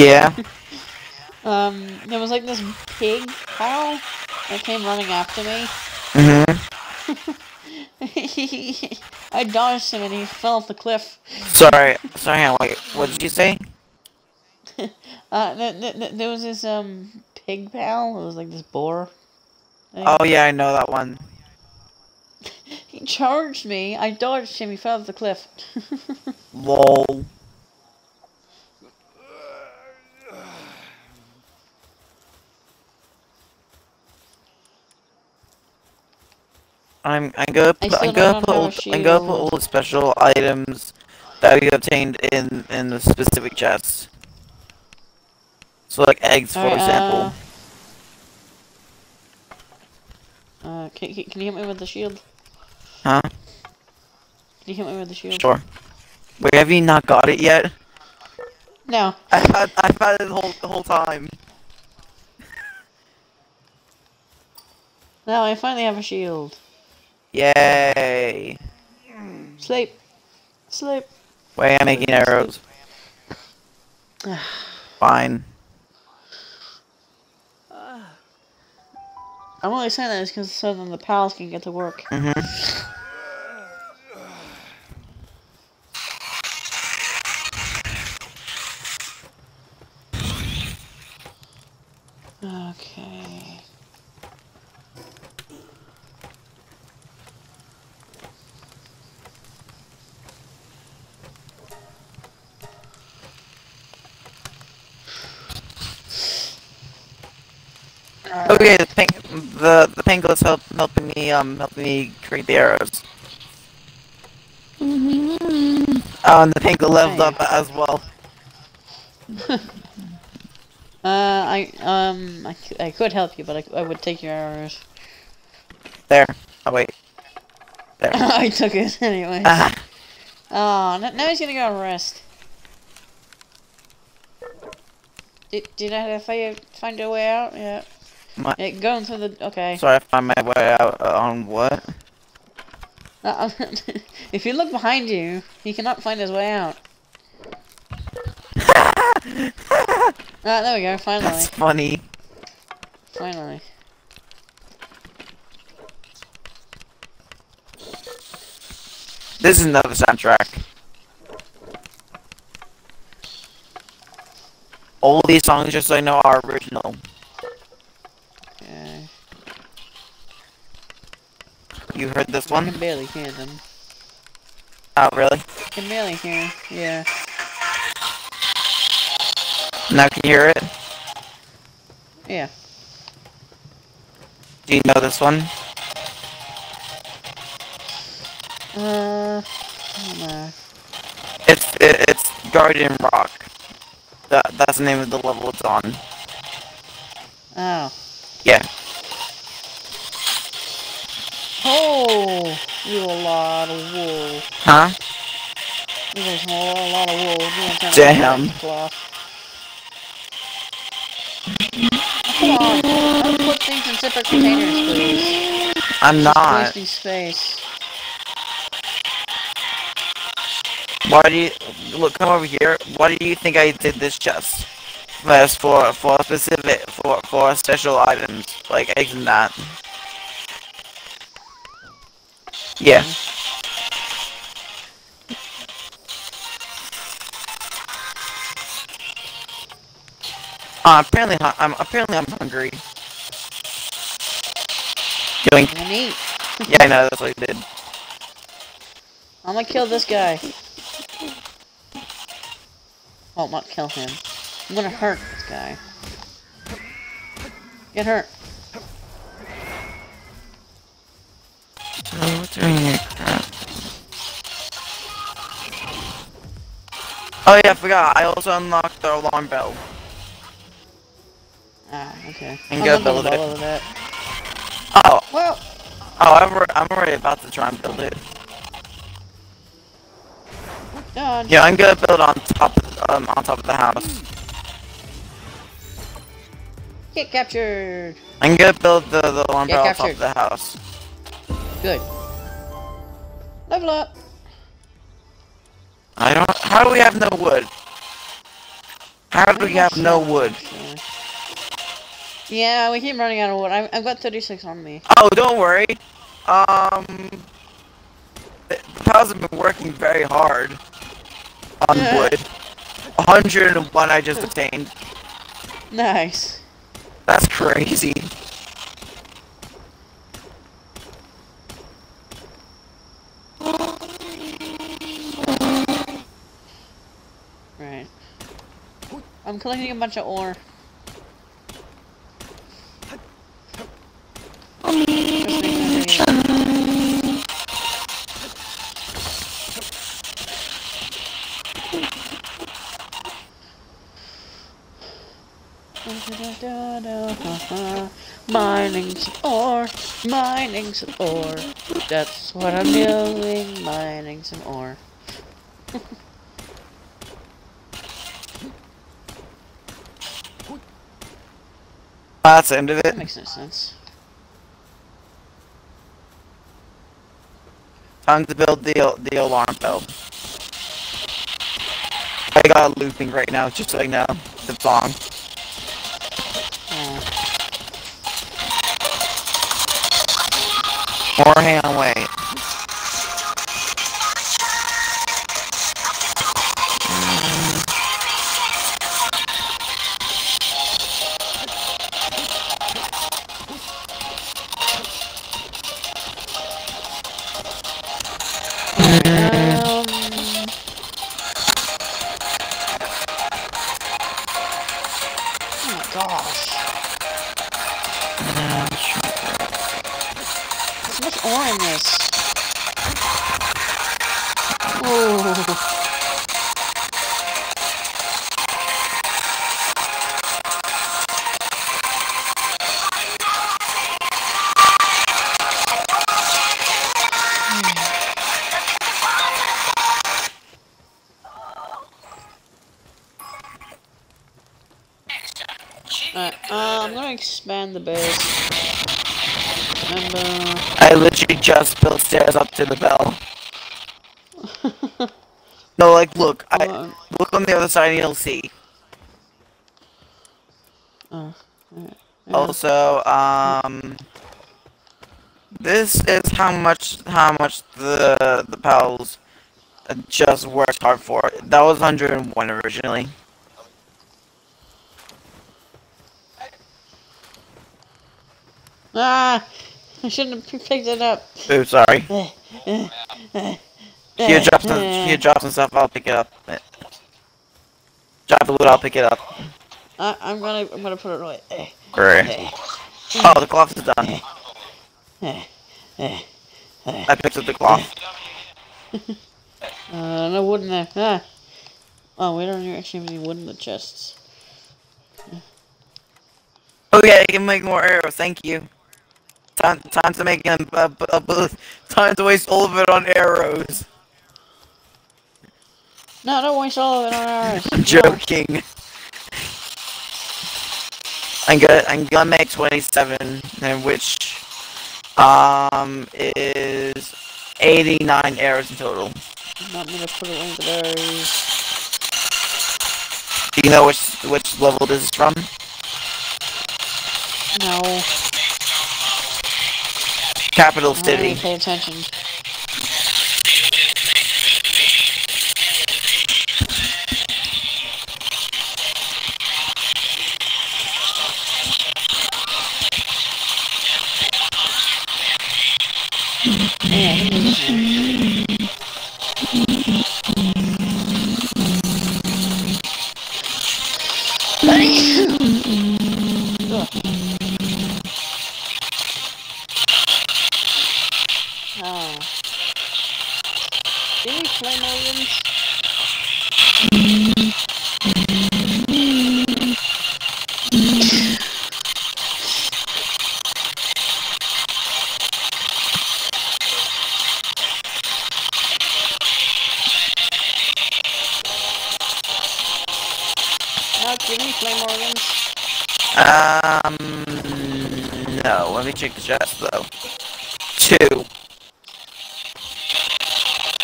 Yeah. Um, there was like this pig cow that came running after me. Mhm. I dodged him and he fell off the cliff. Sorry. Sorry. hang on, Wait. What did you say? Uh, th- th- th- there was this um pig pal. It was like this boar. thing. Oh yeah, I know that one. He charged me. I dodged him. He fell off the cliff. Lol. I'm I'm gonna I put, still I'm gonna put all, I'm gonna put all the special items that we obtained in in the specific chest. So like eggs, for Alright, example. Uh, uh, can, can you hit me with the shield? Huh? Can you hit me with the shield? Sure. Wait, have you not got it yet? No. I had I've had it the whole the whole time. Now I finally have a shield. Yay! Sleep. Sleep. Wait, I'm making arrows. Fine. I'm only saying that because so then the pals can get to work. Mhm. Okay. Okay, the pink the the penguin's help helping me um helping me create the arrows. Oh, and the penguin leveled up as well. Uh, I um, I, I could help you, but I, I would take your arrows. There. Oh wait. There. I took it anyway. Ah, Oh, now he's gonna go rest. Did, did I find find a way out? Yeah. My- Yeah, going through the okay. sorry, I found my way out uh, on what? Uh, if you look behind you, he cannot find his way out. Ah, there we go. Finally, That's funny. finally. This is another soundtrack. All these songs, just so I know, are original. You heard this one? I can barely hear them. Oh, really? I can barely hear. Yeah. Now can you hear it? Yeah. Do you know this one? Uh. I. It's it, it's Guardian Rock. That that's the name of the level it's on. Oh. Yeah. Oh! You a lot of wool. Huh? There's a lot, lot of wool. You Damn. Cloth. Come on. Don't put things in separate containers, please. I'm Just not. wasting space. Why do you look? Come over here. Why do you think I did this chest? That's for for specific for for special items like eggs and that. Yeah. Uh, apparently, I'm apparently I'm hungry. Doing, yeah, I know that's what I did. I'm gonna kill this guy. Well, not kill him. I'm gonna hurt this guy. Get hurt. Oh, what's doing here? Crap. Oh yeah, I forgot. I also unlocked the alarm bell. Ah, okay. And go build it. bother. Oh, Well, oh, I'm, I'm already about to try and build it. done. Yeah, I'm gonna build on top, um, on top of the house. Get captured. I'm gonna build the, the alarm Get bell on top of the house. Good. Level up. I don't. How do we have no wood? How do we have no wood? Sure. Yeah, we keep running out of wood. I, I've got 36 on me. Oh, don't worry. Um, the the pals have been working very hard on Yeah. wood. 101 I just obtained. Nice. That's crazy. Right. I'm collecting a bunch of ore. Just making a video. Mining some ore, mining some ore. That's what I'm doing, mining some ore. That's the end of it. That makes no sense. Time to build the the alarm bell. I got a looping right now, just so you know. The song. Or hang on. Just built stairs up to the bell. No, like, look. hold I on. look on the other side and you'll see. Oh. Yeah. Also, um, this is how much how much the the pals just worked hard for. That was 101 originally. Ah! I shouldn't have picked it up. Ooh, sorry. Eh, Here, drop some. Here, drop some stuff. I'll pick it up. Drop the loot. I'll pick it up. I, I'm gonna I'm gonna put it away. Eh, Great. eh, Oh, the cloth is done. eh, eh. I picked up the cloth. Uh, no wood in there. Ah. Oh, we don't actually have any wood in the chests. Oh yeah, I can make more arrows. Thank you. Time, time to make them. Uh, b- uh, time to waste all of it on arrows. No, don't waste all of it on arrows. I'm joking. I'm gonna I'm gonna make 27, and which um is 89 arrows in total. I'm not gonna put it into those. Do you know which which level this is from? No, Capital City. pay attention.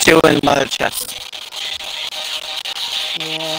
Two in mother chest. Yeah.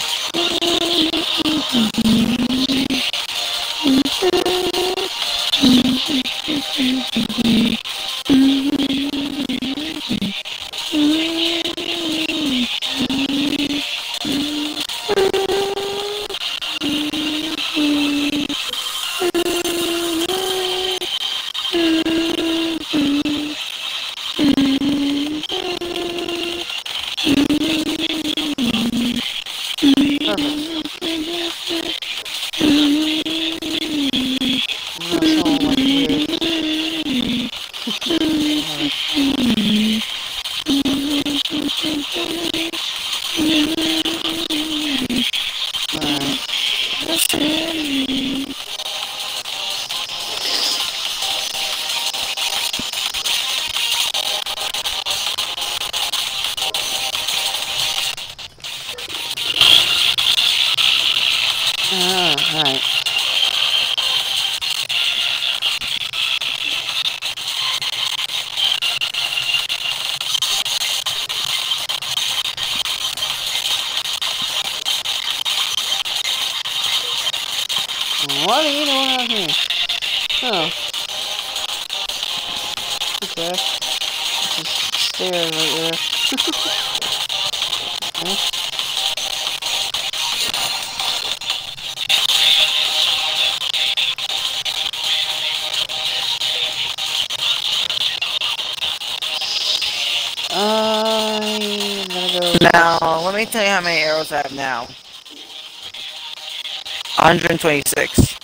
Me tell you how many arrows I have now. 126.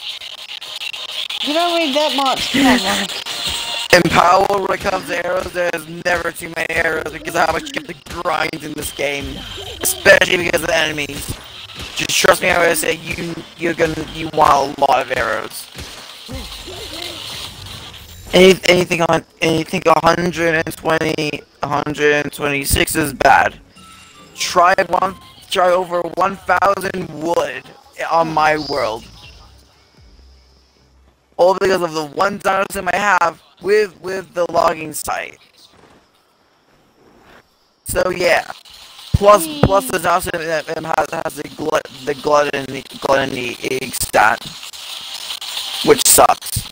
You don't need that much. In power, when it comes to arrows, there's never too many arrows because of how much you have to grind in this game. Especially because of the enemies. Just trust me, I would say you you're gonna you want a lot of arrows. Any, anything on anything 120, 126 is bad. Try one, try over 1,000 wood on my world. All because of the one dinosaur I have with with the logging site. So yeah. Plus plus the dinosaur that has, has the glut the gluttony gluttony stat. Which sucks.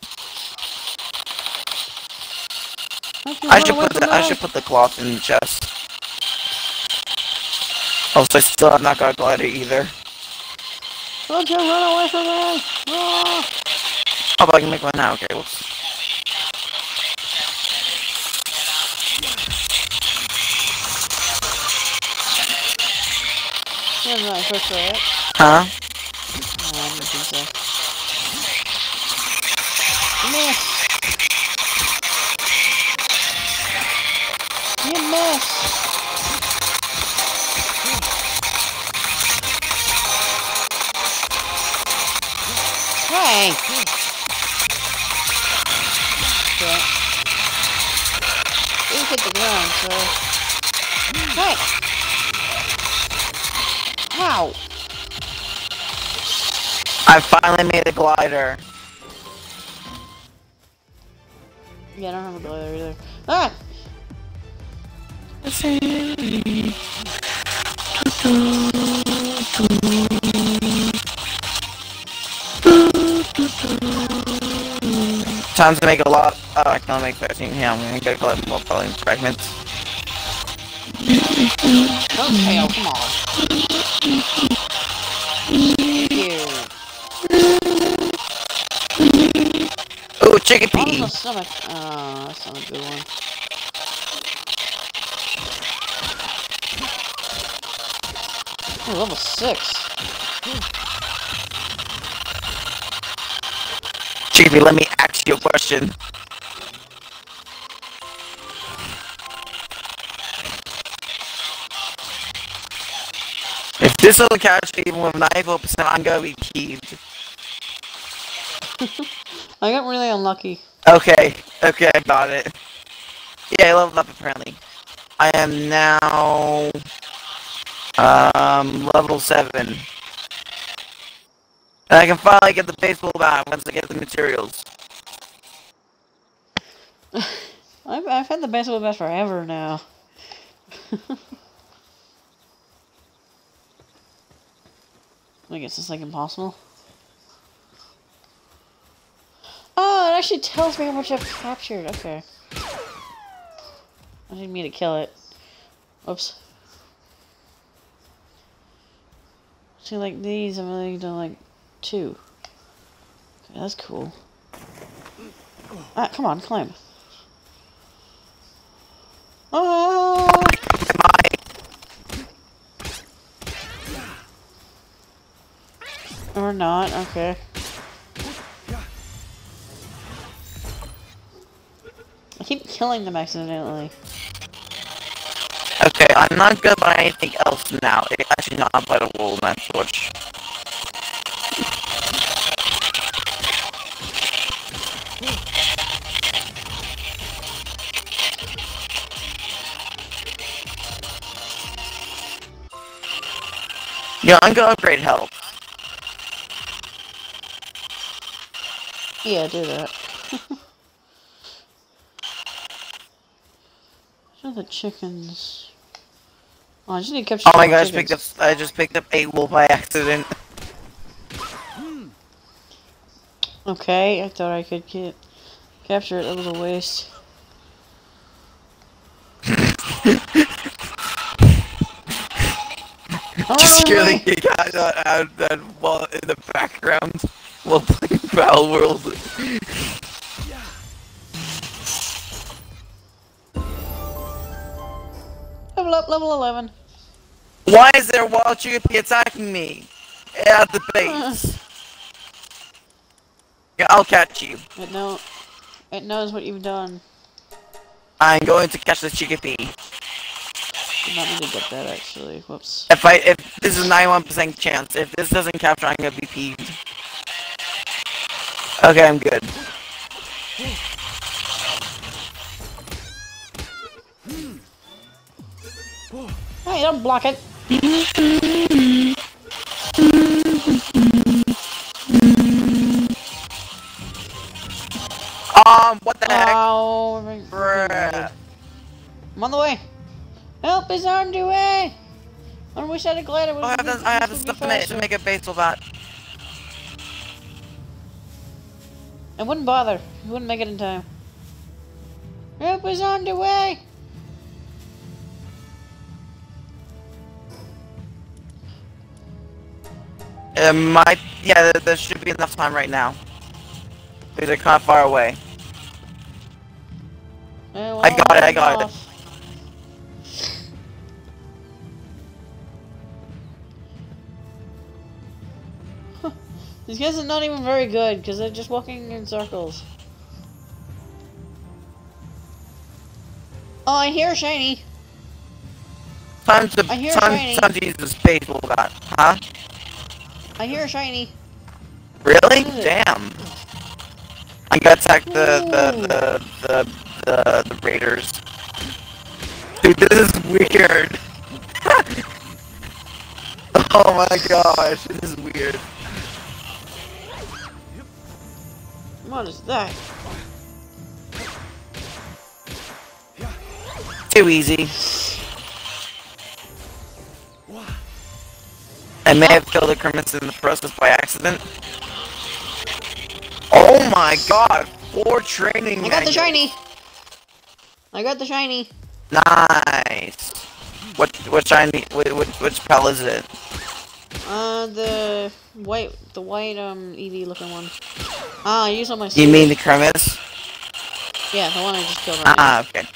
Don't I should put the I should put the cloth in the chest. Also, I still have not got a glider either. Okay, run away from me! Ah. Oh, but I can make one now. Okay, whoops. That's not quick, right? Huh? I don't You! Hey! Okay. You hit the ground, so... Hey! Wow! I finally made a glider. Yeah, I don't have a glider either. Ah! Time to make a lot. Oh, I can only make 13. Yeah, I'm gonna go collect more falling fragments. No tail, oh, come on. Ew. Ooh, Oh, Chikipi! the stomach. Uh, oh, that's not a good one. Oh, level 6. Chikipi, let me ask you a question. If this doesn't catch even with 94%, I'm gonna be peeved. I got really unlucky. Okay, okay, I got it. Yeah, I leveled up apparently. I am now um level seven. And I can finally get the baseball bat once I get the materials. I've, I've had the baseball bat forever now. I guess it's like impossible. Oh, it actually tells me how much I've captured. Okay. I didn't mean to kill it. Oops. See, like these, I'm only done like two. Okay, that's cool. Ah, come on, climb. Oh! Or not, okay. I keep killing them accidentally. Okay, I'm not gonna buy anything else now. It- Actually, not buy the wool man torch. Yeah, I'm gonna upgrade health. Yeah, do that. Show the chickens. Oh, I just need to capture Oh my gosh, picked up. I just picked up eight wool by accident. Hmm. Okay, I thought I could get capture it. That was a waste. Just no, killing way. guy out, out, out while in the background while playing Battle World. Level up, level 11. Why is there a wild Chikipi attacking me? At the base. Yeah, I'll catch you. It know, it knows what you've done. I'm going to catch this Chikipi. Did not to get that actually. Whoops. If I if this is 91% chance, if this doesn't capture, I'm gonna be peeved. Okay, I'm good. Hey, don't block it. Um, what the heck? Oh, I'm on the way. Help is on the way. I wish I had a glider. Oh, I have the, I have the stuff to make, to make a baseball bat. I wouldn't bother. You wouldn't make it in time. Help is on the way. It might, yeah, there, there should be enough time right now. Because they're kind of far away. Eh, I got it, I got it. These guys are not even very good because they're just walking in circles. Oh, I hear a shiny. Time to I hear time, shiny. time to use the space got. Huh? I hear a shiny. Really? Damn. I gotta attack the the, the the the the raiders. Dude, this is weird. oh my gosh, this is weird. What is that? Too easy. I may have killed a Cremis in the process by accident. Oh my god! Four training I got the shiny. I got the shiny. Nice. What what shiny? Which, which, which pal is it? Uh, the white, the white um EV looking one. Ah, I used on my. You mean the Cremis? Yeah, the one I just killed. Right Ah, okay.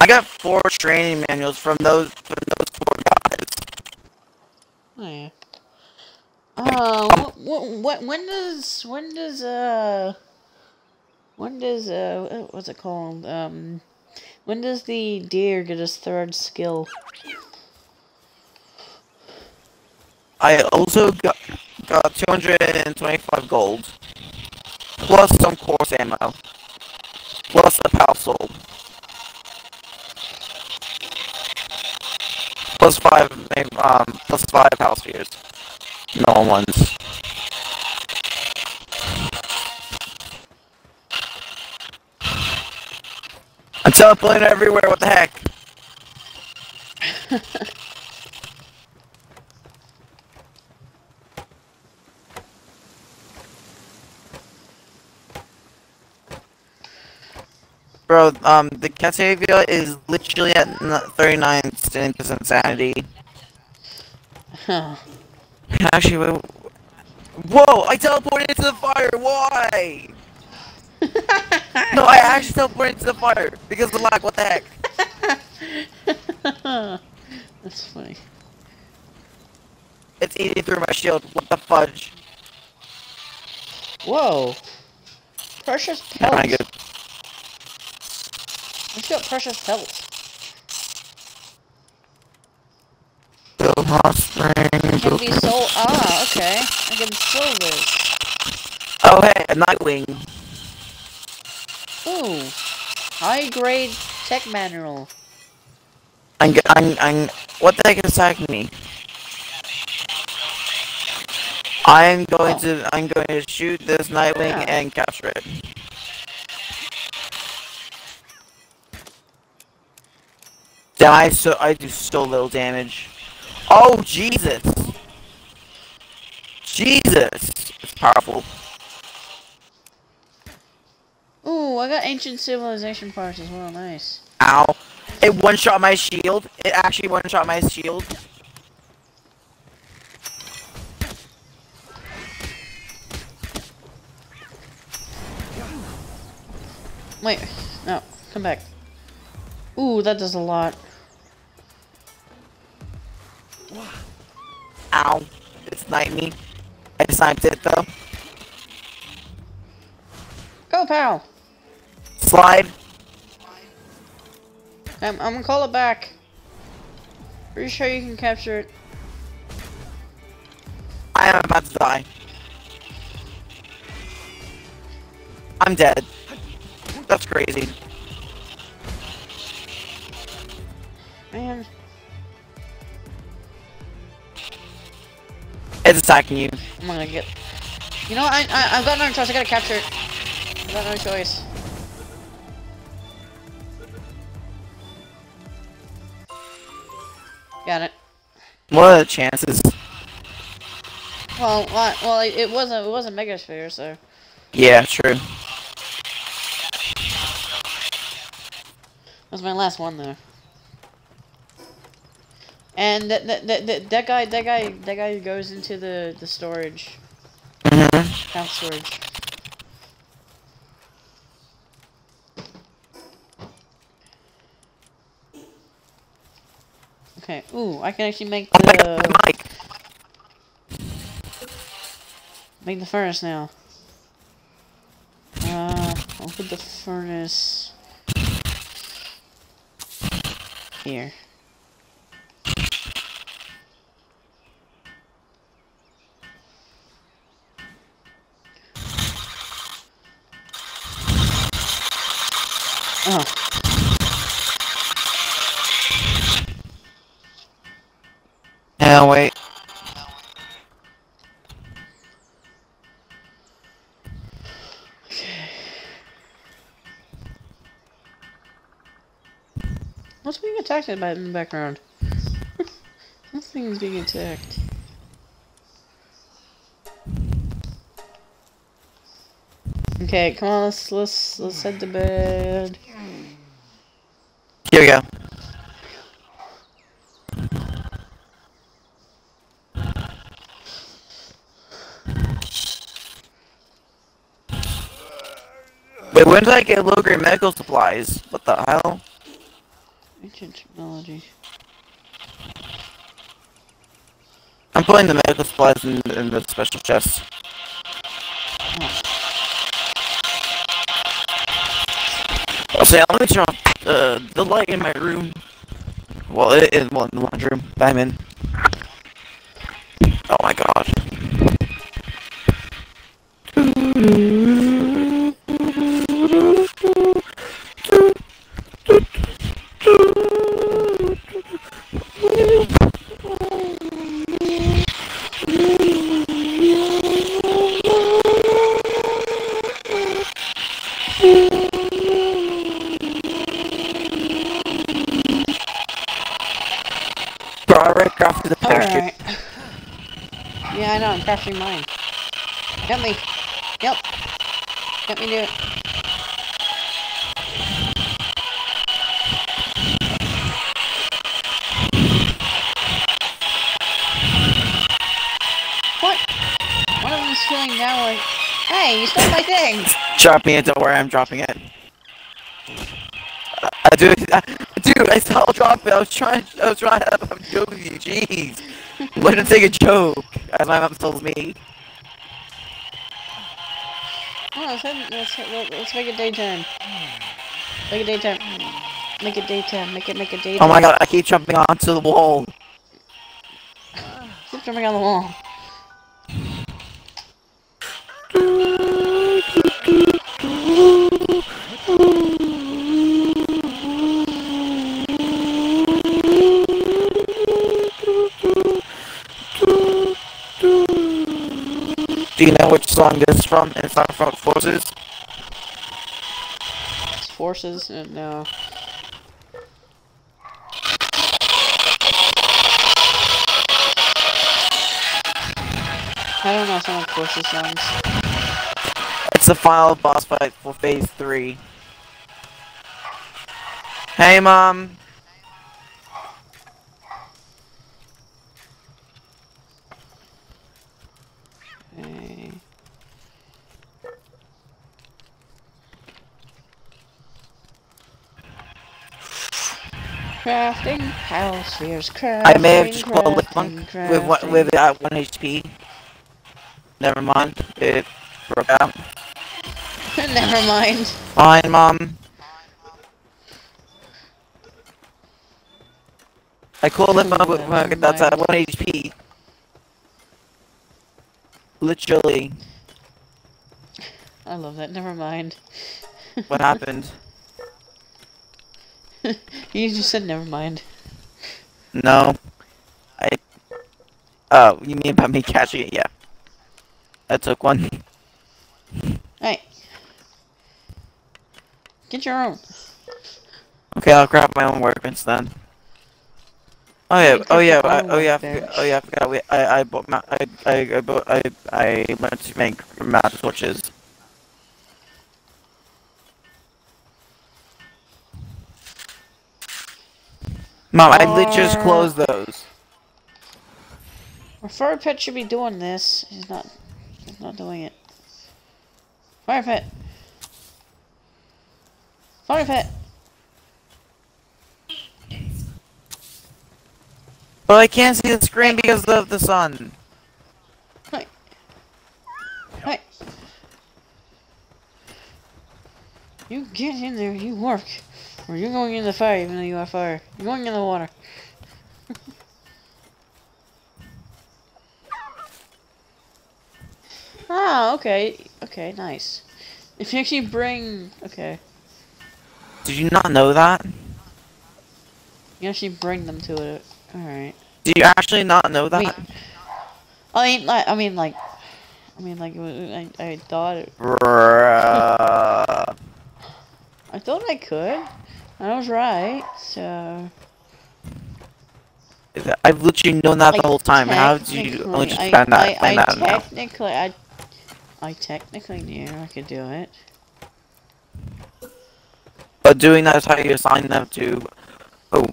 I got four training manuals from those from those four guys. Oh yeah. Uh, what, what, when does, when does, uh, when does, uh, what's it called? Um, when does the deer get his third skill? I also got got 225 gold, plus some course ammo, plus a pal plus five um plus five pal spheres, no ones. Teleporting everywhere. What the heck? Bro, um, the Cattiva is literally at 39% insanity. Huh. Actually, whoa! I teleported into the fire. Why? No, I actually teleported into the fire because of the lag. What the heck? That's funny. It's eating through my shield. What the fudge? Whoa. Precious Oh pelts. god. I just got precious pelts. Bill Hoffman, Can Bill- be sold. Ah, okay. I can sell this. Oh hey, a Nitewing. Ooh. High grade tech manual. I'm, I'm, I'm, what the heck is attacking me? I'm going Oh. to, I'm going to shoot this Nitewing Yeah. and capture it. Damn, I so, I do so little damage. Oh, Jesus! Jesus! It's powerful. Ooh, I got ancient civilization parts as well. Nice. Ow. It one-shot my shield. It actually one-shot my shield. Wait, no, come back. Ooh, that does a lot. Ow. It sniped me. I sniped it though. Go, pal. Slide. I'm, I'm gonna call it back. Pretty sure you can capture it. I am about to die. I'm dead. That's crazy. Man, It's attacking you. I'm gonna get. You know, what, I, I I've got no choice. I gotta capture it. I've got no choice. Got it. What are the chances? Well, well, well it, wasn't it was a megasphere, so Yeah, true. that's my last one though. And that that, that, that, that guy that guy that guy goes into the the storage Mm-hmm. house storage. Okay. Ooh, I can actually make the make the furnace now. Uh, I'll put the furnace here. Oh, Yeah, wait. what's being attacked by in the background? Nothing's being attacked. Okay, come on, let's let's let's head to bed. Here we go. I get low grade medical supplies? What the hell? Ancient technology. I'm putting the medical supplies in, in the special chest. I'll say, let me turn off uh, the light in my room. Well, it is well, in the laundry room that I'm in. Oh my god. Bro, I already crafted the parachute. Alright. Yeah, I know, mine. Help me. Help. Help me do it. What? What are I feeling now like... Hey, you stole my thing! Drop me into where I'm dropping it. Uh, uh, dude, uh, dude, I saw drop it. I was trying. I was trying to with you. Jeez, let him take a joke. As my mom told me. Oh, let's, head, let's, let- let's make it daytime. Make it daytime. Make it daytime. Make it, make it daytime. Oh my god, I keep jumping onto the wall. Keep jumping on the wall. Do you know which song this is from? It's not from Forces. It's forces. Uh, no. I don't know some of forces songs. It's the final boss fight for Phase Three. Hey, mom. Crafting house, here's crafting. I may have just killed with crafting, one with one with uh, one HP. Never mind. It broke out. Never mind. Fine, mom. I call it my, my that's at one HP. Literally, I love that. Never mind. what happened? you just said never mind. No. I. Oh, you mean about me catching it? Yeah. I took one. Hey. Get your own. Okay, I'll grab my own workbench then. Oh yeah, oh yeah, I, oh yeah, I forgot- oh yeah, I forgot. We, I, I bought ma- I, I, I bought, I, I learned to make mouse switches. Mom, I literally just Or- closed those. Fire pet should be doing this. He's not. He's not doing it. Fire pet. Fire pet. But I can't see the screen because of the sun. Hey. You get in there, you work. Or you're going in the fire even though you are fire. You're going in the water. ah, okay. Okay, nice. If you actually bring... Okay. Did you not know that? You actually bring them to it. Alright. Did you actually not know that? Wait. I mean, like, I mean, like... I mean, like, I, I thought it... I thought I could. I was right, so... I've literally known that the whole time. How did you only just find that, I, find I, that I now? technically, I, I technically knew I could do it. But doing that is how you assign them to. Oh.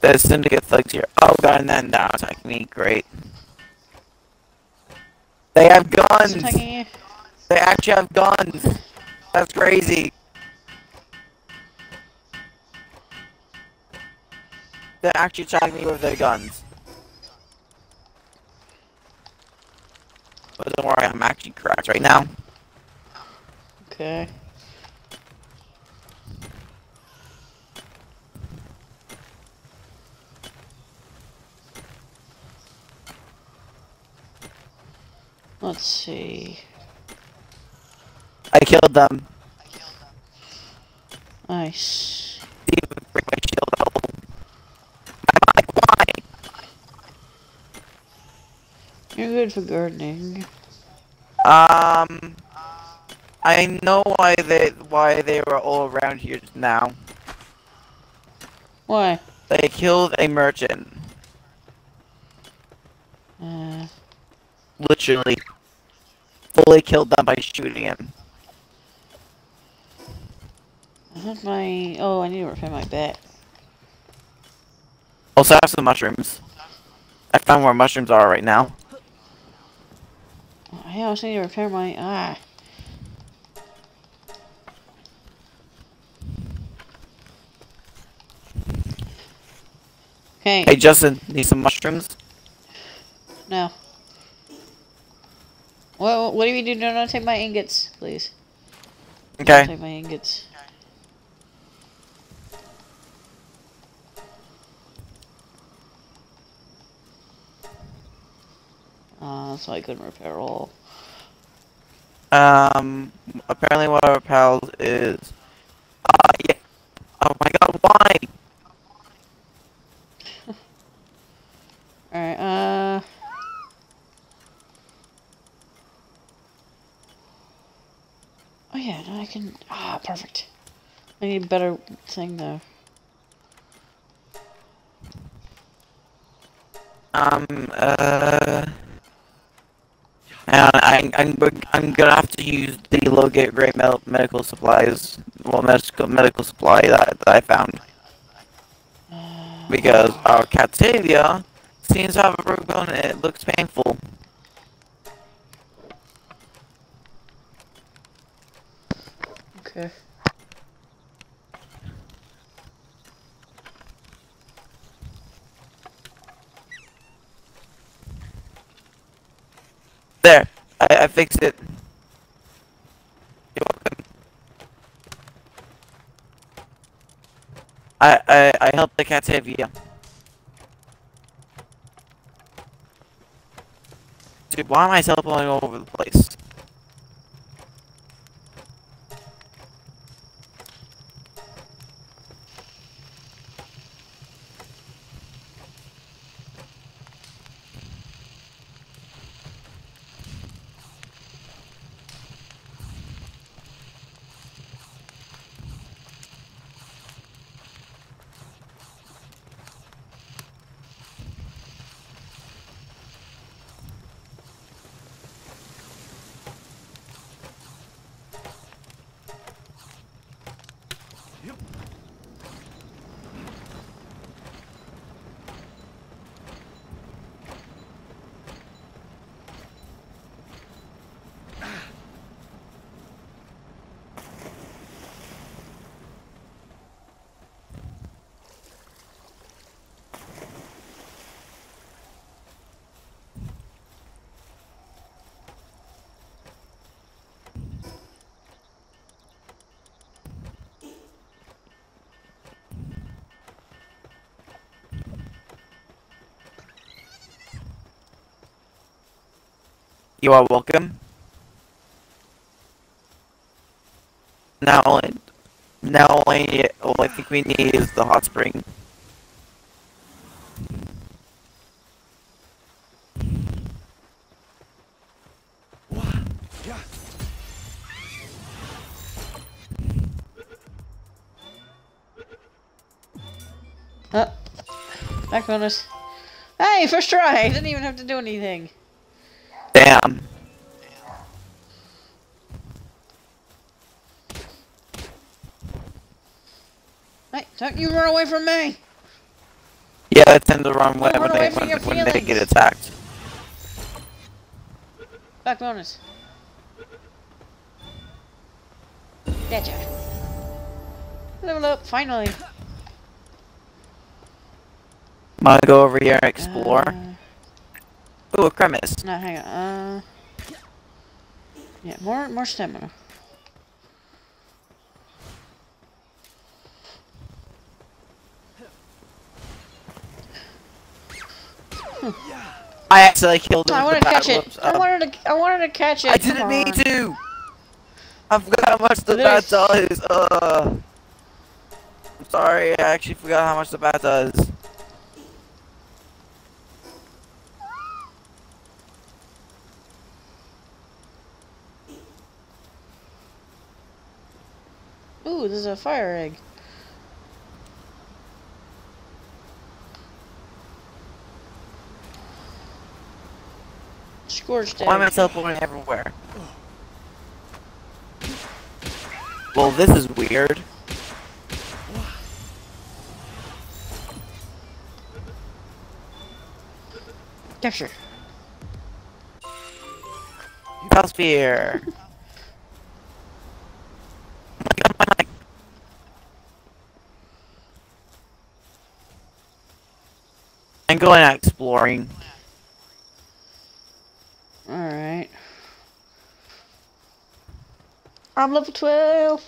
The syndicate thugs here. Oh god, and then down technique. Great. They have guns! What's attacking you? They actually have guns! That's crazy. They're actually attacking me with their guns. But don't worry, I'm actually correct right now. Okay. Let's see. I killed them. Nice. Didn't even bring my shield home. I'm like, why? You're good for gardening. Um, I know why they why they were all around here now. Why? They killed a merchant, Uh, literally, fully killed them by shooting him. I have my. Oh, I need to repair my back. Also, I have some mushrooms. I found where mushrooms are right now. I also need to repair my. Ah. Okay. Hey, Justin, need some mushrooms? No. What, what do you do? Do not take my ingots, please. Don't Okay. take my ingots. Uh, that's I couldn't repair all. Um, apparently one of our pals is. Ah, yeah. Oh my god, why? Alright, uh... Oh yeah, now I can... Ah, perfect. I need a better thing though. Um, uh. And I, I'm, I'm gonna have to use the Med- Medical Supplies, well, medical, medical supply that, that I found. Because our Cattiva seems to have a broken bone and it looks painful. Okay. There, I, I fixed it. You're welcome. I, I, I helped the cat save you. Dude, why am I teleporting all over the place? You are welcome. Now, only, now only, all I think we need is the hot spring. Uh, back bonus. Hey, first try! I didn't even have to do anything. You run away from me! Yeah, they tend to run away when, they, when, when they get attacked. Back bonus. Gotcha. Level up, finally. Wanna go over here and explore? Uh, Ooh, a crevice. no, hang on. Uh, yeah, more more stamina. I accidentally killed him I wanted to catch it. Whoops. I Um, wanted to. I wanted to catch it. I didn't mean on. to! I forgot how much the bat does. Uh, I'm sorry, I actually forgot how much the bat does. Ooh, there's a fire egg. Scorched Why am I teleporting everywhere? Well, this is weird. Capture. Sphere. I'm going out exploring. Alright. I'm level 12.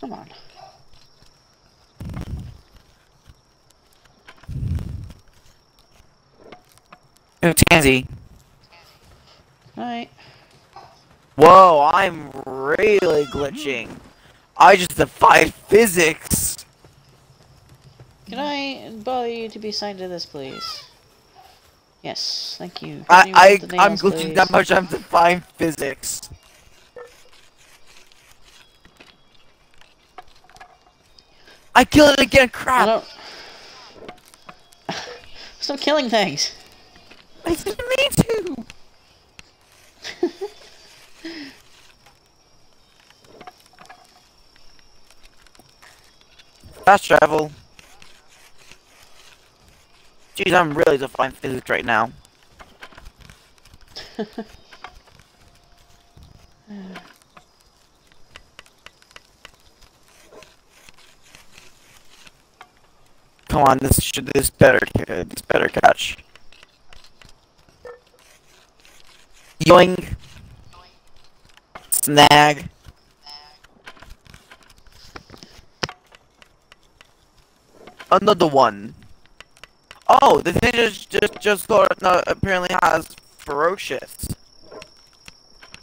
Come on. Ooh, Tanzee. Alright. Whoa, I'm really glitching. I just defy physics. Can I bother you to be signed to this, please? Yes, thank you. I, I, I'm glitching that much. I'm defying physics. I killed it again. I Crap. don't. Stop killing things. I didn't mean to. Fast travel. Jeez, I'm really defying physics right now. Come on, this should this better this better catch. Yoink. Snag. Another one. Oh, the thing just just just got no, apparently has ferocious.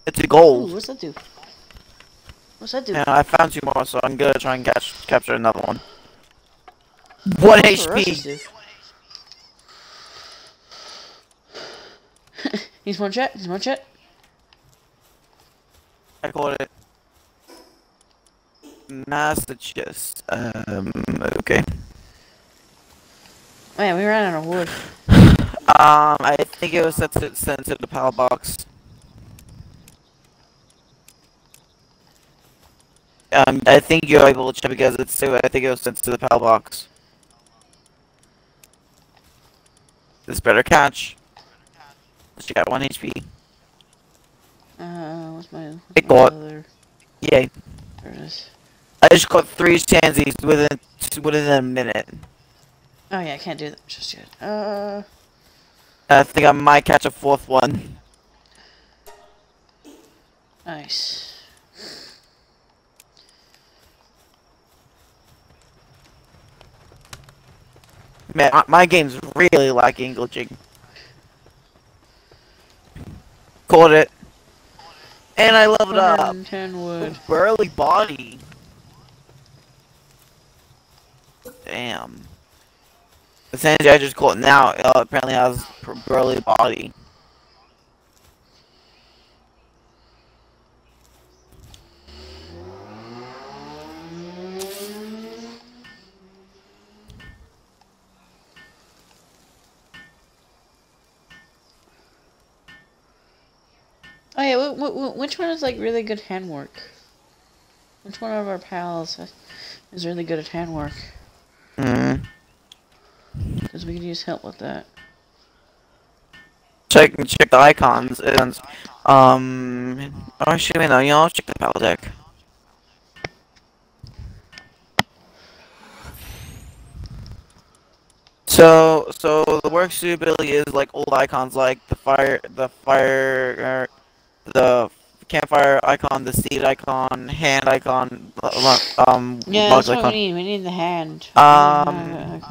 It's a Ooh, gold. what's that do? What's that do? And I found two more, so I'm gonna try and catch capture another one. One HP. he's one shot. He's one shot. I called it. Massachusetts. Um. Okay. Man, we ran out of wood. Um. I think it was sent to, sent to the power box. Um. I think you're able to check because it's. Too. I think it was sent to the power box. This better catch. She got one HP. Uh, what's my, what's my other? Yay. There it is. I just caught three Chansies within within a minute. Oh yeah, I can't do that just yet. Uh, I think I might catch a fourth one. nice. Man, my game's really lacking glitching. Caught it. And I leveled up. 110 wood. Burly body. Damn. The Sanjay I just caught now uh, apparently has a burly body. Oh yeah, wh- wh- wh- which one is like really good handwork? Which one of our pals is really good at handwork? Mm. Because we could use help with that. Check check the icons and um oh actually wait no, you know, check the battle deck. So so the work suitability is like old icons like the fire the fire uh, the campfire icon, the seed icon, hand icon, lo- um Yeah, that's what icon. we need. We need the hand. Um,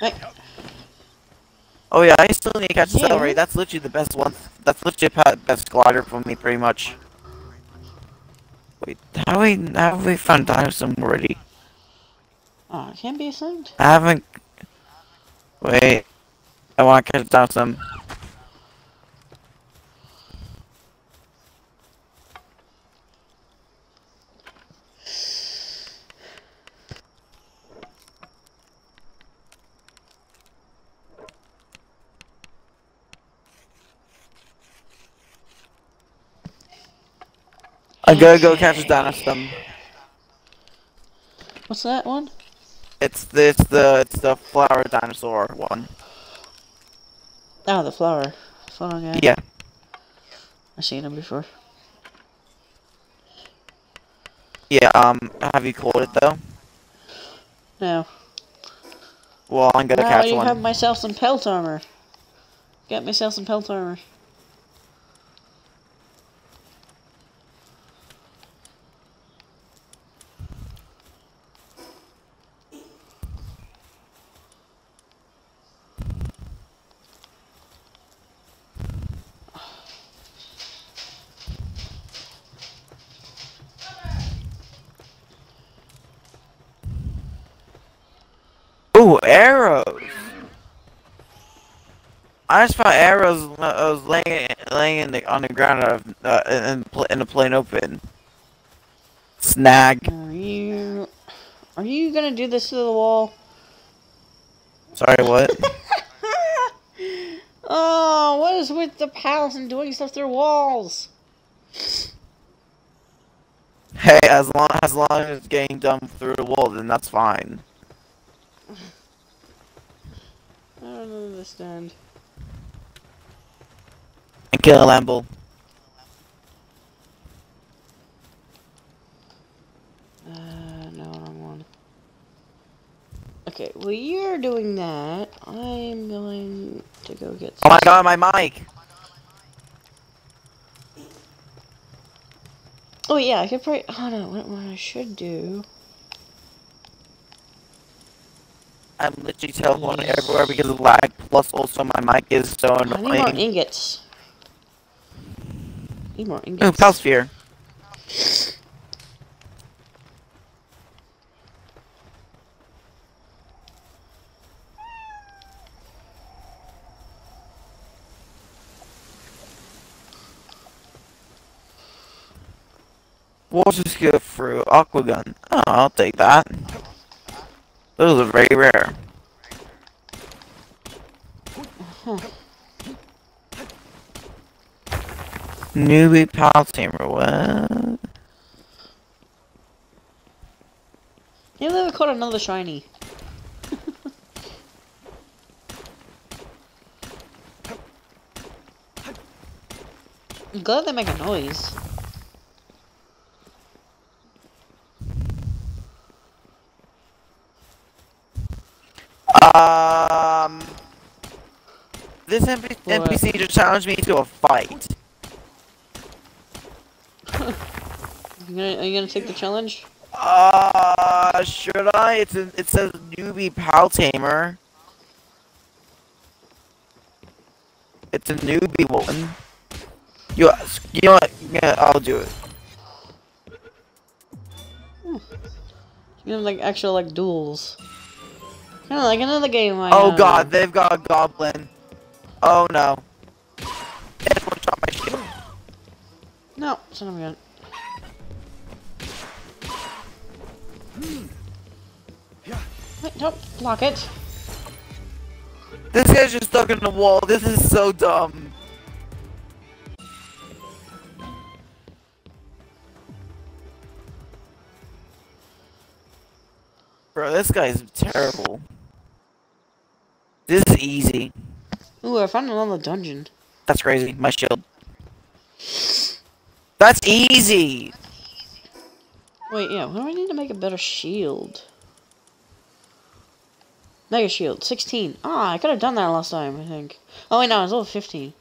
Hey, Oh yeah, I still need to catch the Yeah. Celaray. That's literally the best one. That's literally the best glider for me, pretty much. Wait, how we have we found dinosaur already? oh, it can't be assumed. I haven't. Wait, I want to catch dinosaur. I gotta go catch a dinosaur. What's that one? It's the it's the it's the flower dinosaur one. Oh, the flower. Flower guy. Yeah. I've seen him before. Yeah. Um. Have you caught it though? No. Well, I'm gonna Now catch you one. have myself some pelt armor. Get myself some pelt armor. Ooh, arrows! I just found arrows. uh, I was laying laying in the, on the ground uh, uh, in in the plane open. Snag. Are you... Are you gonna do this to the wall? Sorry, what? oh, what is with the palace and doing stuff through walls? hey, as long as long as it's getting done through the wall, then that's fine. I don't understand. Kill a Lamball. Uh, no, wrong one. Okay, well you're doing that. I'm going to go get Oh my god, my mic! Oh yeah, I could probably. Oh no, what, what I should do. I'm literally teleporting everywhere because of lag. Plus, also my mic is so annoying. I need more ingots. Need more Ooh, ingots. Pal Sphere. Water skill through aqua gun. Oh, I'll take that. Those are very rare. Huh. Newbie pal tamer. What? Maybe they caught another shiny. I'm glad they make a noise. Um, this this NPC just challenged me to a fight. You gonna, are you gonna take the challenge? Uh, should I? It's a, it says newbie pal tamer. It's a newbie one. You, you know what? Yeah, I'll do it. You have like actual like duels. Kind of like another game. I, Oh uh, god, they've got a goblin. Oh no. It one shot my shield. No, son of a gun. Don't block it. This guy's just stuck in the wall. This is so dumb. Bro, this guy's terrible. This is easy. Ooh, I found another dungeon. That's crazy. My shield. That's easy. Wait, yeah, what do I need to make a better shield? Mega shield, 16. Ah, I could have done that last time, I think. Oh, wait, no, it's level 15.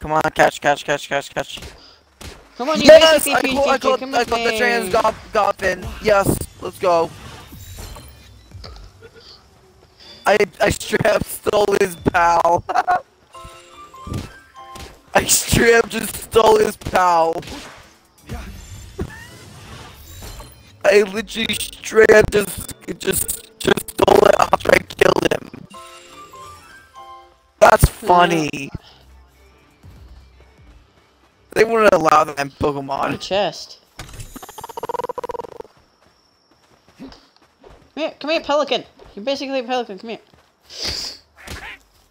Come on, catch, catch, catch, catch, catch. Come on, you Yes, I caught, I caught, I caught the trans goblin. Yes, let's go. I I straight up stole his pal. I straight up just stole his pal. I literally straight up just just just stole it after I killed him. That's funny. They wouldn't allow that in A Pokemon. chest. Come here, come here, pelican. You're basically a pelican. Come here.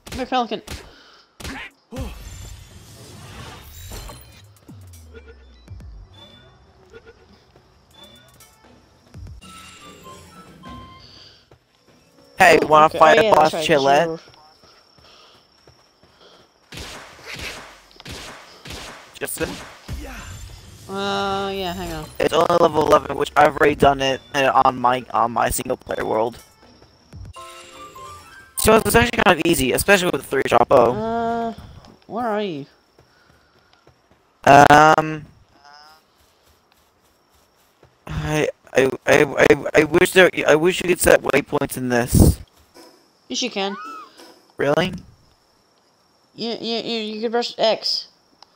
Come here, pelican. Hey, wanna Okay, fight oh, a yeah, boss right, Justin? Uh, yeah, hang on. It's only level 11, which I've already done it uh, on my on my single player world. So it's actually kind of easy, especially with the three drop bow. Uh, where are you? Um, I I I I, I wish there I wish you could set waypoints in this. Yes, you can. Really? You, you, you, you can press X.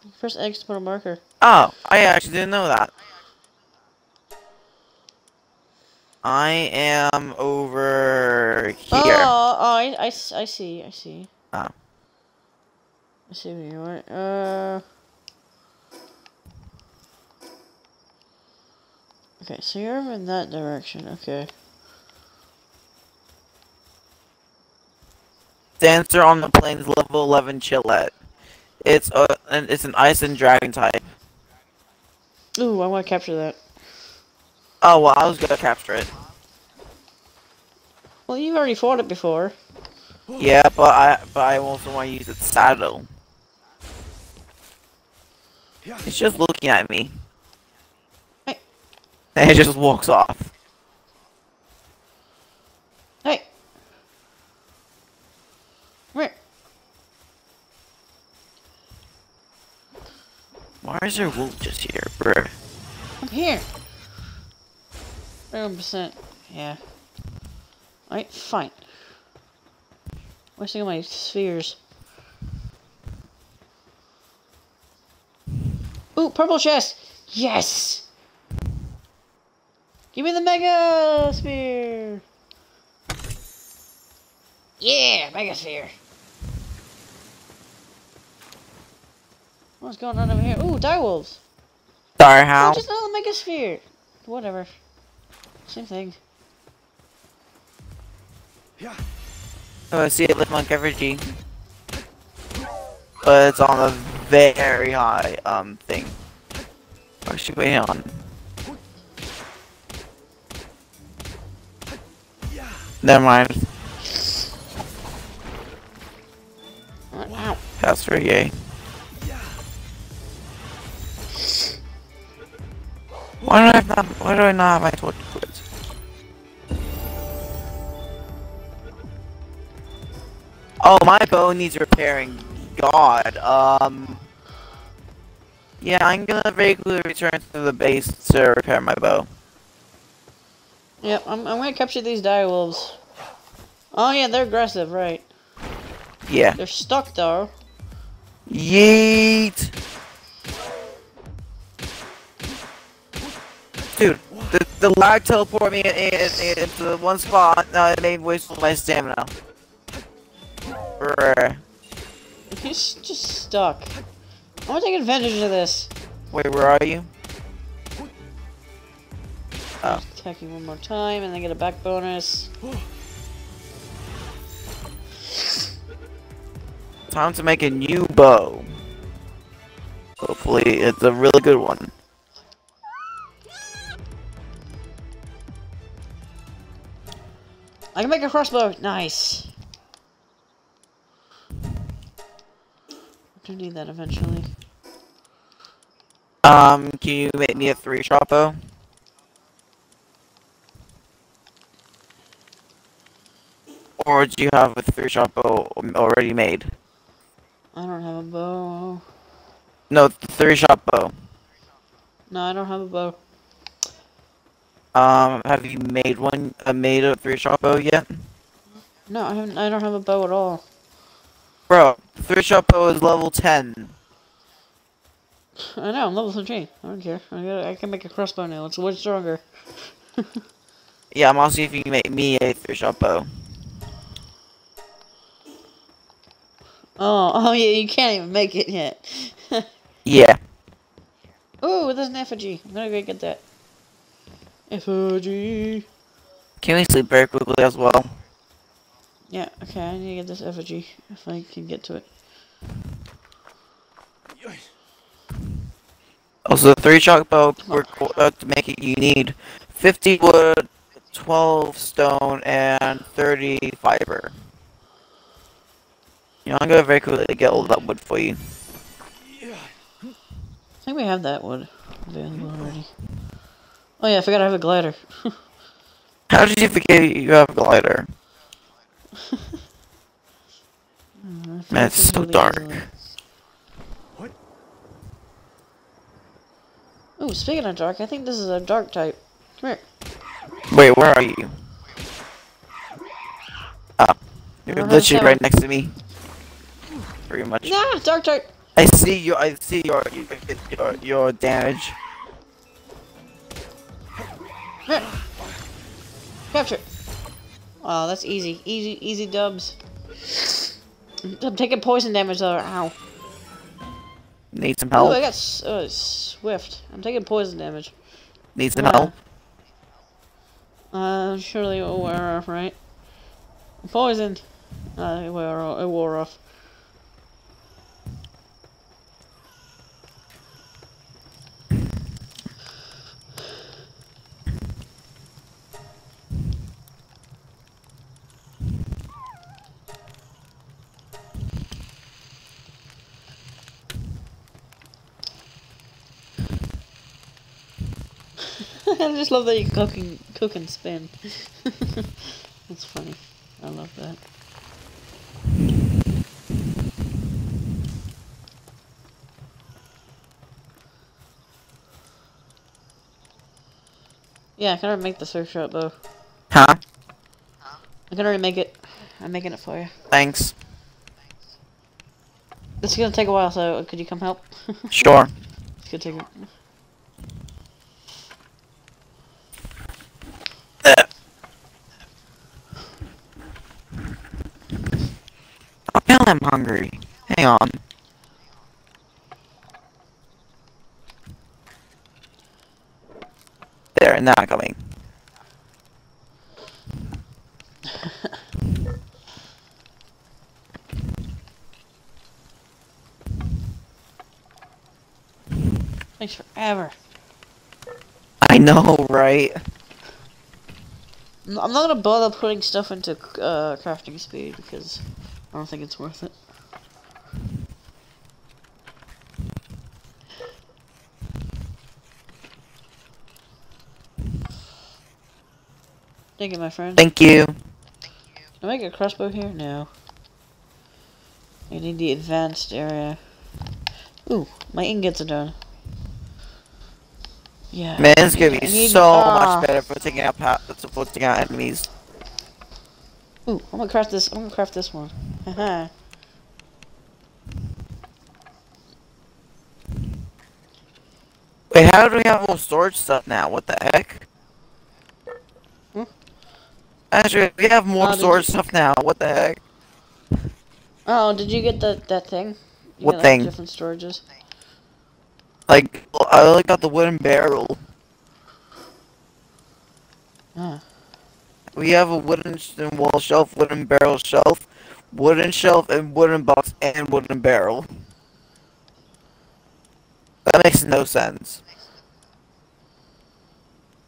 You can press X to put a marker. Oh, I actually didn't know that. I am over here. Oh, oh I, I, I see, I see. Oh. I see where you are. Uh. Okay, so you're over in that direction. Okay. Dancer on the plains, level 11 Chillet. It's a, and it's an ice and dragon type. Ooh, I want to capture that. Oh well, I was gonna capture it. Well, you've already fought it before. Yeah, but I but I also want to use its saddle. It's just looking at me. And it just walks off. Hey! Come here. Why is there a wolf just here, bruh? Come here. 31%. Yeah. Alright, fine. Wasting my spheres. Ooh, purple chest! Yes! Give me the mega sphere! Yeah, mega sphere! What's going on over here? Ooh, direwolves! Sorry, Oh, how? just another mega sphere. Whatever. Same thing. Oh, I see it with Monk Evergy. But it's on a very high um thing. What should we on? Never mind. Uh, That's for yay. Why do I have not? Why do I not have my torch equipped? Oh, my bow needs repairing. God. Um. Yeah, I'm gonna vaguely return to the base to repair my bow. Yep, I'm, I'm gonna capture these dire wolves. Oh yeah, they're aggressive, right? Yeah. They're stuck though. Yeet. Dude, the, the lag teleport me in, in, in- into the one spot. Uh, now it made waste of my stamina. Brr. He's just stuck. I wanna take advantage of this. Wait, where are you? Oh. Attack you one more time and then get a back bonus. Time to make a new bow. Hopefully, it's a really good one. I can make a crossbow. Nice. I do need that eventually. Um, can you make me a three shot bow? Or do you have a three shot bow already made? I don't have a bow. No, three shot bow. No, I don't have a bow. Um, have you made one? Uh, made a three shot bow yet? No, I haven't. I don't have a bow at all. Bro, three shot bow is level ten. I know. I'm level 13. I don't care. I, got, I can make a crossbow now. It's way stronger. Yeah, I'm asking if you can make me a three shot bow. Oh, oh yeah. You can't even make it yet. Yeah. oh, there's an effigy. I'm gonna go get that. Effigy. Can we sleep very quickly as well? Yeah. Okay. I need to get this effigy if I can get to it. Also, the three shot bow uh, to make it, you need 50 wood, 12 stone, and 30 fiber. You know, I'm gonna very quickly get all that wood for you. I think we have that wood available already. Oh yeah, I forgot I have a glider. How did you forget you have a glider? Man, it's so dark. easily- Ooh, speaking of dark, I think this is a dark type. Come here. Wait, where are you? Ah, you're literally right next to me. Pretty much. Nah, dark type. I see your, I see your, your, your damage. Capture. Oh, that's easy. Easy, easy dubs. I'm taking poison damage though. Ow. Need some help. Oh. I got uh, swift. I'm taking poison damage. Need some Wow. help? Uh, surely it will wear off, right? Poisoned. Uh, it wore off. I just love that you cook and, cook and spin. That's funny. I love that. Yeah, I can already make the surf shot though. Huh? I can already make it. I'm making it for you. Thanks. This is gonna take a while, so could you come help? Sure. It's gonna take a... Now I'm hungry. Hang on. There, now I'm coming. Takes forever. I know, right? I'm I'm not gonna bother putting stuff into uh, crafting speed because I don't think it's worth it. Thank you, my friend. Thank you. Can I make a crossbow here? No. I need the advanced area. Ooh, my ingots are done. Yeah. Man, it's gonna be need- so ah. much better for taking out for taking out enemies. Ooh, I'm gonna craft this. I'm gonna craft this one. Haha. Wait, how do we have more storage stuff now? What the heck? Hmm? Actually, we have more did storage stuff now. What the heck? oh, did you get that that thing? You What got, like, thing? different storages. Like, I only got the wooden barrel. Ah. We have a wooden wall shelf, wooden barrel shelf, wooden shelf, and wooden box, and wooden barrel. That makes no sense.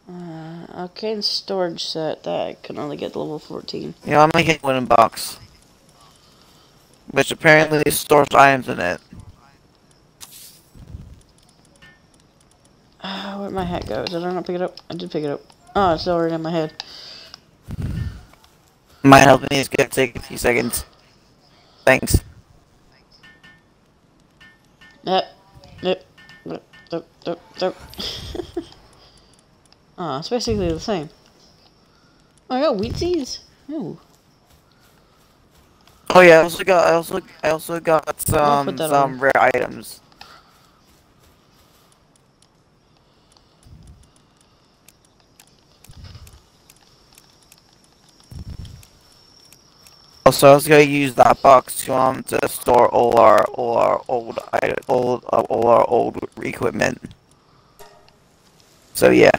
Uh, arcane storage set that I can only get to level 14. Yeah, I'm making a wooden box. Which apparently stores items in it. Ah, where'd my hat go? Did I not pick it up? I did pick it up. Oh, it's already in my head. Might help me, it's gonna take a few seconds. Thanks. Yep. Yep. Yep. Yep. Yep. Yep. Ah, it's basically the same. Oh, I got wheat seeds. Ooh. Oh yeah, I also got, I also, I also got some, some on. rare items. Also, I was gonna use that box to um to store all our all our old old uh, all our old equipment. So yeah,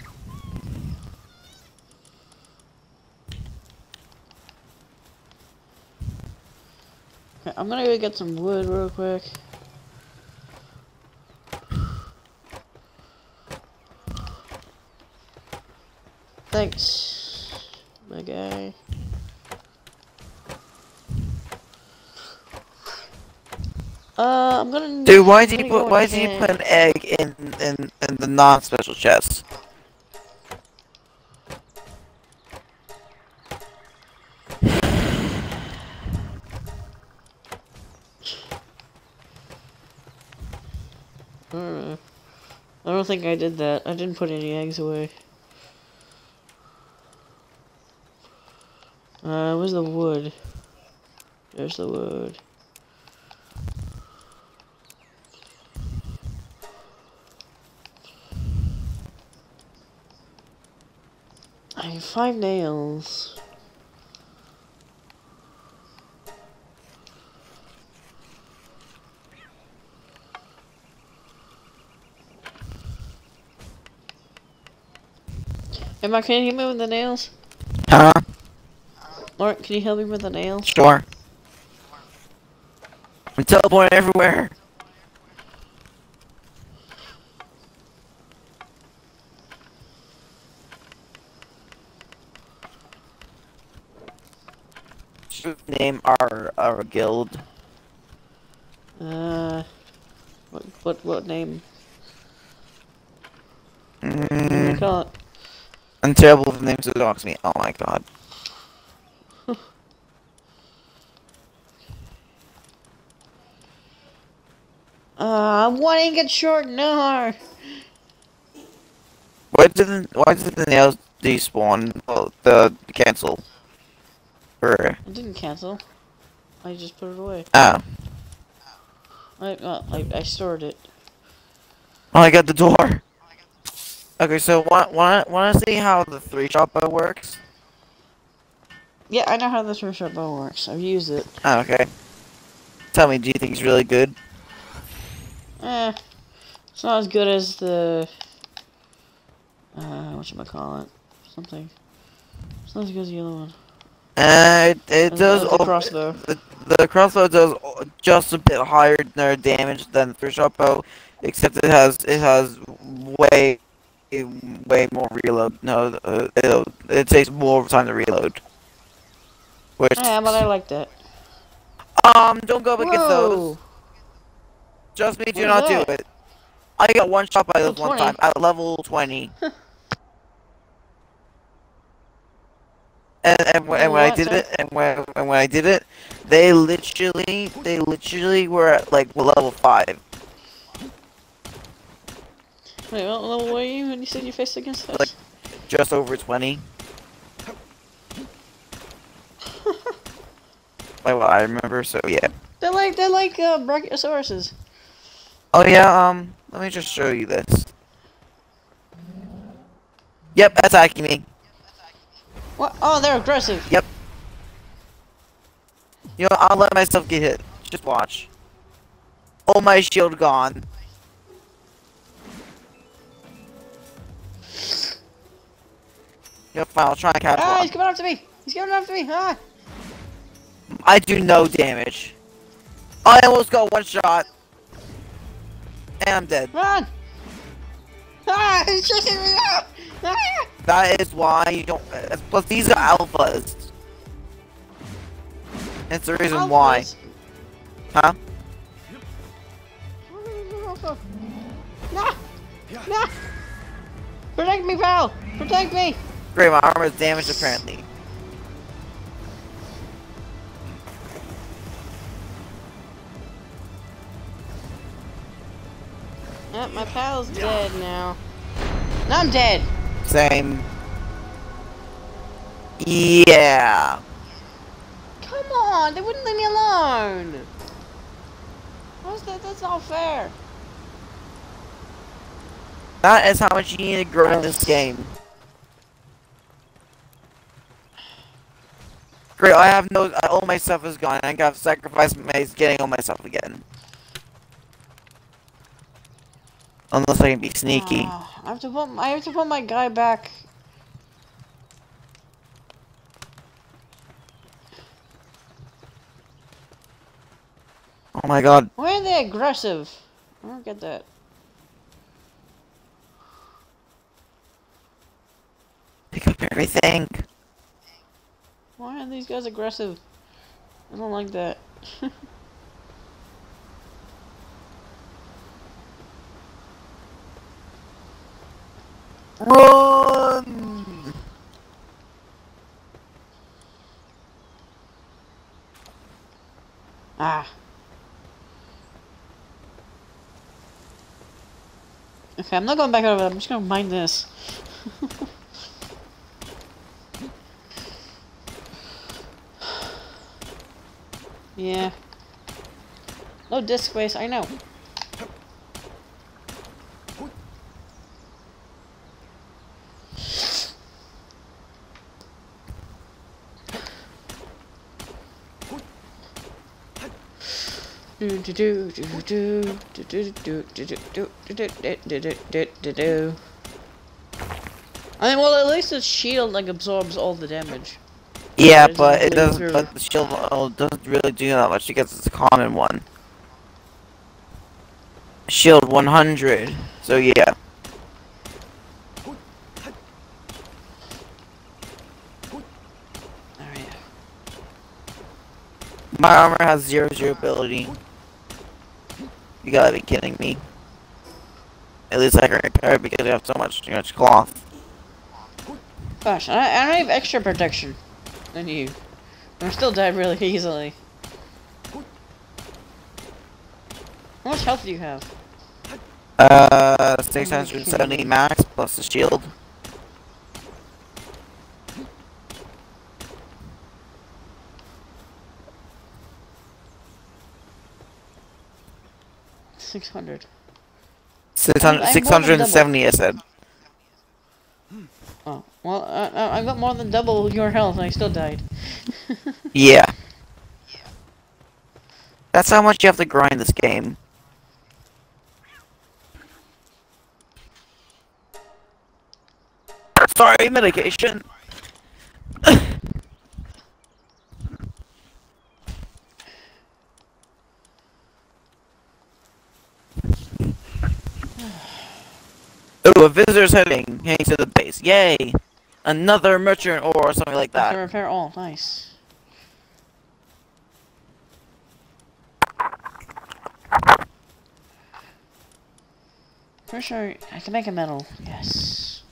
I'm gonna go get some wood real quick. Thanks, my guy. Uh, I'm gonna. dude, why did you put why did you put an egg in in in the non-special chest? I don't know. I don't think I did that. I didn't put any eggs away. Uh, where's the wood? There's the wood. I have five nails. Am I can you help me with the nails? Huh? Mark, can you help me with the nails? Sure. I'm teleporting everywhere. Should we name our our guild. Uh, what what what name? What do you Mm, call it? I'm terrible with names of dogs. Me. Oh my god. Uh, one ingot short, no. Why didn't Why did the nails despawn? Well, the cancel. Or I didn't cancel. I just put it away. oh, I well, I, I stored it. oh, I got the door. Okay, so want want want to see how the three shot bow works? Yeah, I know how this short bow works. I've used it. Oh, okay. Tell me, do you think it's really good? Eh, it's not as good as the. Uh, whatchamacallit? Something. It's not as good as the other one. Uh, it, it does. the crossbow. The, the crossbow does just a bit higher damage than the three shot bow, except it has it has way way more reload. No, uh, it it takes more time to reload. Which Yeah, but I liked it. um don't go against those. Trust me, do What not do it. I got one shot by Level this one 20? time at level twenty. And, and, when- and when I did it, and when, and when I did it, they literally, they literally were at like level five. Wait, what level were you when you said you faced against us? Like- just over 20. By what I remember, so yeah. they're like they're like uh, brachiosauruses. Oh yeah, um, let me just show you this. Yep, attacking me. What? Oh, they're aggressive. Yep. You know, I'll let myself get hit. Just watch. Oh, my shield gone. Yep, fine, I'll try and catch Ah, one. he's coming after me. He's coming after me. Ah. I do no damage. I almost got one shot. And I'm dead. Run! Ah, he's chasing me out! Ah! That is why you don't. Plus, these are alphas. That's the reason why. Huh? Nah! Nah! Protect me, pal! Protect me! Great, my armor is damaged apparently. Yep, my pal's dead now. Now I'm dead! Same. Yeah. Come on! They wouldn't leave me alone! How's that? That's not fair. That is how much you need to grow in this game. Great, I have no. All my stuff is gone. I got to sacrifice my getting all my stuff again. Unless I can be sneaky. Ah, I have to put I have to put my guy back. Oh my god. Why are they aggressive? I don't get that. Pick up everything. Why are these guys aggressive? I don't like that. Run! ah. Okay, I'm not going back over. I'm just gonna mine this. yeah. No disk space, I know. Do do do do do do do do do do do do do do do do do do. I mean, well, at least the shield like absorbs all the damage. Yeah, but it doesn't. But the shield doesn't really do that much because it's a common one. Shield 100. So yeah. My armor has zero durability. You gotta be kidding me. At least I can repair it because I have so much, too much cloth. Gosh, I, I don't have extra protection than you. I'm still dead really easily. How much health do you have? Uh, 670 max plus the shield. Six hundred. 600, I- I'm more than 670 I said. Oh, well, uh, uh, I got more than double your health and I still died. Yeah. That's how much you have to grind this game. Sorry, medication. Ooh, a visitor's heading, heading to the base. Yay! Another merchant ore or something like that. Repair all, nice. Pretty sure I can make a medal, yes.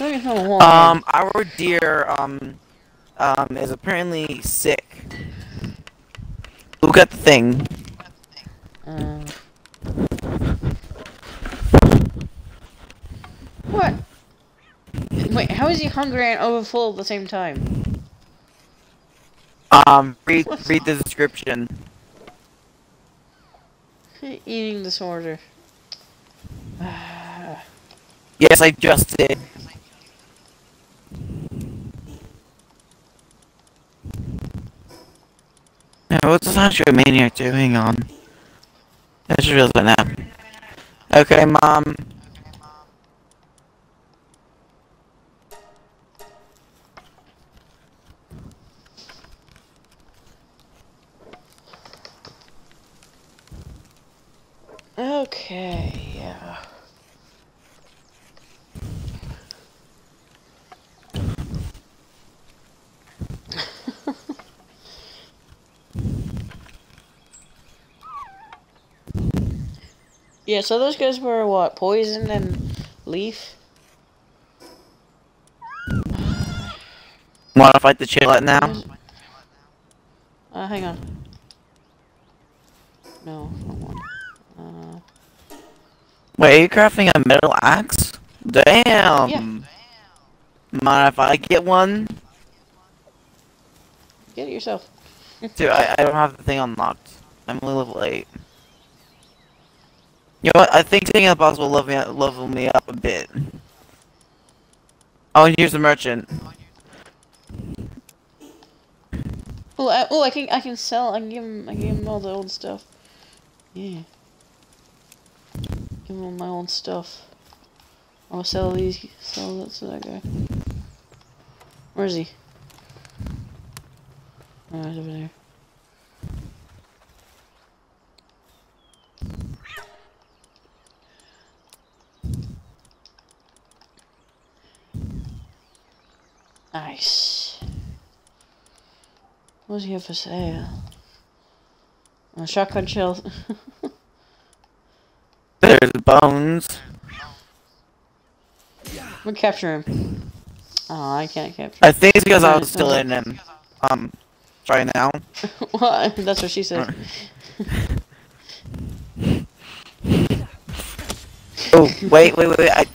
Um, our dear, um, um, is apparently sick. Who got the thing? Uh, what? Wait, how is he hungry and overfull at the same time? Um, read, What's read the description. Eating disorder. Yes, I just did. Yeah, what's this Astro Maniac doing on? I just realized that now. Okay, mom. Okay, yeah. Yeah, so those guys were what? Poison and leaf? Wanna fight the chillet now? Uh, hang on. No. Uh, Wait, are you crafting a metal axe? Damn! Yeah. Mind if I get one? get it yourself. Dude, I, I don't have the thing unlocked. I'm only level 8. You know what? I think taking a box will level me, level me up a bit. Oh, here's the merchant. Oh, I, oh, I can I can sell. I can give him. I can give him all the old stuff. Yeah. Give him all my old stuff. I'll sell these. Sell that to that guy. Where is he? Oh, over there. Nice. What does he have for sale? A shotgun shells. There's bones. We'll capture him. Oh, I can't capture I think it's because I was still in him. Um, right now. what? That's what she said. Oh, wait, wait, wait, wait. I...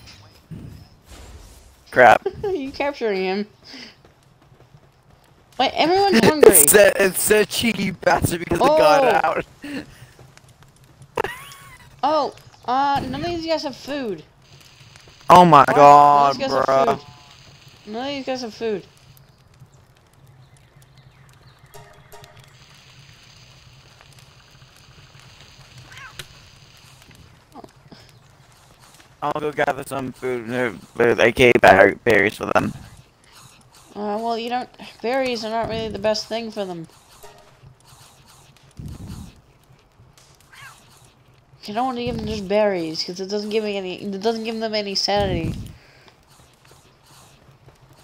Crap. you capturing him. Wait, everyone's hungry. It's a, it's a cheeky bastard because it got Oh. out. Oh, uh, none of these guys have food. Oh my What? god, bro. of these guys have bruh. food. None of these guys have food. I'll go gather some food, uh, aka berries for them. Uh, well, you don't. Berries are not really the best thing for them. You don't want to give them just berries because it doesn't give me any. It doesn't give them any sanity.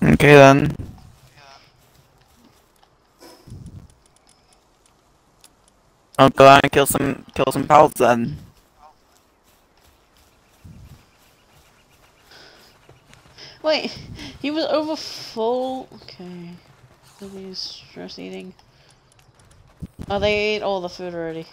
Okay then. I'll go out and kill some kill some pals then. Wait, he was over full. Okay, he's stress eating. Oh, they ate all the food already.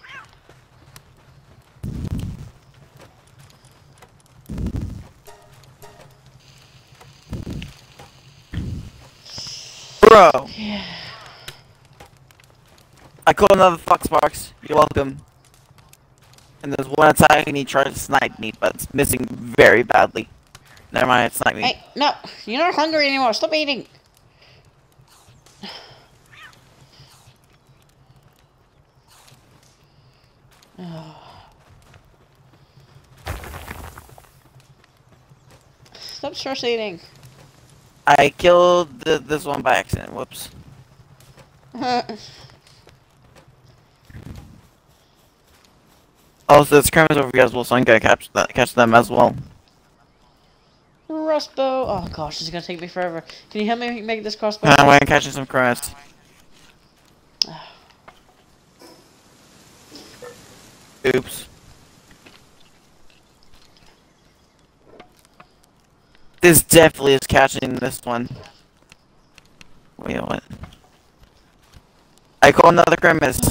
Bro, Yeah. I caught another Foxparks. You're welcome. And there's one attack and he tried to snipe me, but it's missing very badly. Never mind, it's not me. Hey, no, you're not hungry anymore. Stop eating. Stop stress eating. I killed the, this one by accident. Whoops. Also, the scrim is over here as well, so I'm gonna catch that, catch them as well. Crossbow. Oh gosh, this is gonna take me forever. Can you help me make this crossbow? I'm catching some crest. Oops. This definitely is catching this one. Wait, what? I call another grimace.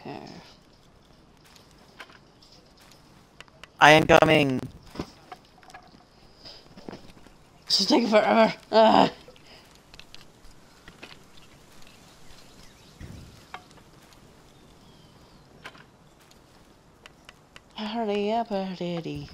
Okay. I am coming. This is taking forever. Ah. Hurry up, hurry.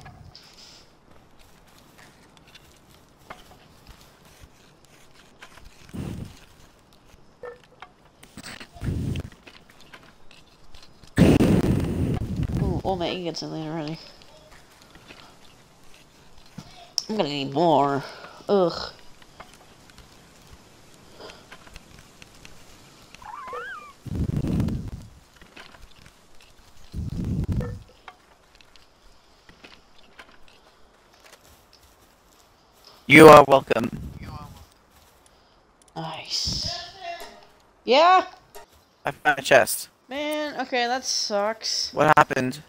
Ooh, all my ingots in there already. I'm gonna need more. Ugh. You are welcome. Nice. Yeah? I found a chest. Man, okay, that sucks. What happened?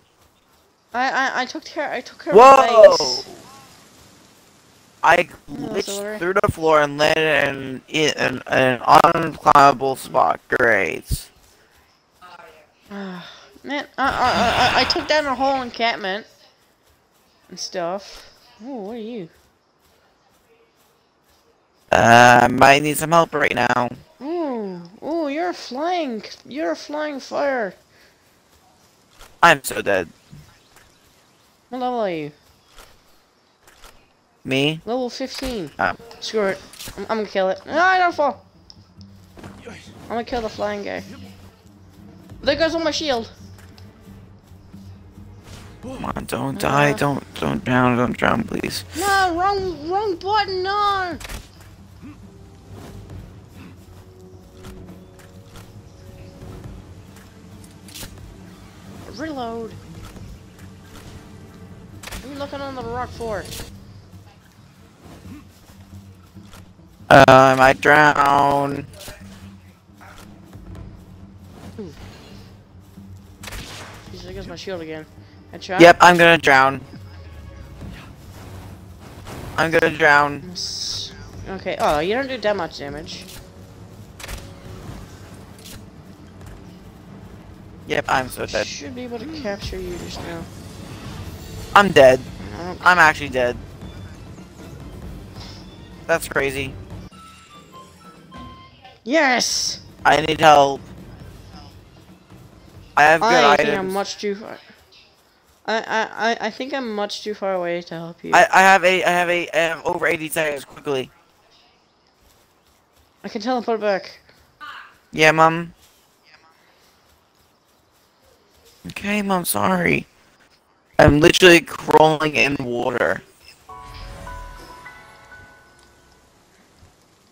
I I, I took care I took care Whoa! of legs. I glitched through the floor and landed in, in, in an unclimbable spot. Great. Ah, Man, I, I, I, I took down a whole encampment and stuff. Oh, what are you? Uh, I might need some help right now. Ooh, ooh, you're flying. You're a flying fire. I'm so dead. What level are you? Me? Level 15. Oh. Screw it. I'm, I'm gonna kill it. No, I don't fall. I'm gonna kill the flying guy. There goes all my shield. Come on, don't die, Uh. don't, don't drown, don't drown, please. No, wrong, wrong button. No. Reload. What are you looking on the rock for? Uh, I might drown. There goes my shield again. Headshot. Yep, I'm gonna drown. I'm gonna drown. Okay. Oh, you don't do that much damage. Yep, I'm so dead. Should be able to capture you just now. I'm dead. I'm actually dead. That's crazy. Yes! I need help. I have good I think I'm much too far. I, I, I- I think I'm much too far away to help you. I, I have a I have a I have over 80 seconds quickly. I can teleport back. Yeah, mom. Okay, mom. Sorry. I'm literally crawling in water.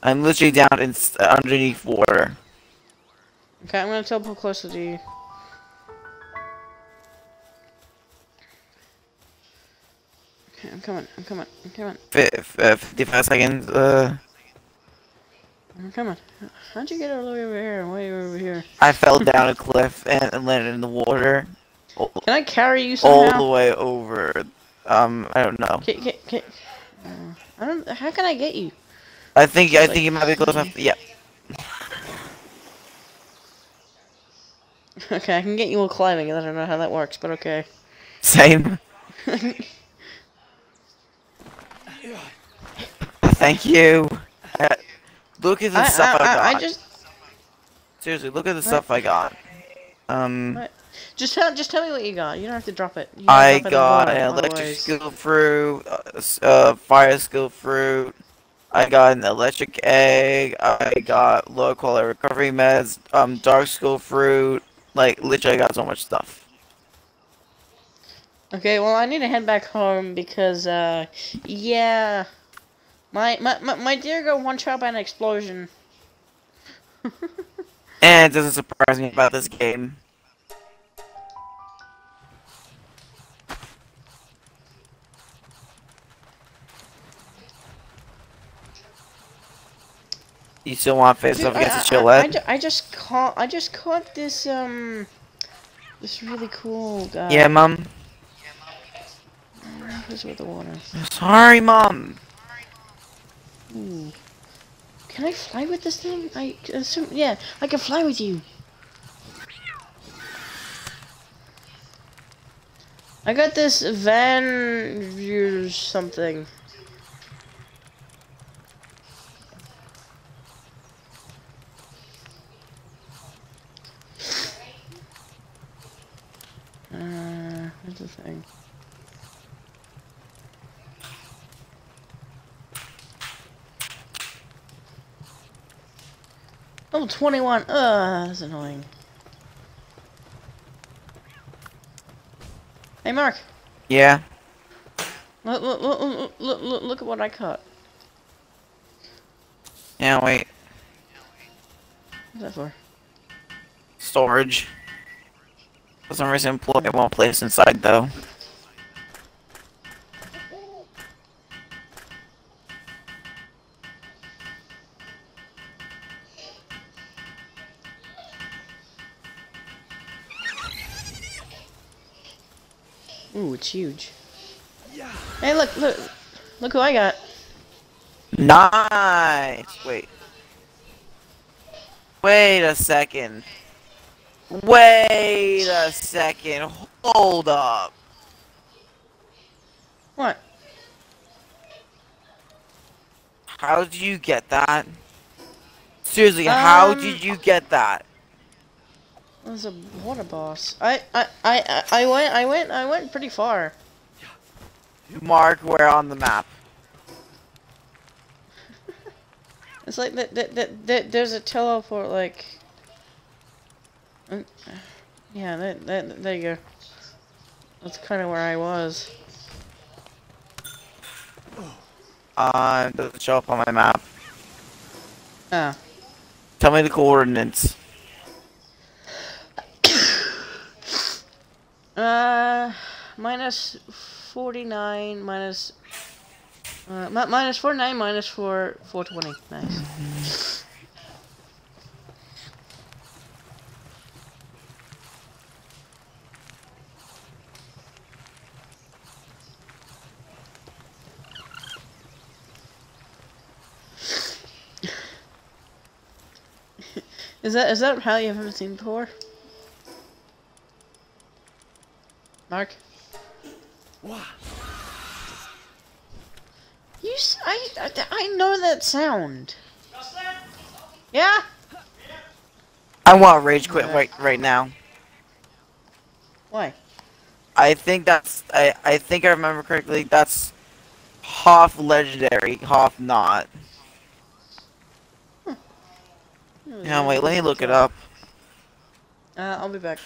I'm literally down in s- underneath water. Okay, I'm gonna teleport closer to you. Okay, I'm coming, I'm coming, I'm coming, F f- uh, 55 seconds. Uh, I'm coming. How'd you get all the way over here and way over here? I fell down a cliff and, and landed in the water. All, Can I carry you somehow? all the way over. Um, I don't know. Can, can, can, uh, I don't. How can I get you? I think I Like- think it might be close enough. Yeah. Okay, I can get you while climbing. I don't know how that works, but okay. Same. Thank you. Uh, look at the I, stuff I, I, got. I, I just Seriously, look at the stuff I got. Um, What? just tell just tell me what you got. You don't have to drop it. You I drop got the an electric skill fruit, uh, uh, fire skill fruit. I got an electric egg. I got low quality recovery meds. Um, dark school fruit. Like literally, I got so much stuff. Okay, well I need to head back home because uh yeah. My my my, my deer got one shot by an explosion. And it doesn't surprise me about this game. You still want to face Dude, off I, against the I, I, I, ju- I just caught I just caught this um this really cool guy. Yeah, mom. Who's with the water? Sorry, mom. Ooh. Can I fly with this thing? I assume, yeah, I can fly with you. I got this van view something. Where's the thing? Oh, 21. Ugh, that's annoying. Hey, Mark. Yeah. Look, look, look, look, look, look, look at what I caught. Yeah, wait. What's that for? Storage. For some reason, it won't place inside though. Ooh, it's huge. Hey, look, look, look who I got. Nice. Wait. Wait a second. Wait a second. Hold up. What? How did you get that? Seriously, how Um, did you get that? There's a water boss. I, I, I, I I went, I went, I went pretty far. Mark where on the map? It's like that, that, that, that there's a teleport, like. Mm, Yeah, that, that, there you go. That's kind of where I was. Uh, it doesn't show up on my map. Ah. Tell me the coordinates. Uh, minus 49, minus, uh, minus 49, minus 4, 420. Nice. Is that is that how you haven't seen before? Mark? You s- I, I, I know that sound. Yeah? I want rage quit right right now. Why? I think that's I I think I remember correctly. That's Hoff legendary, Hoff not. Yeah, wait, let me look it up. Uh, I'll be back.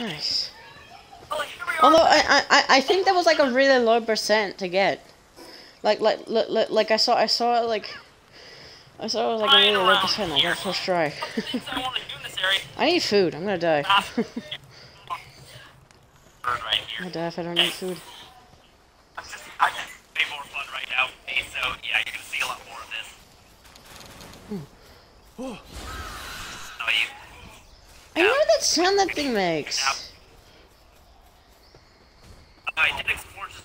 Nice. Although I, I, I- think that was like a really low percent to get. Like like like, like, I saw I saw it like I saw it was like a really low percent. I got first try. I need food. I'm gonna die. I'm gonna die if I don't eat food. So yeah, you're see a lot more of this. I know that sound that thing makes. I did explore just.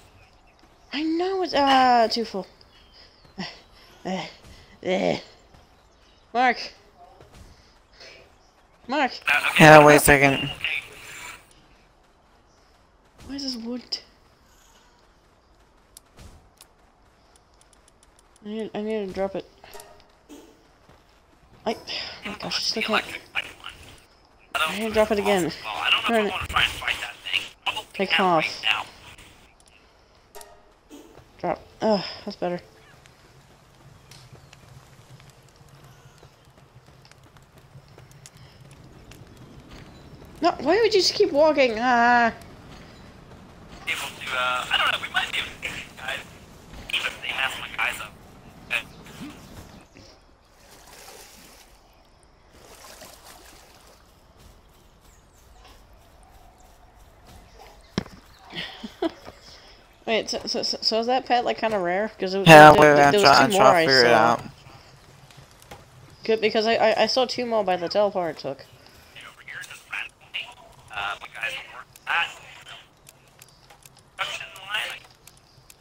I know it's ah too full. Eh, eh. Mark. Mark, Uh. Yeah, wait a second. Okay. why is this wood? I need I need to drop it. I, oh my gosh, I still can't. Electric pipeline. I don't I need to drop it again. Well, I don't know Turn if. I want to try and fight that thing. Probably Take off. right now. Drop. Ugh, that's better. No, why would you just keep walking? Ah. Able to, uh, I don't know, we might be able to get these guys. Even if they mess my guys up. Okay. Wait, so, so, so so is that pet like kind of rare? Because there, Yeah, there, wait, there, there was trying, two I'm more trying I to figure it saw. out. Good, because I, I I saw two more by the teleport it took. over here just randomly. Uh, my guys will work on that. Production line.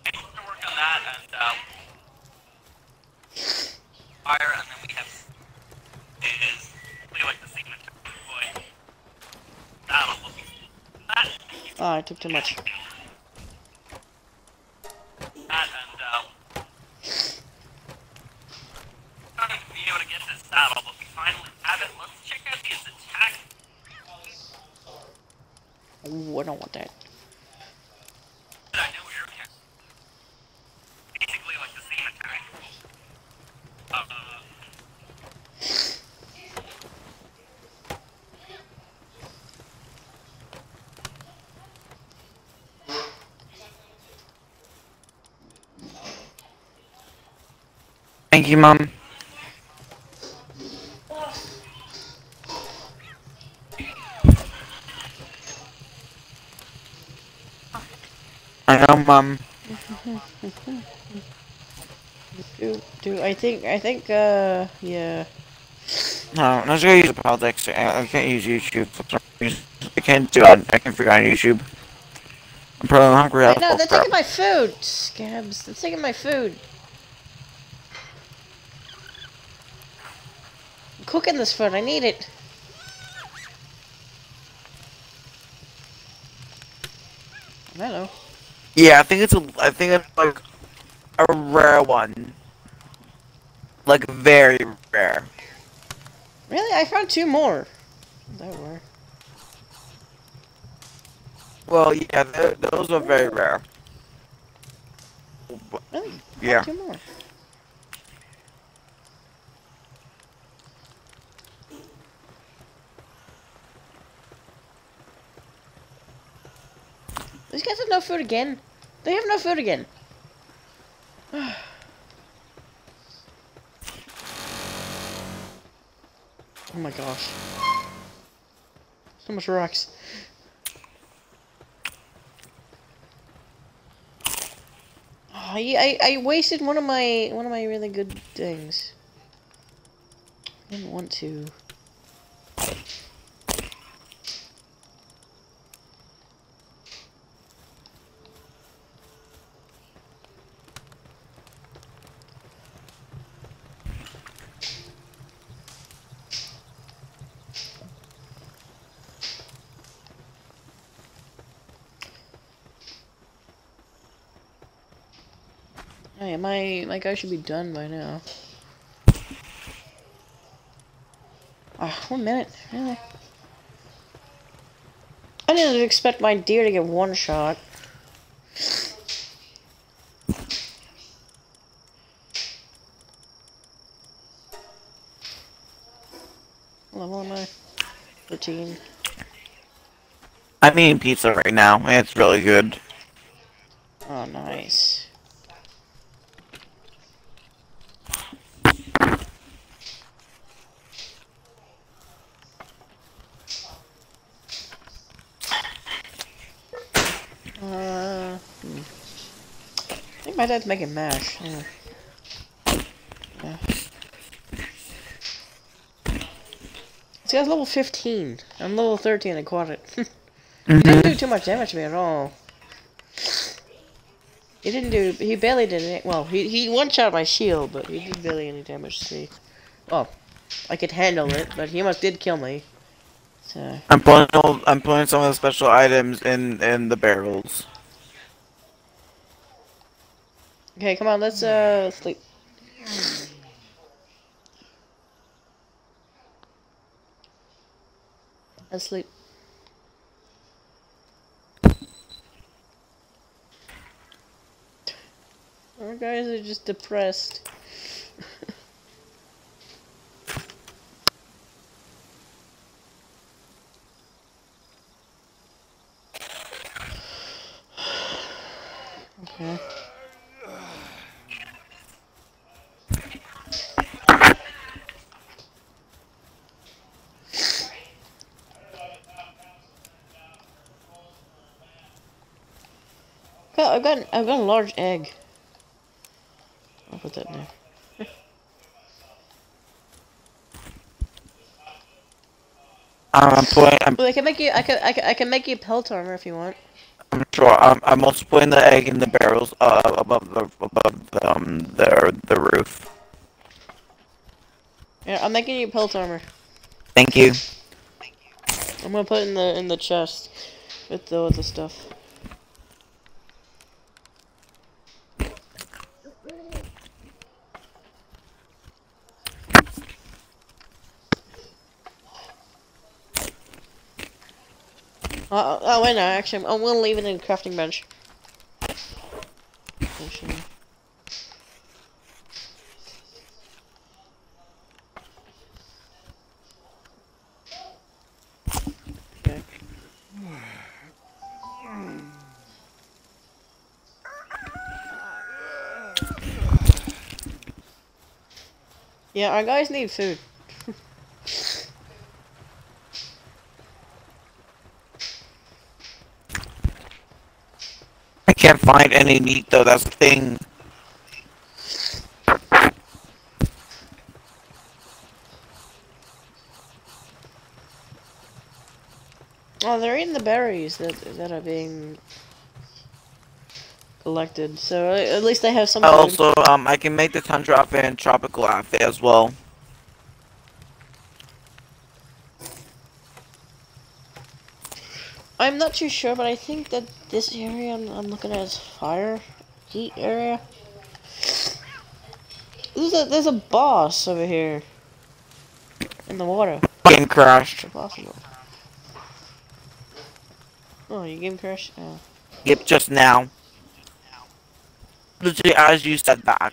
I need to work on that and, uh, fire, and then we have is we like the cemetery boy. That'll look that, Oh, I took too much. that, and, uh, not going to be able to get this saddle, but we finally have it. Let's check out his attack. Ooh, I don't want that. I know area. Basically like the cemetery. Uh, Thank you, Mom. I know, Mom. Do do I think I think uh yeah. No, I'm just gonna use the politics. I, I can't use YouTube. for some reason. I can't do it. I can't figure out YouTube. I'm probably hungry. Wait, no, they're taking my food. Scabs, they're taking my food. This food. I need it. Hello. Yeah, I think it's a. I think it's like a rare one. Like very rare. Really? I found two more. That were. Well, yeah, those are very rare. Really? Yeah. Two more. No food again. They have no food again. oh my gosh. So much rocks. Oh, I, I, I wasted one of my one of my really good things. I didn't want to. My my guy should be done by now. Ah, one minute, really? I didn't expect my deer to get one shot. Level am I? 13. I'm eating pizza right now. It's really good. Oh, nice. Uh, hmm. I think my dad's making mash. Yeah. Yeah. This guy's level 15. I'm level 13 and caught it. he didn't do mm-hmm. too much damage to me at all. He didn't do. He barely did it. Well, he he one shot my shield, but he did barely any damage to me. Well, I could handle it, but he almost did kill me. So I'm putting I'm putting some of the special items in in the barrels. Okay, come on, let's uh sleep. Let's sleep. Our guys are just depressed. Got- I've got a large egg. I'll put that there. I'm putting. I'm, Well, I can make you I can I can, I can make you pelt armor if you want. I'm sure. I'm, I'm also putting the egg in the barrels uh, above the above the, um the the roof. Yeah, I'm making you pelt armor. Thank you. I'm gonna put it in the in the chest with the with the stuff. Oh, wait no, actually, I'm, gonna leave it in the crafting bench. Yeah, our guys need food. Can't find any meat though. That's the thing. Oh, they're eating the berries that that are being collected. So uh, at least they have some. Also, um, I can make the tundra outfit and tropical outfit as well. Not too sure, but I think that this area I'm, I'm looking at is fire heat area. There's a there's a boss over here in the water. Game crashed. Impossible. Oh, your game crashed. Oh. Yep, just now. Literally, as you said that.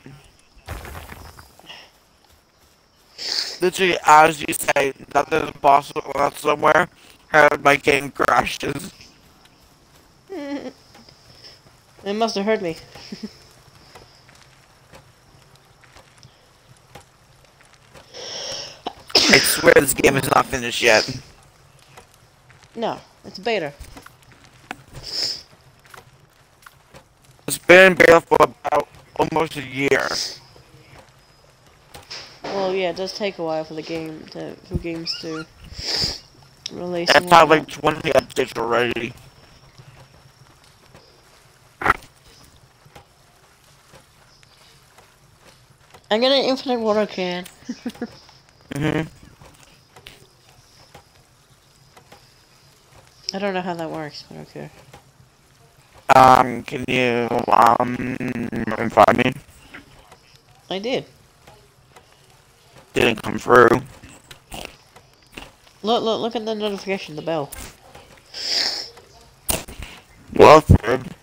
Literally, as you say that there's a boss somewhere, and my game crashes. it must have heard me. I swear this game is not finished yet. No, it's beta. It's been beta for about almost a year. Well, yeah, it does take a while for the game to for games to release. I've had like 20 updates already. I'm gonna infinite water can. hmm I don't know how that works, but okay. Um, can you, um, invite me? I did. Didn't come through. Look, look, look at the notification, the bell. Well, that's weird.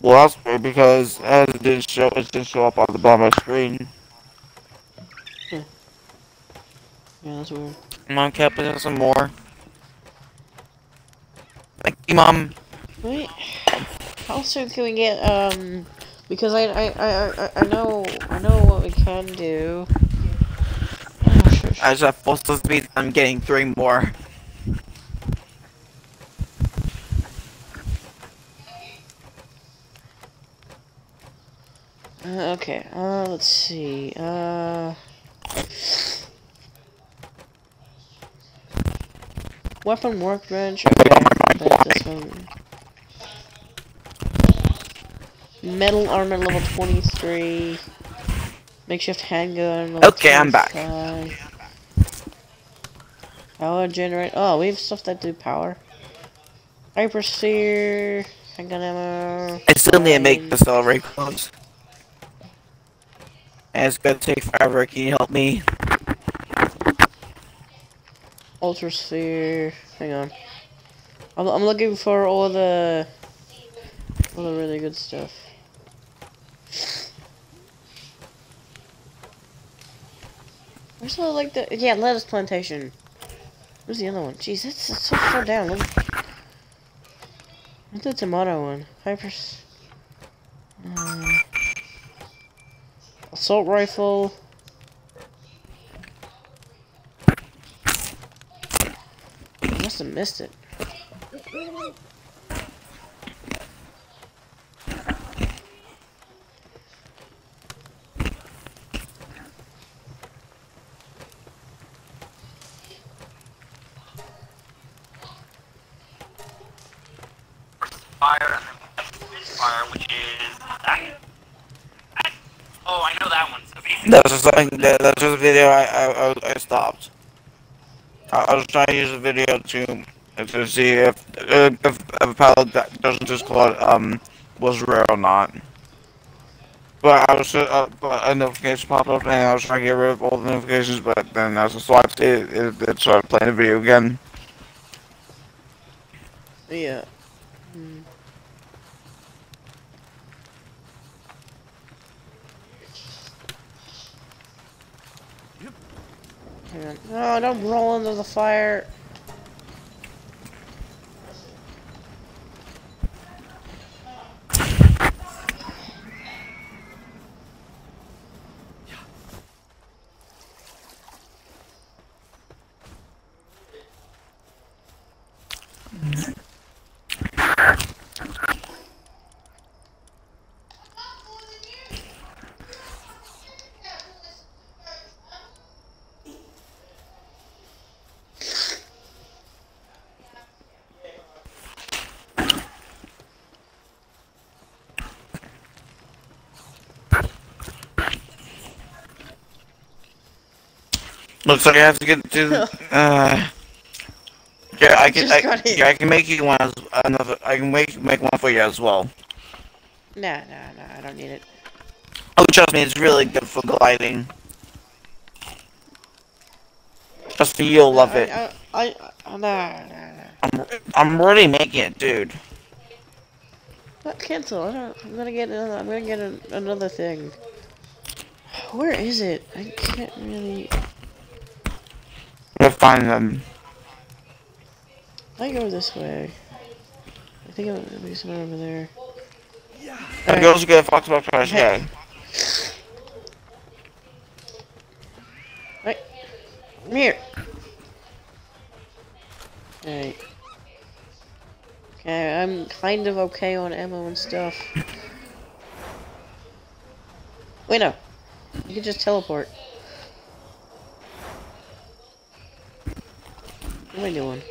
Well, that's weird because as it didn't show, it didn't show up on the bottom of my screen. Yeah, that's weird. Mom Cap, us some more. Thank you, Mom. Wait, how soon can we get, um, because I, I, I, I, I know, I know what we can do. Oh, sure, sure. As a full speed, I'm getting three more. Uh, okay, uh, let's see, uh... Weapon workbench, okay, this one. Metal armor level 23. Makeshift handgun level Okay, I'm back. Power generate, oh, we have stuff that do power. Hypersphere, handgun ammo. I still need to make the Celaray clothes. It's gonna take forever. Can you help me? Ultra sphere. Hang on. I'm, I'm looking for all the all the really good stuff. Where's the like the yeah lettuce plantation? Where's the other one? Jeez, that's, that's so far down. Look. What's the tomato one? Hypers. Uh, assault rifle. I must have missed it. Fire, and then we have fire, which is that. that- Oh, I know that basically, That's just like that, that's just a video I I, I, stopped. I, I was trying to use the video to to see if if, if a that doesn't just disclose um was rare or not. But I was uh, but a notification popped up and I was trying to get rid of all the notifications, but then as I swiped it, it, it started playing the video again. Yeah. Hmm. On. No, don't roll into the fire. Looks like I have to get to. Uh, yeah, I can. I, yeah, I can make you one. As, another. I can make make one for you as well. Nah, nah, nah, I don't need it. Oh, trust me, it's really good for gliding. Trust me, you'll love it. I, I, I, nah, nah, nah. I'm, I'm already making it, dude. Not cancel. I don't, I'm gonna get another. I'm gonna get a, another thing. Where is it? I can't really. Find them. I go this way. I think it'll be somewhere over there. The Alright. girls get Fox Box Crash Hey. Right. Come here. Okay. Okay, I'm kind of okay on ammo and stuff. Wait, no. You can just teleport. Am I doing?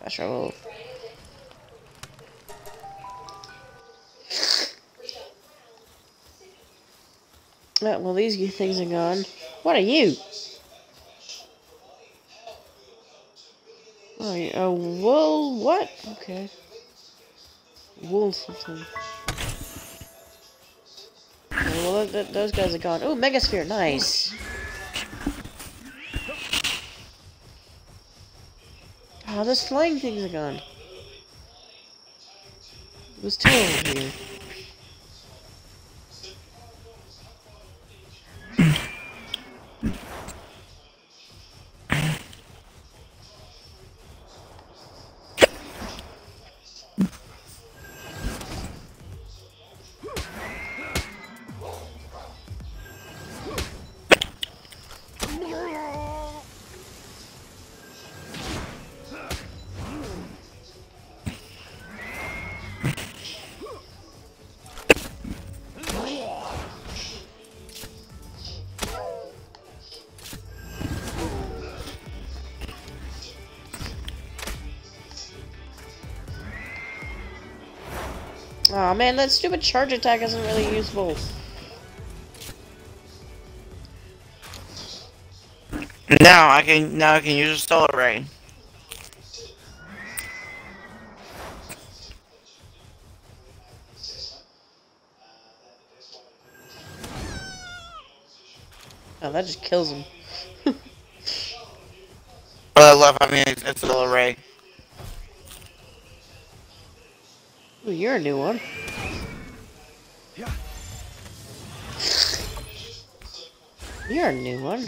Fast travel. Uh, well, these things are gone. What are you? Oh, a wool? What? Okay. Wool something. Well, th those guys are gone. Oh, Megasphere, nice. Oh, those flying things are gone. There's two over here. Oh man, that stupid charge attack isn't really useful. Now I can now I can use a Celaray. Oh, that just kills him. But I love having its its little array. Ooh, you're a new one. You're a new one.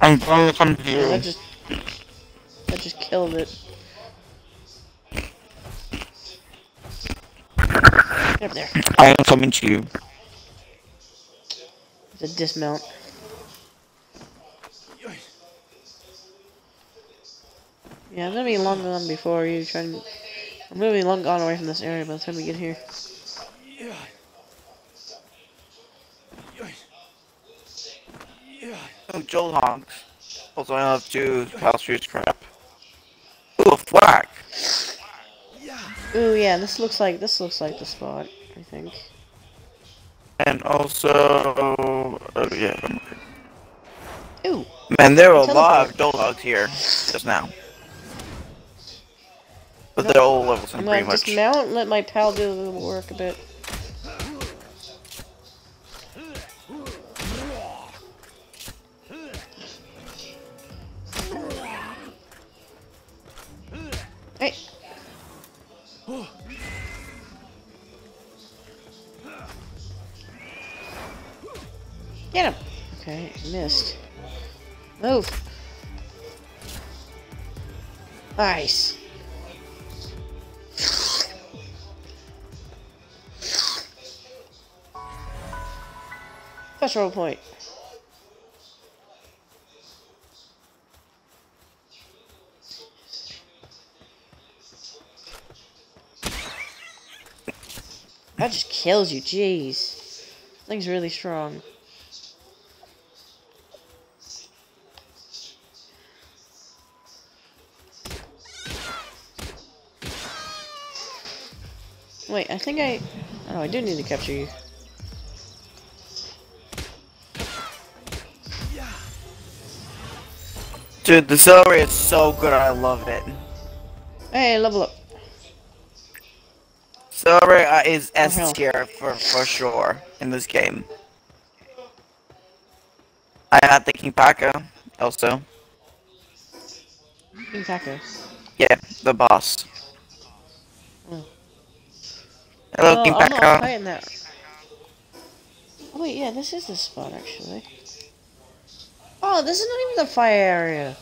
I'm going to come to you. just that just killed it. Get up there. I am coming to you. The dismount. I'm gonna be long gone before you try to. I'm gonna be long gone away from this area by the time we get here. Oh, Joel Honks. Also, I have two Palstreet's crap. Ooh, a flag. Ooh, yeah, this looks like this looks like the spot. I think. And also, oh yeah. Ooh, Man, there were a lot of Dolhogs here just now. They're all level I'm 10 gonna dismount and let my pal do the work a bit. Roll point. That just kills you, jeez. Thing's really strong. Wait, I think I... Oh, I do need to capture you. Dude, the Celaray is so good, I love it. Hey, level up. Celaray uh, is S tier for, for sure in this game. I had the Kingpaca also. King Taco. Yeah, the boss. Mm. Hello, Oh, King I'm not Paco. fighting that. Oh, wait, yeah, this is the spot, actually. Oh, this is not even the fire area.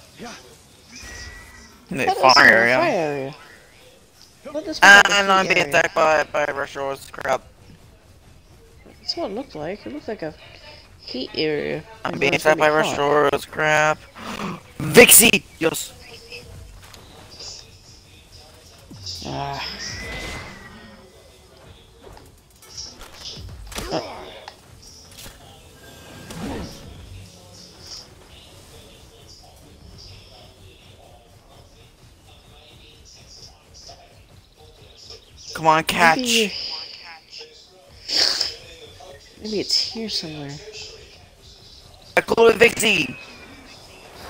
The this was fire area. fire area. I thought this was like the And I'm being attacked by, by Rushoar's crap. That's what it looked like. It looked like a heat area. I'm being where it's gonna attacked by. Rushoar's crap. Vixy! Yes. Ah. Come on, catch. Maybe, maybe it's here somewhere. I call it Vixy.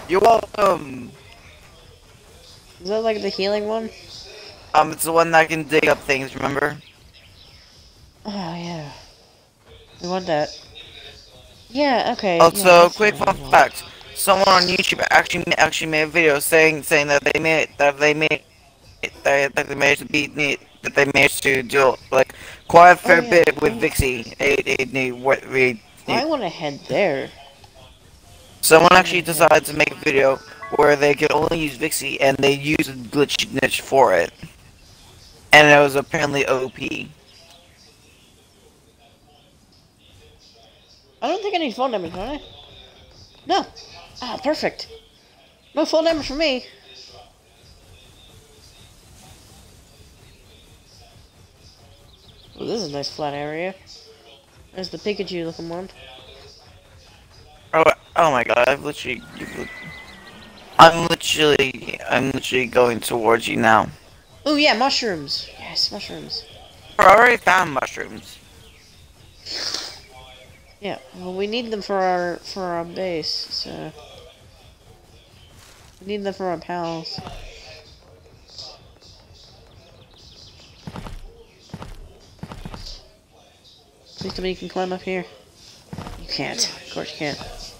You're welcome. Is that like the healing one? Um, it's the one that can dig up things, remember? Oh yeah. We want that. Yeah. Okay. Also, yeah, quick fun fact: someone on YouTube actually actually made a video saying saying that they made that they made that, that they managed to beat me that they managed to do like quite a fair Oh, yeah. bit with Vixy. It, it, it, what we I want to head there. someone actually decided to make a video where they could only use Vixy and they used a glitch niche for it, and it was apparently OP. I don't think I need full damage, do I? No. Ah, perfect. No full damage for me. This is a nice flat area. There's the Pikachu looking one. Oh, oh my god, I've literally... I'm literally... I'm literally going towards you now. Oh yeah, mushrooms. Yes, mushrooms. I already found mushrooms. Yeah, well we need them for our for our base, so we need them for our pals. Please tell me you can climb up here. You can't. Of course you can't.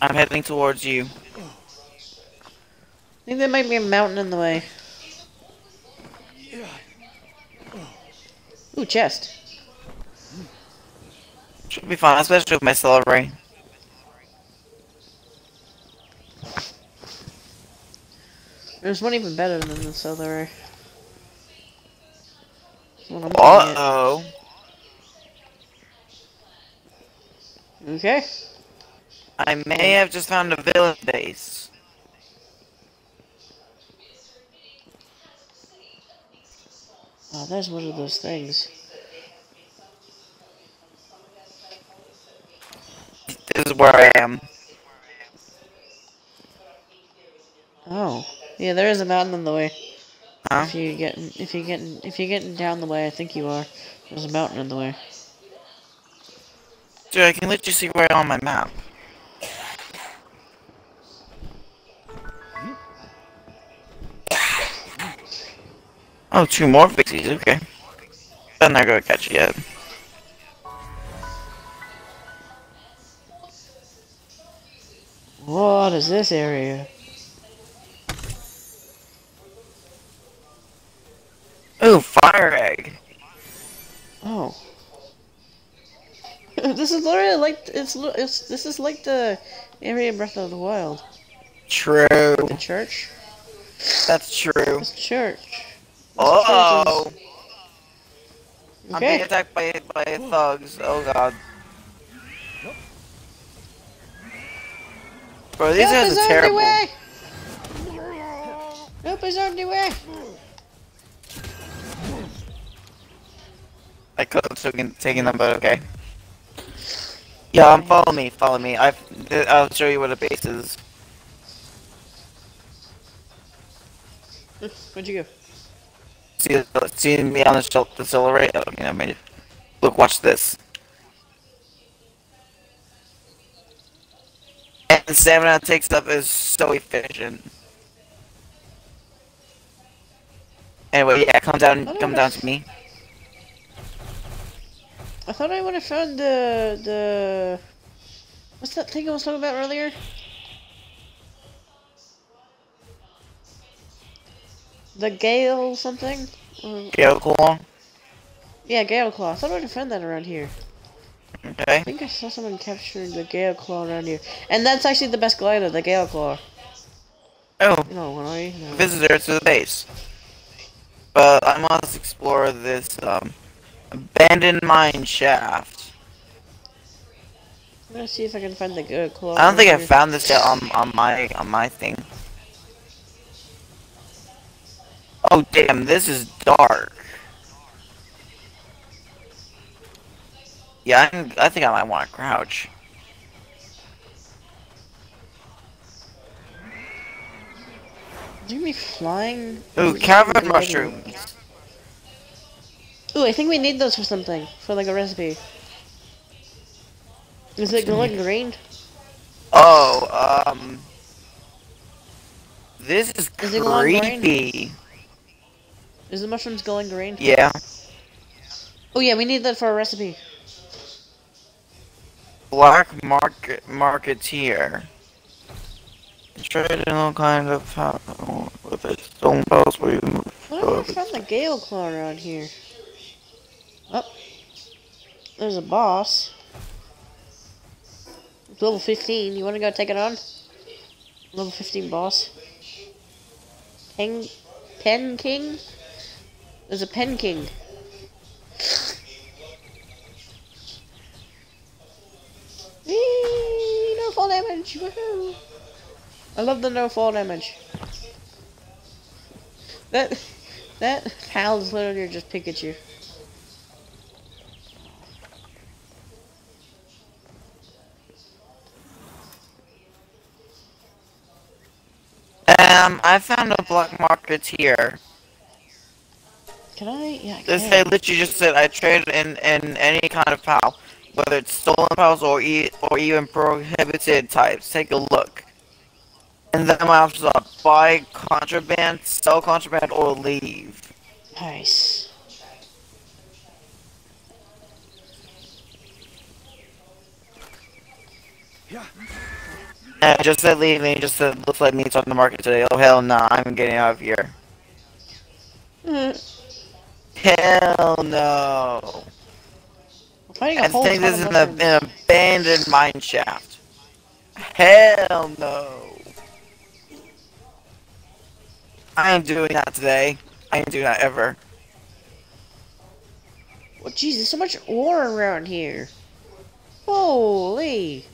I'm heading towards you. I think there might be a mountain in the way. Ooh, chest. Should be fine, especially with my Celaray. There's one even better than this other. One I'm Uh looking at. oh. Okay. I may have just found a villain base. Oh, there's one of those things. This is where I am. Oh, yeah, there is a mountain in the way. Huh? If you getting, if you getting, if you're getting down the way, I think you are. There's a mountain in the way. Dude, I can literally see right on my map. Oh, two more pixies, okay. I'm not gonna catch you yet. What is this area? Oh, fire egg. Oh. this is literally like it's, it's this is like the area in Breath of the Wild. True. The church. That's true. It's church. Oh, I'm being attacked by by thugs. Oh god. Bro, these Help guys are on the terrible. way. Help is on the way. I could have taken, taken them, but okay. Yeah, um, follow me, follow me. I've, I'll show you what a base is. Where'd you go? See, see me on the shelf the Celaray? Oh, okay, I made it. Look, watch this. And the stamina it takes up is so efficient. Anyway, yeah, come down, come know. down to me. I thought I would have found the the. What's that thing I was talking about earlier? The Gale something? Galeclaw. yeah, Galeclaw. I thought I would have found that around here. Okay. I think I saw someone capturing the Galeclaw around here. And that's actually the best glider, the Galeclaw. Oh, know, when I. No. visitor to the base. But I must explore this um, abandoned mine shaft. I'm gonna see if I can find the Galeclaw. I don't think I found this yet on on my on my thing. Oh damn, this is dark. Yeah, I'm, I think I might want to crouch. Do you mean flying? Ooh, cavern mushrooms. Ooh, I think we need those for something. For like a recipe. Is it glowing green? Oh, um, this is Is it glowing green? creepy. Is the mushrooms glowing green? Yeah. Oh yeah, we need that for a recipe. Black market marketeer. Trade in all kind of power with a stone post where you move. What if I found the Galeclaw around here? Oh. There's a boss. Level 15. You wanna go take it on? Level 15 boss. Pen... Penking? There's a Penking. No fall damage! Woohoo! I love the no fall damage. That that pal is literally just Pikachu. Um, I found a black market here. Can I? Yeah. I this can. they literally just said I trade in in any kind of PAL, whether it's stolen PALs or e or even prohibited types. Take a look. And then my options are buy contraband, sell contraband, or leave. Nice. Yeah. Uh, just said leave me. Just said looks like meat's on the market today. Oh hell no! I'm getting out of here. Mm. Hell no! I'm finding a I think this is an, an abandoned mine shaft. Hell no! I ain't doing that today. I ain't doing that ever. Oh, jeez, there's so much ore around here. Holy.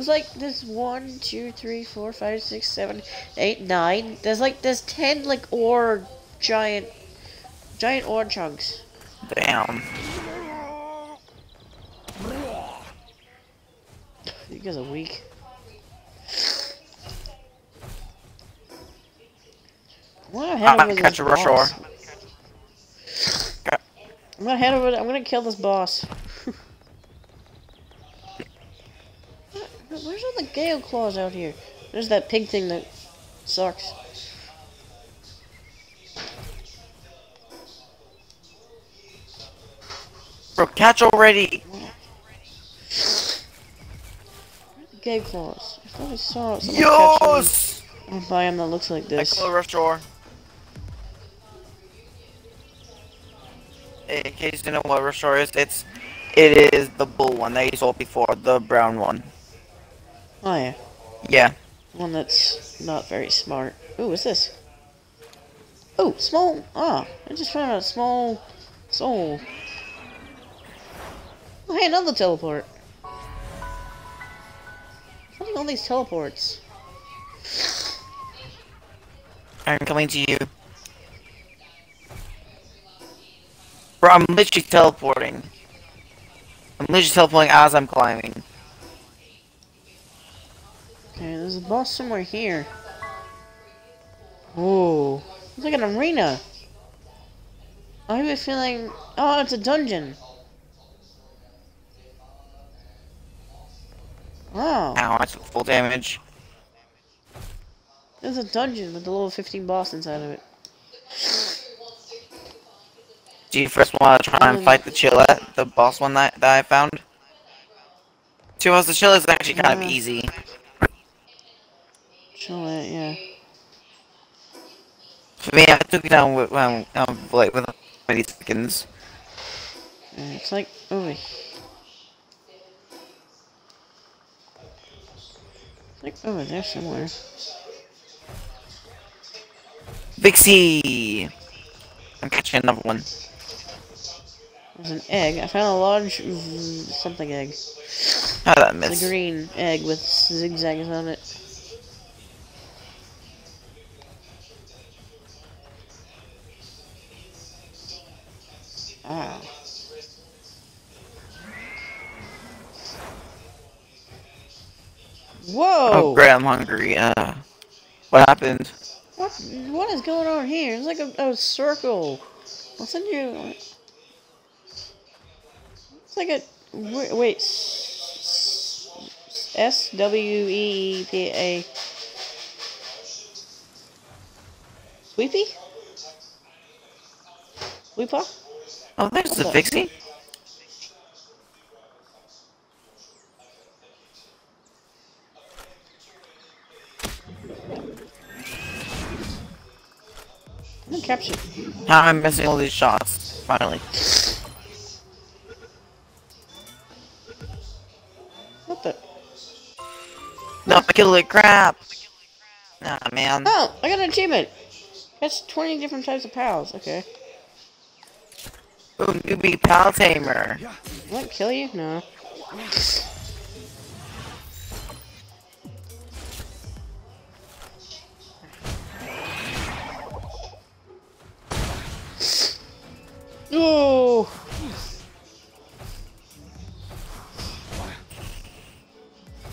There's like, this one, two, three, four, five, six, seven, eight, nine. There's like, there's ten, like, ore giant, giant ore chunks. Damn. You guys are weak. I'm gonna I'm gonna catch a Rushoar. I'm gonna head over. I'm gonna kill this boss. Where's all the Galeclaws out here? There's that pig thing that sucks. Bro, catch already! Galeclaws. I thought I saw catch Yes! a biome that looks like this. a rush hour. In case you don't know what Rushoar is, it's it is the bull one that you saw before, the brown one. Oh yeah, Yeah. one that's not very smart. Ooh, what's this? Oh, small. Ah, I just found a small soul. Oh, hey, another teleport. Finding all these teleports. I'm coming to you. Bro, I'm literally teleporting. I'm literally teleporting as I'm climbing. Okay, there's a boss somewhere here. Whoa. It's like an arena. I have a feeling... Oh, it's a dungeon. Wow. Ow, I took full damage. There's a dungeon with a level 15 boss inside of it. Do you first want to try and Um, fight the Chillet, the boss one that, that I found? Two us, the Chillet is actually kind of easy. It, yeah. For me, I took it down with, um, um, like, with 20 seconds. Yeah, It's like over. It's like over there somewhere. Vixy! I'm catching another one. There's an egg. I found a large something egg. How did that It's miss? a green egg with zigzags on it. Ah. Whoa! Oh, great, I'm hungry. Uh, what happened? What what is going on here? It's like a, a circle. I'll send you. It's like a wait. wait S W E E P A. Sweepy? Sweepa? Oh, there's the Vixy. I'm gonna capture. How am missing all these shots? Finally. What the? No, I killed it. Crap. Nah, man. Oh, I got an achievement. That's 20 different types of pals. Okay. Ooh, newbie pal tamer. Will that kill you? No. Oh!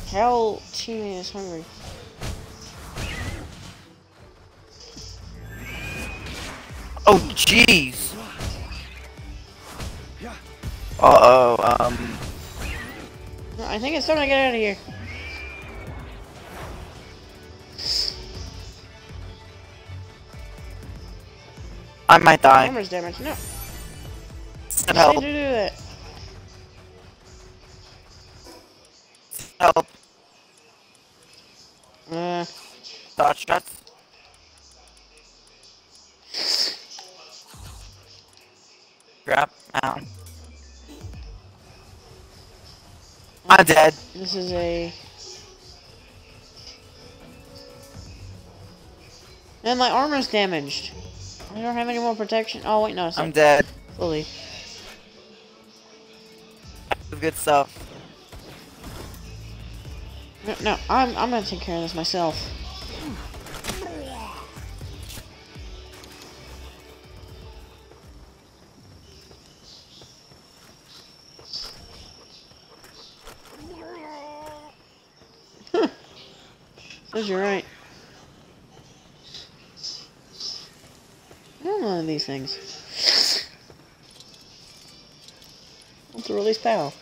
Hell, teammate is hungry. Oh, jeez. Uh oh. Um. I think it's time to get out of here. I might die. Armor's damage. No. Send help. do that. Help. Uh, Dodge shots. Crap. Ow. I'm dead. this is a. And my armor's damaged. I don't have any more protection. Oh wait, no, I'm dead. fully. Good stuff. No, no, I'm I'm gonna take care of this myself. Says you're right. I don't know these things. The release power?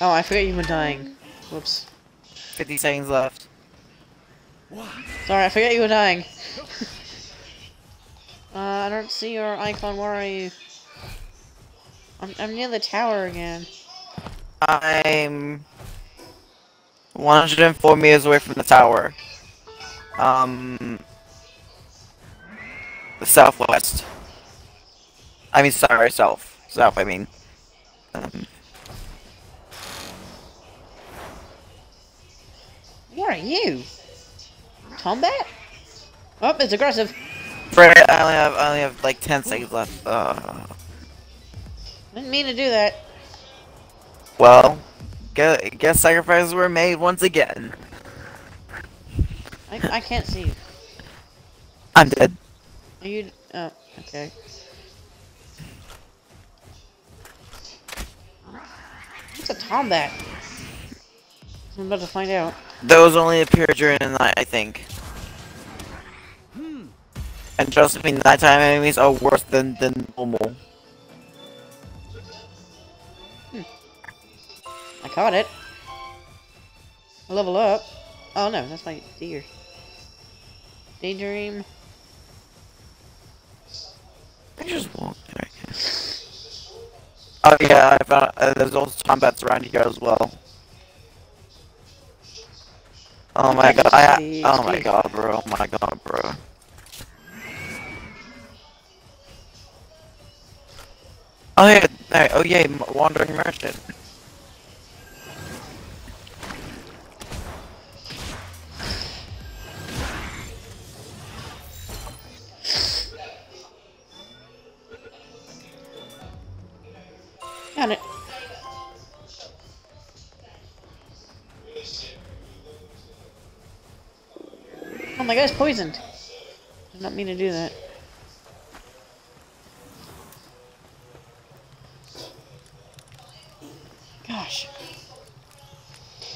Oh, I forgot you were dying. Whoops. 50 seconds left. Sorry, I forgot you were dying. uh, I don't see your icon. Where are you? I'm, I'm near the tower again. I'm 104 meters away from the tower. Um, the southwest. I mean, sorry, south. South, I mean. Um, Where are you? Combat? Oh, it's aggressive. Fred, I only have, I only have like 10 seconds left. Uh, Didn't mean to do that. well, guess, guess sacrifices were made once again. I, I can't see you. I'm dead. Are you? Oh, okay. What's a combat? I'm about to find out. Those only appear during the night, I think. And trust me, nighttime enemies are worse than, than normal. Caught it. Level up. Oh no, that's my deer. Daydream. I just walk there, I guess. Oh yeah, I found uh, there's also combats around here as well. Oh my god, I, oh my god, bro, oh my god, bro. Oh yeah, oh yeah, wandering merchant. Got it. Oh my guy's poisoned. Did not mean to do that. Gosh.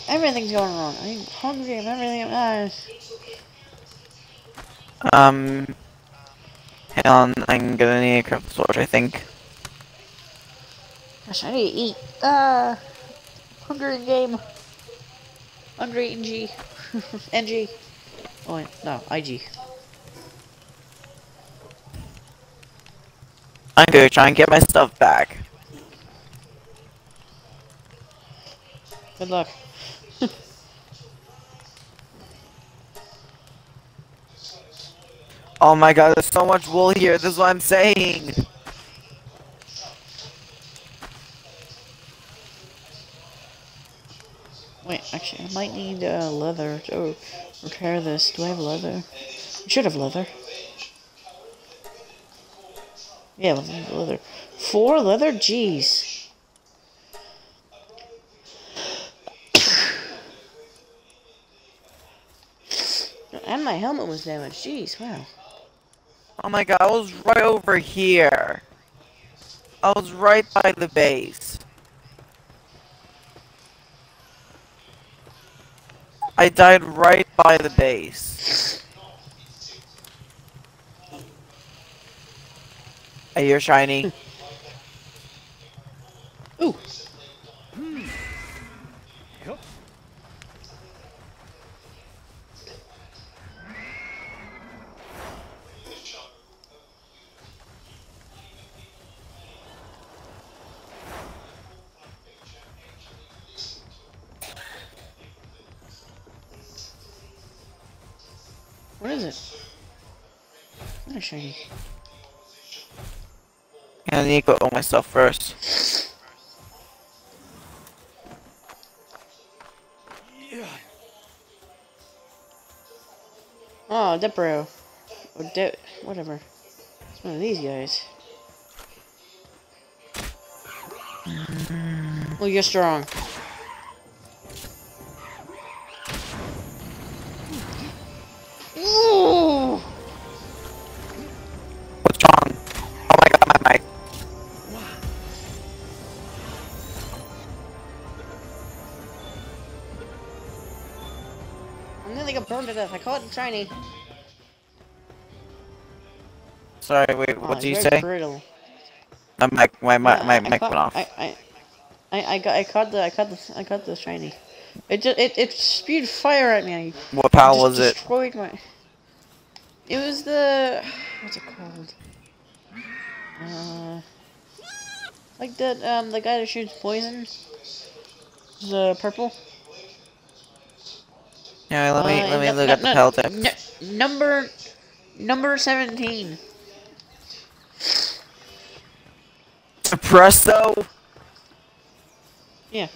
Everything's going wrong. I'm hungry and everything. Ah, Um, hang on, I'm gonna need a crystal sword, I think. Gosh, I need to eat. Ah, hunger in game. Hungry in G. NG. Oh no, IG. I'm gonna try and get my stuff back. Good luck. Oh my god, there's so much wool here, this is what I'm saying! Wait, actually, I might need uh, leather to repair this. Do I have leather? I should have leather. Yeah, leather. leather. Four leather? Jeez. And my helmet was damaged. Jeez, wow. Oh my god, I was right over here. I was right by the base. I died right by the base. I hear shiny. Ooh. Is it? A shiny. Yeah, I need to equip all my stuff first. Oh, Depro. Or De whatever. It's one of these guys. Mm. Well, you're strong. Ooh! What's wrong? Oh my god, my mic. I nearly got burned to death. I caught it shiny. Sorry, wait, Oh, what did you say? Brittle. My mic, my, my, uh, my I- I mic caught- went off. I, I, I, I got, I caught the, I caught the, I caught the shiny. It just, it, it spewed fire at me. I What power was it? Destroyed my. It was the, what's it called? Uh, like that, um, the guy that shoots poison. The purple. Yeah, let me, Uh, let me no- look no- at the no- hell text. n- number, number seventeen. Presto! Yeah. It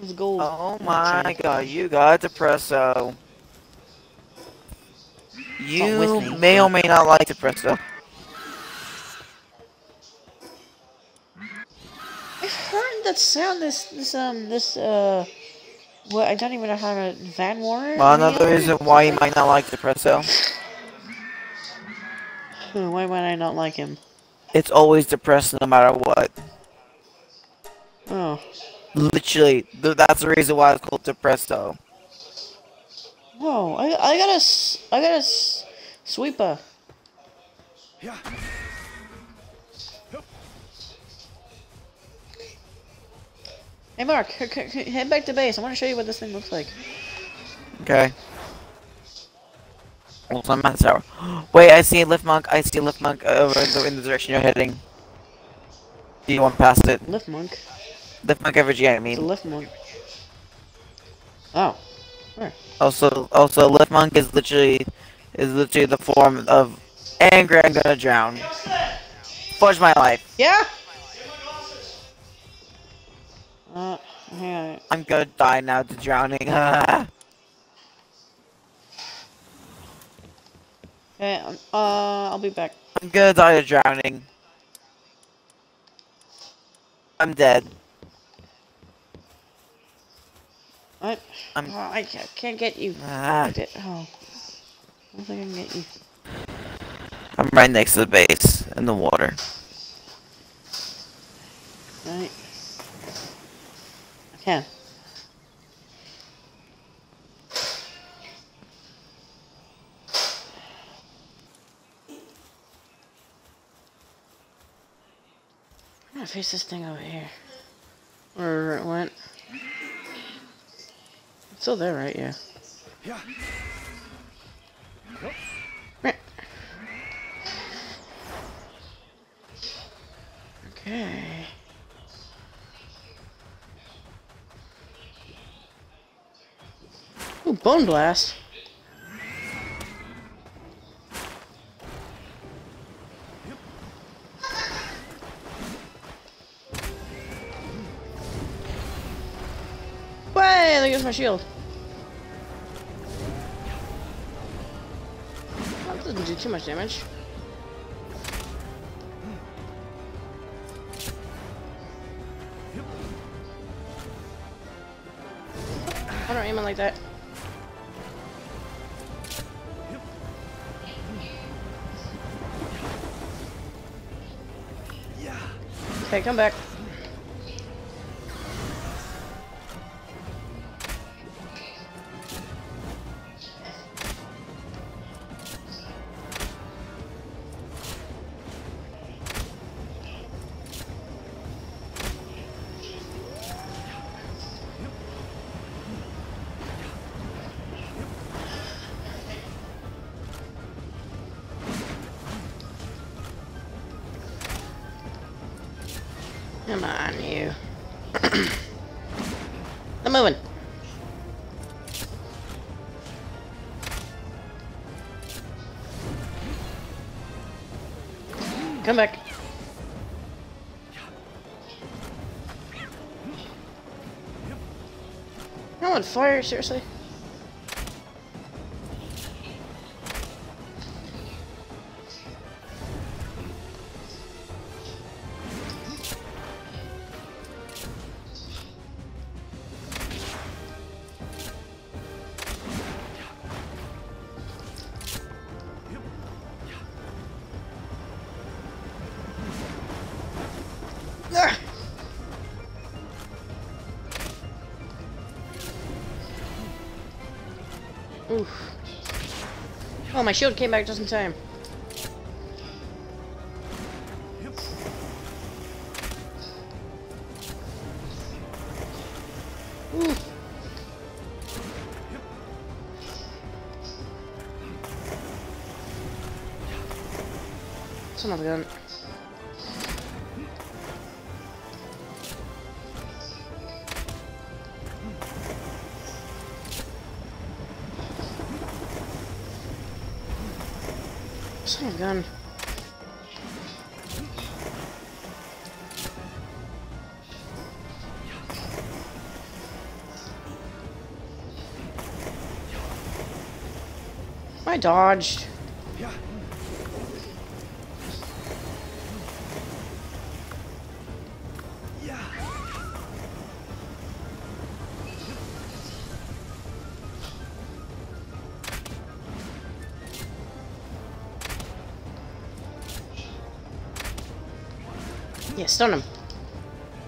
was gold. Oh my god, you got Depresso. You with me. may or may not like Depresso. I've heard that sound. This, this, um, this, uh, what? I don't even know how to. Van Warren. Well, another reason why you might not like Depresso. Why might I not like him? It's always depressed no matter what. Oh. Literally, th- that's the reason why it's called Depresso. Whoa, I, I got a, I got a s- Sweepa. Yeah. Hey Mark, head back to base. I want to show you what this thing looks like. Okay. Also, I'm at tower. Wait, I see a Lifmunk. I see a Lifmunk over in the, in the direction you're heading. Do you want past it? Lifmunk. Lift monk over G, I It's a mean. Lifmunk. Oh. Also, also, Lifmunk is literally is literally the form of anger. I'm gonna drown. Fudge my life. Yeah? Uh. I'm gonna die now to drowning. Okay, um, uh, I'll be back. I'm gonna die to drowning. I'm dead. What? I'm- Oh, I can't get you. Ah, I Oh. I don't think I can get you. I'm right next to the base in the water. Right. I can. I'm gonna face this thing over here. Where it went. It's still there, right? Yeah. Meh. Okay. Ooh, bone blast. Goes my shield. That doesn't do too much damage. I don't aim it like that. Yeah. Okay, come back. Seriously? Oh, my shield came back just in time. Ooh. Gun. Gun. I dodged. Stun him.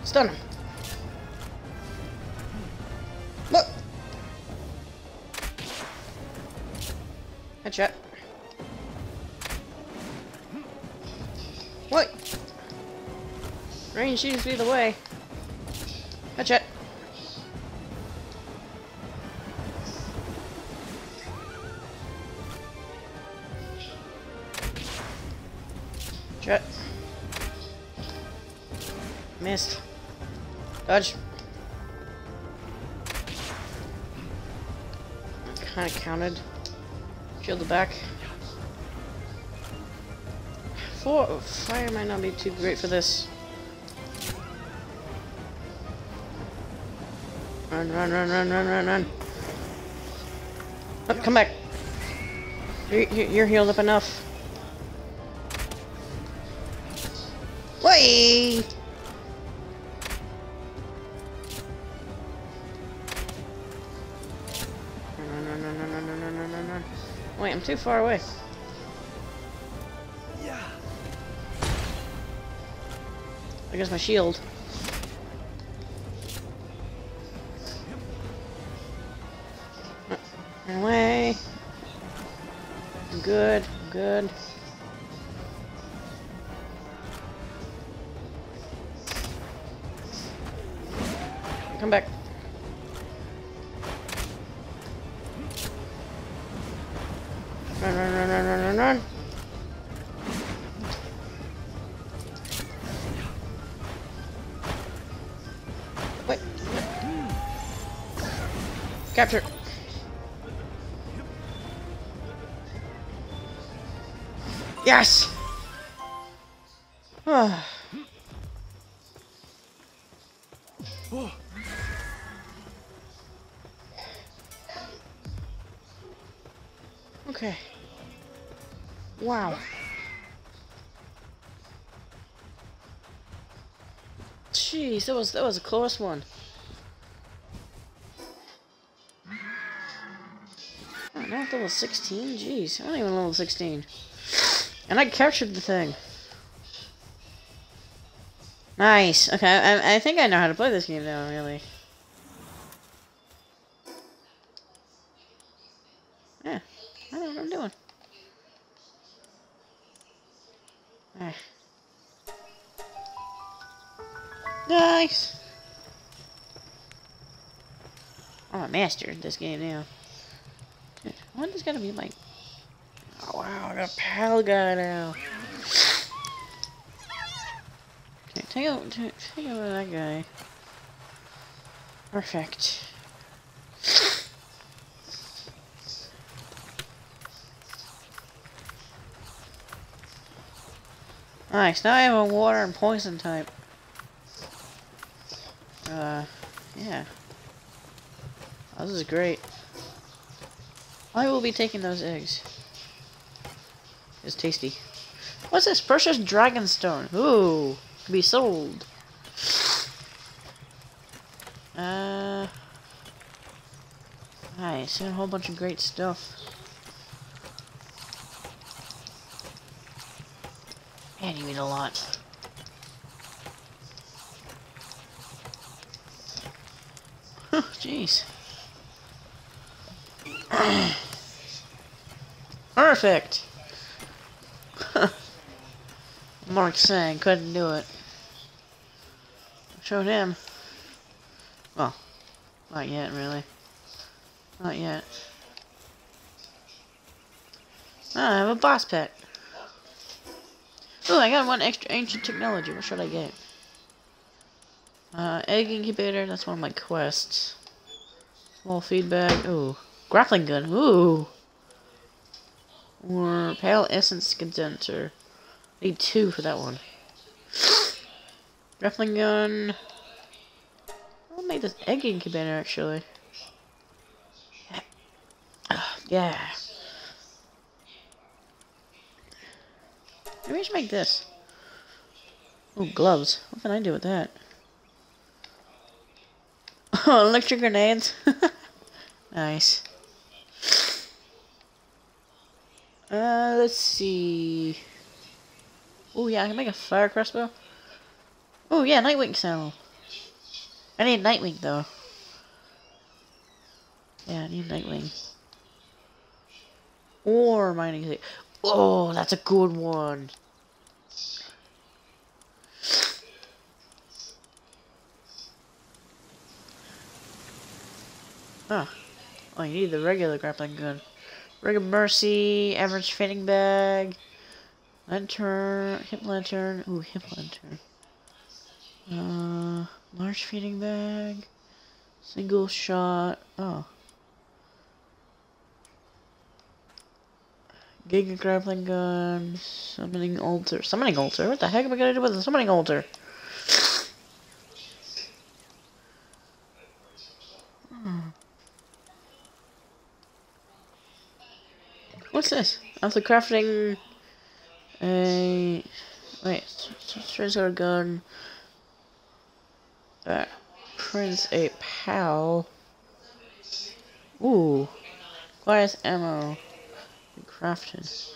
Stun him. Look. Headshot. What? Range seems be the way. Counted. Shield the back. Four oh, fire might not be too great for this. Run, run, run, run, run, run, run. Oh, come back. You're you're healed up enough. Too far away. Yeah. I guess my shield. Capture. Yes! Okay. Wow. Jeez, that was that was a close one. Level 16? Jeez, I'm not even level 16. And I captured the thing. Nice. Okay, I, I think I know how to play this game now, really. Yeah, I know what I'm doing. Ah. Nice! I'm a master at this game now. What is gonna be like? Oh wow, I got a pal guy now. Okay, take out, take, take out that guy. Perfect. Nice, now I have a water and poison type. Uh, yeah. Oh, this is great. I will be taking those eggs. It's tasty. What's this? Precious Dragonstone. Ooh, can be sold. Uh, nice. And a whole bunch of great stuff. Man, you eat a lot. Jeez. Perfect. Mark saying couldn't do it. Showed him. Well, not yet, really. Not yet. Ah, I have a boss pet. Oh, I got one extra ancient technology. What should I get? Uh, egg incubator. That's one of my quests. Small feedback. Ooh, grappling gun. Ooh. Pal essence condenser. Need two for that one. Grappling gun. I'll make this egg incubator actually. Yeah. Maybe I should make this. Oh, gloves. What can I do with that? Oh, electric grenades. nice. Uh, let's see. Oh yeah, I can make a fire crossbow. Oh yeah, Nitewing saddle. I need Nitewing though. Yeah, I need Nitewing. Or mining. Oh, that's a good one. Ah. Oh, you need the regular grappling gun. Rig of Mercy, average fitting bag, lantern, hip lantern, ooh, hip lantern. Uh, large feeding bag, single shot, oh. Giga grappling gun, summoning altar, summoning altar? What the heck am I gonna do with a summoning altar? Hmm. What's this? After crafting a wait, treasure gun that prints a pal. Ooh, glass ammo. Crafted.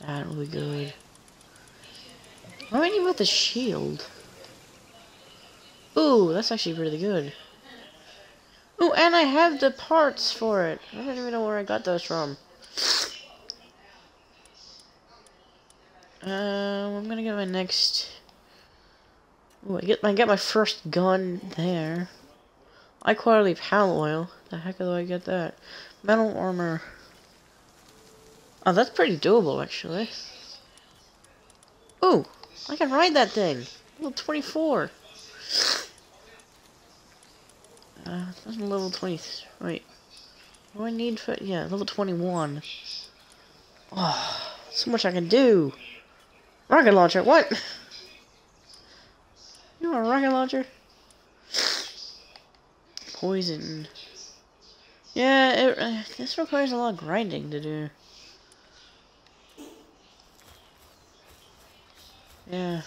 That will be good. What do I need with the shield? Ooh, that's actually really good. Ooh, and I have the parts for it. I don't even know where I got those from. Um, I'm gonna get my next. Ooh, I get I get my first gun there. High quality pal oil. The heck do I get that? Metal armor. Oh, that's pretty doable actually. Ooh, I can ride that thing. Level 24. Uh, that's level 20. Wait. What do I need for. Yeah, level 21. Oh, so much I can do. Rocket launcher, what? You want a rocket launcher? Poison. Yeah, it, uh, this requires a lot of grinding to do. Yeah.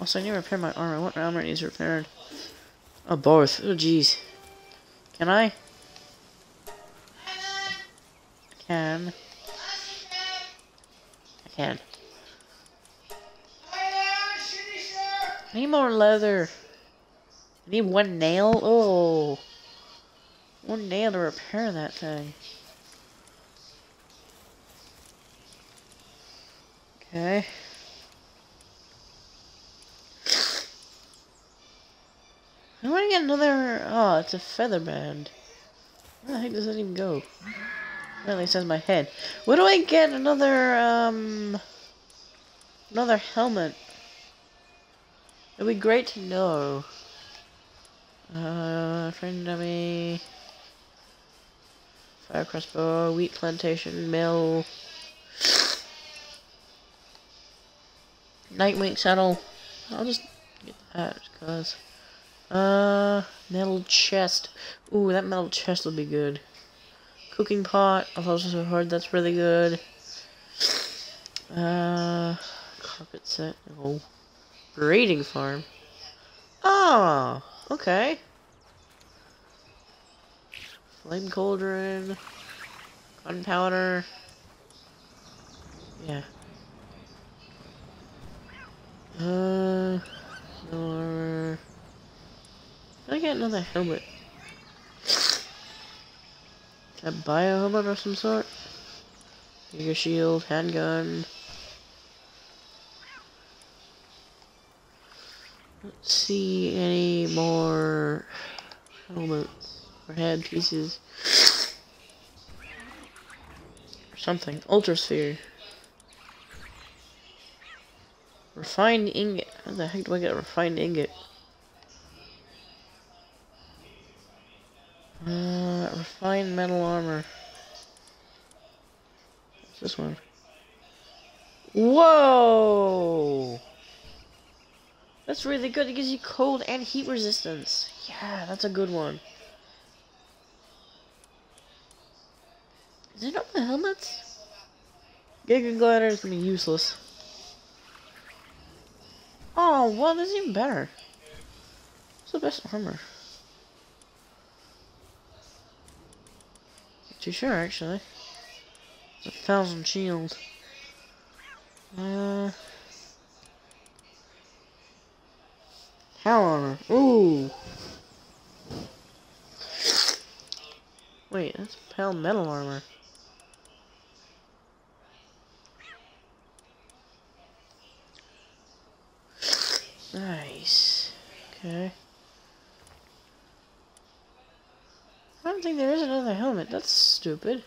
Also, I need to repair my armor. What armor needs repaired? Oh, both. Oh, jeez. Can I? I can. Can. I need more leather. I need one nail. Oh. One nail to repair that thing. Okay. I want to get another... Oh, it's a feather band. Where the heck does that even go? It says my head. Where do I get another, um... Another helmet? It'd be great to know. Uh, friend dummy... Fire crossbow, wheat plantation, mill... Nitewing saddle. I'll just get that, cause. Uh, metal chest. Ooh, that metal chest will be good. Cooking pot. I've also heard that's really good. Uh, carpet set. Oh, breeding farm. Oh, okay. Flame cauldron. Gunpowder. Yeah. Uh, no armor. I get another helmet? A bio helmet of some sort? Bigger shield, handgun. Let's see any more helmets or head pieces. Or something. Ultra sphere. Refined ingot. How the heck do I get a refined ingot? Uh, refined metal armor. This one? Whoa! That's really good. It gives you cold and heat resistance. Yeah, that's a good one. Is it on the helmets? Giga Glider is gonna be useless. Oh, well, this is even better. What's the best armor? Too sure, actually. A thousand shield. Uh... Hell armor. Ooh! Wait, that's pale metal armor. Nice. Okay. I don't think there. That's stupid.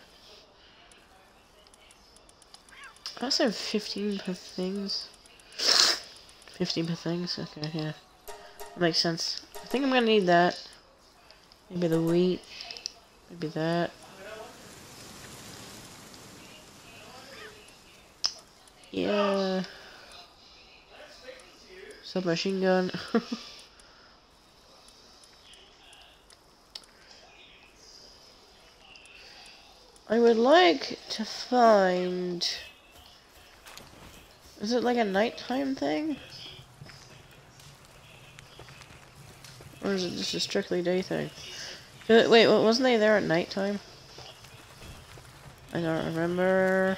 I said 15 per things. 15 per things? Okay, yeah. Makes sense. I think I'm gonna need that. Maybe the wheat. Maybe that. Yeah. Submachine gun. I would like to find... Is it like a nighttime thing? Or is it just a strictly day thing? Wait, wasn't they there at nighttime? I don't remember.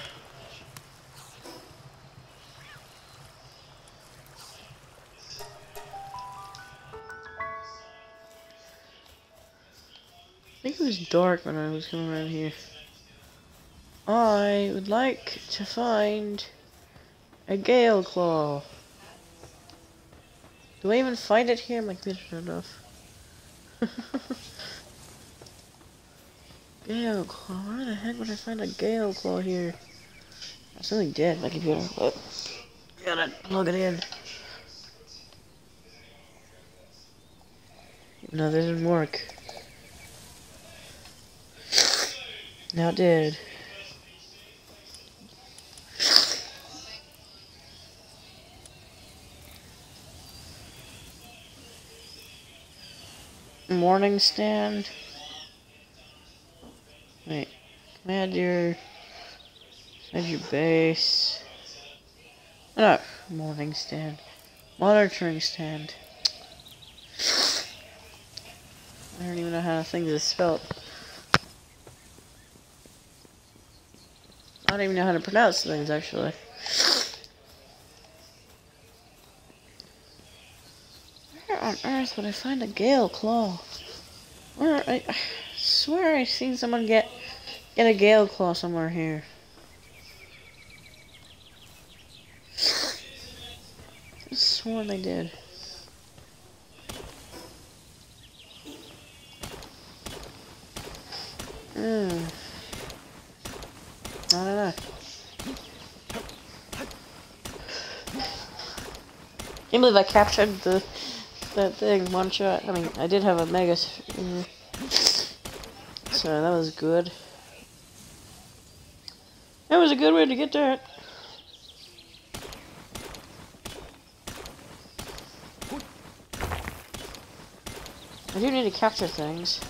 I think it was dark when I was coming around here. I would like to find a Galeclaw. Do I even find it here? My computer's enough. Galeclaw. Where the heck would I find a Galeclaw here? I certainly did. My computer. Oh, gotta plug it in. No, that didn't work. Now it did. Morning stand. Wait. Add your add your base. No, morning stand. Monitoring stand. I don't even know how things are spelled. I don't even know how to pronounce things actually. Where on earth would I find a Galeclaw? Where I, I swear I've seen someone get get a Galeclaw somewhere here. I sworn they did. Hmm. I don't know. Can't believe I captured the that thing one shot. I mean, I did have a mega. Mm. So that was good. That was a good way to get there. I do need to capture things.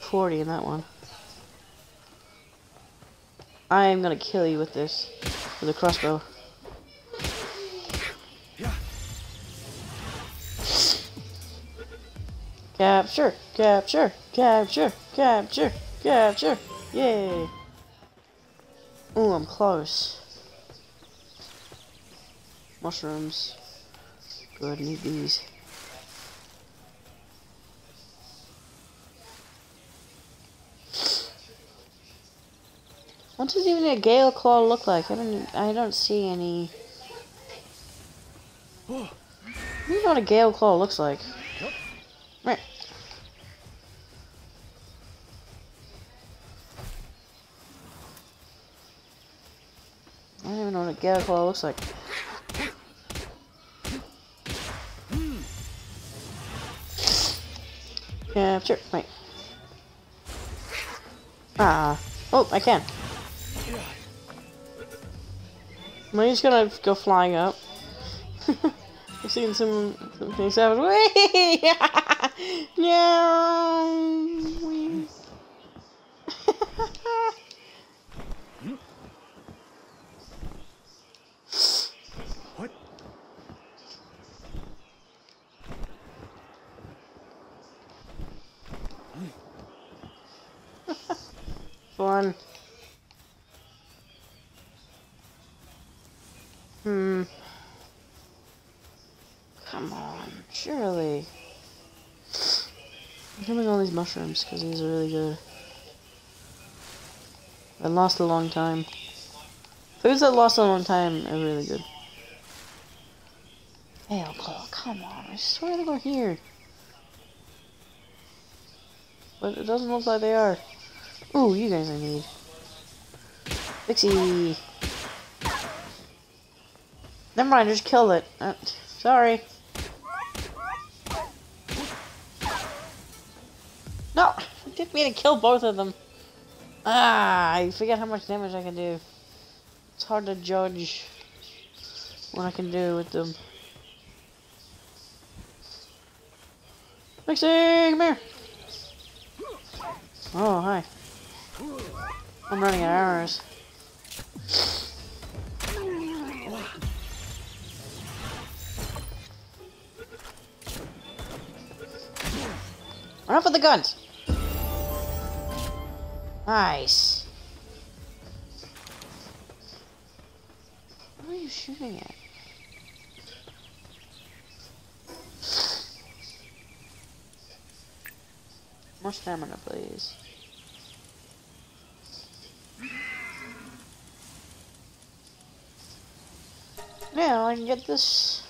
Forty in that one. I am gonna kill you with this, with a crossbow. Capture, capture, capture, capture, capture. Yay. Ooh, I'm close. Mushrooms. Good, need these. What does even a Galeclaw look like? I don't I don't see any I don't know what a Galeclaw looks like. Right. I don't even know what a Galeclaw looks like. Capture. Wait. Ah. Oh, I can. Just gonna go flying up? I've seen some, some things happen. No! Whee. What? Fun. Hmm. Come on, surely. I'm killing all these mushrooms because these are really good. I lost a long time. Foods that lost a long time are really good. Hey, Cole, come on. I swear they were here. But it doesn't look like they are. Ooh, you guys I need. Vixy. Never mind, just kill it. Uh, sorry. Me to kill both of them. Ah, I forget how much damage I can do. It's hard to judge what I can do with them. Mixie, come here! Oh, hi. I'm running out of arrows. Run up with the guns! Nice. What are you shooting at? More stamina, please. Now I can get this.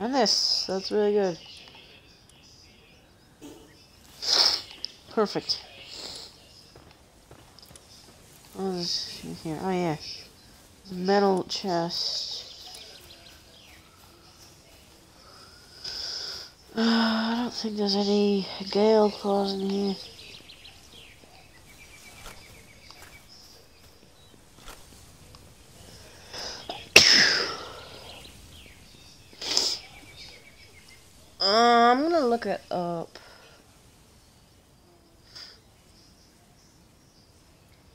And this. That's really good. Perfect. Is in here? Oh yeah. Metal chest. Uh, I don't think there's any Galeclaws in here. Uh, I'm gonna look at, up.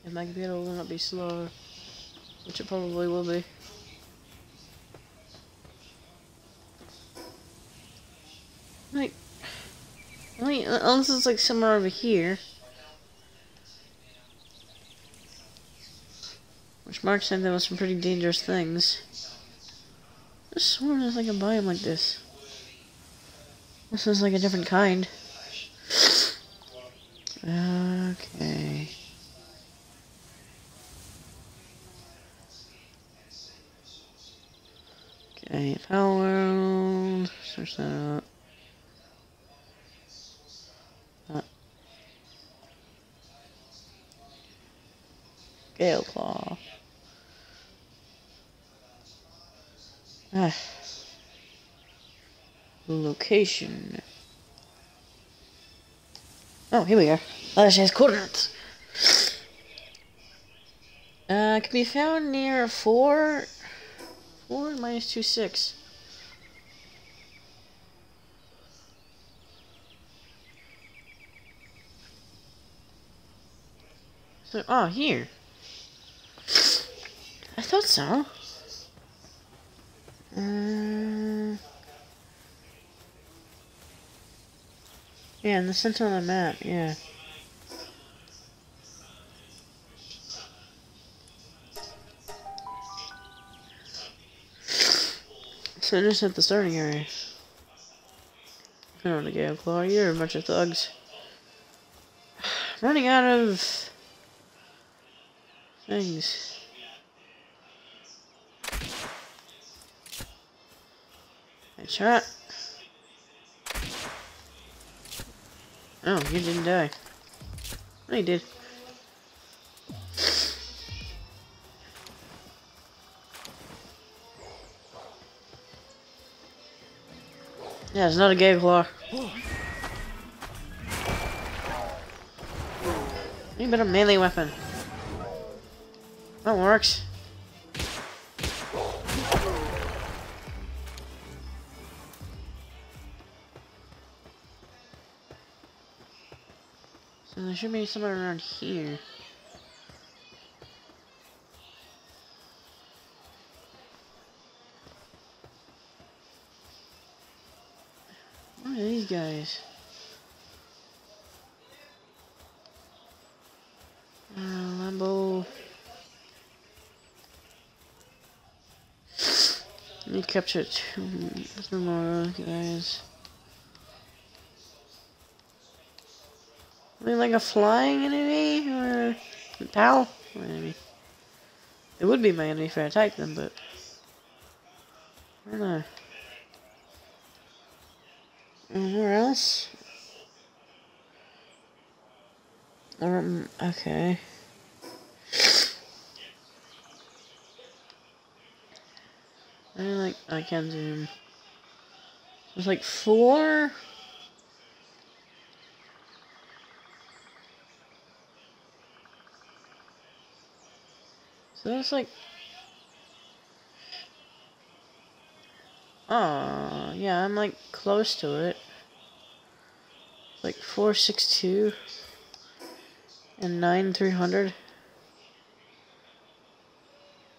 If my computer will not be slow, which it probably will be. Like, like, unless it's like somewhere over here. Which Mark said there was some pretty dangerous things. I swear there's like a biome like this. This is like a different kind. Okay, push that up. Galeclaw. Ah. Location. Oh, here we are. Oh, this has coordinates. Uh, can be found near 4... 4 minus 2, 6. it? Oh, here. I thought so. Um, yeah, in the center of the map, yeah. So just at the starting area. I don't want to get a claw. You're a bunch of thugs. Running out of things. Headshot. Oh, you didn't die. You did. Yeah, it's not a Galeclaw. Need better melee weapon. That works. So there should be somewhere around here. Capture two, more guys. I mean, like a flying enemy or a pal enemy. It would be my enemy if I attacked them, but I don't know. Anywhere else? Um, okay. I like, I can zoom. There's like four? So that's like... Oh, yeah, I'm like close to it. Like 462 and 9 300.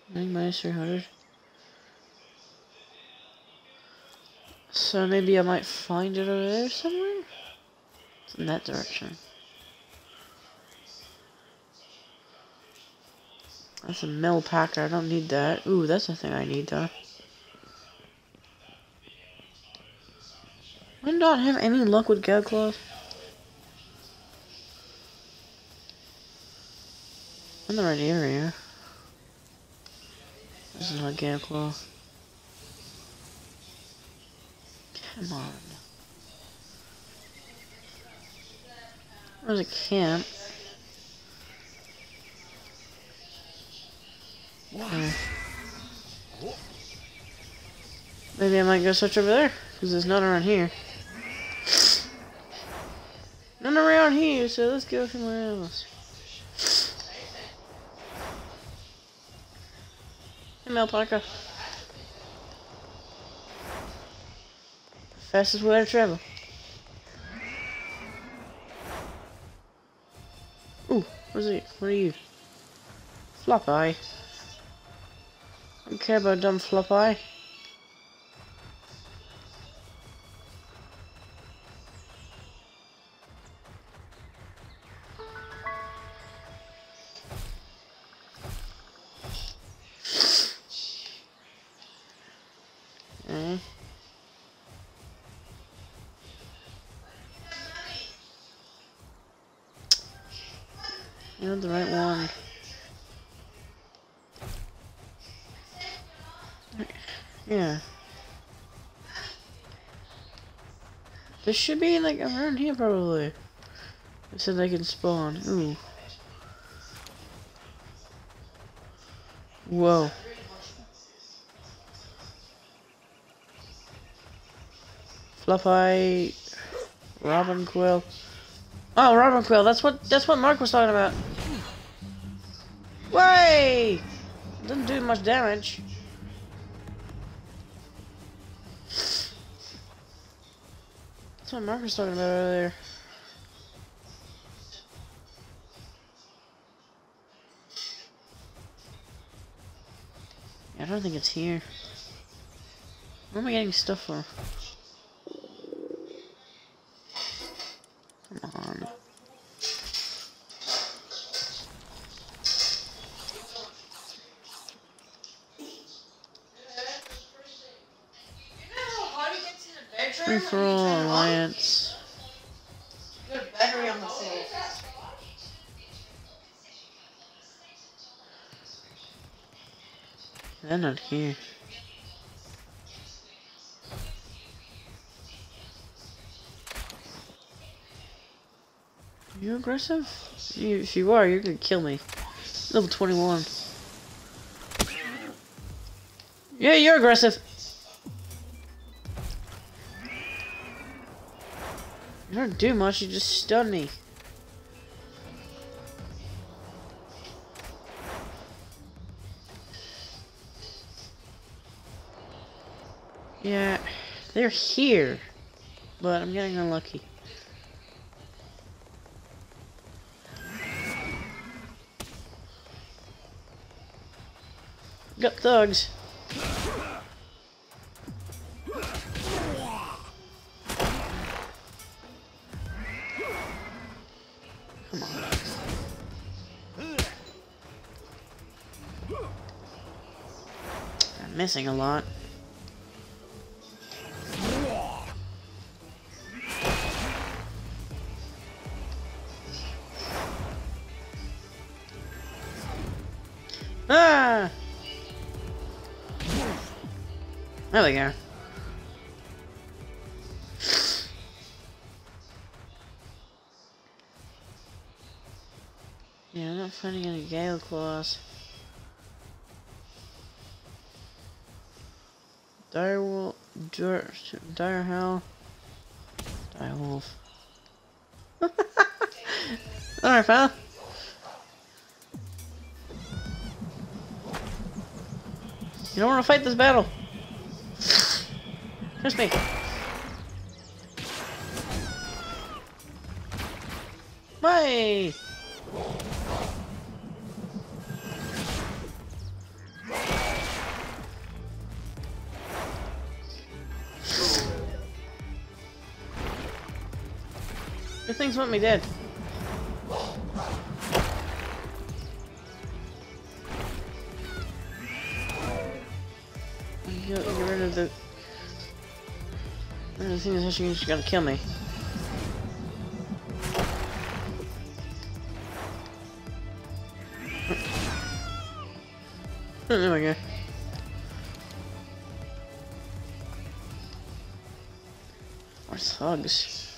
9 minus 300. So maybe I might find it over there somewhere? It's in that direction. That's a Melpaca, I don't need that. Ooh, that's the thing I need though. I not have any luck with I'm in the right area. This is not Galeclaw. Come on. There's a camp. Uh, maybe I might go search over there, because there's none around here. None around here, so let's go somewhere else. Hey, Mel Fastest way to travel. Ooh, what's it? What are you? Flopie. I Don't care about dumb Flopie. This should be like around here probably. So they can spawn. Ooh. Whoa. Flopie, Robin Quill. Oh, Robinquill. That's what that's what Mark was talking about. Way! Doesn't do much damage. That's what Mark was talking about earlier. I don't think it's here. What am I getting stuff for? They're not here. You aggressive? You, if you are, you're gonna kill me. Level 21. Yeah, you're aggressive. You don't do much, you just stun me. They're here. But I'm getting unlucky. Got thugs. I'm missing a lot. There we go. Yeah, I'm not finding any Galeclaws. Dire Wolf, Dire, Dire Hell, Dire Wolf. Alright, pal. You don't want to fight this battle. Trust me. Bye. Good things want me dead. Thing that's actually gonna kill me. Hmm, there we go. More thugs.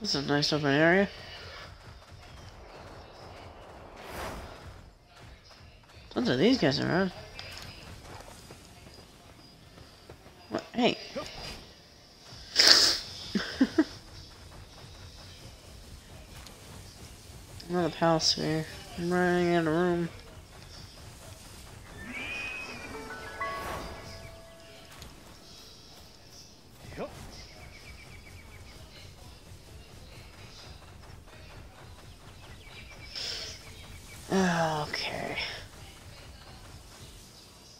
This is a nice open area. These guys around. What? Hey. Another Pal Sphere. I'm running out of room.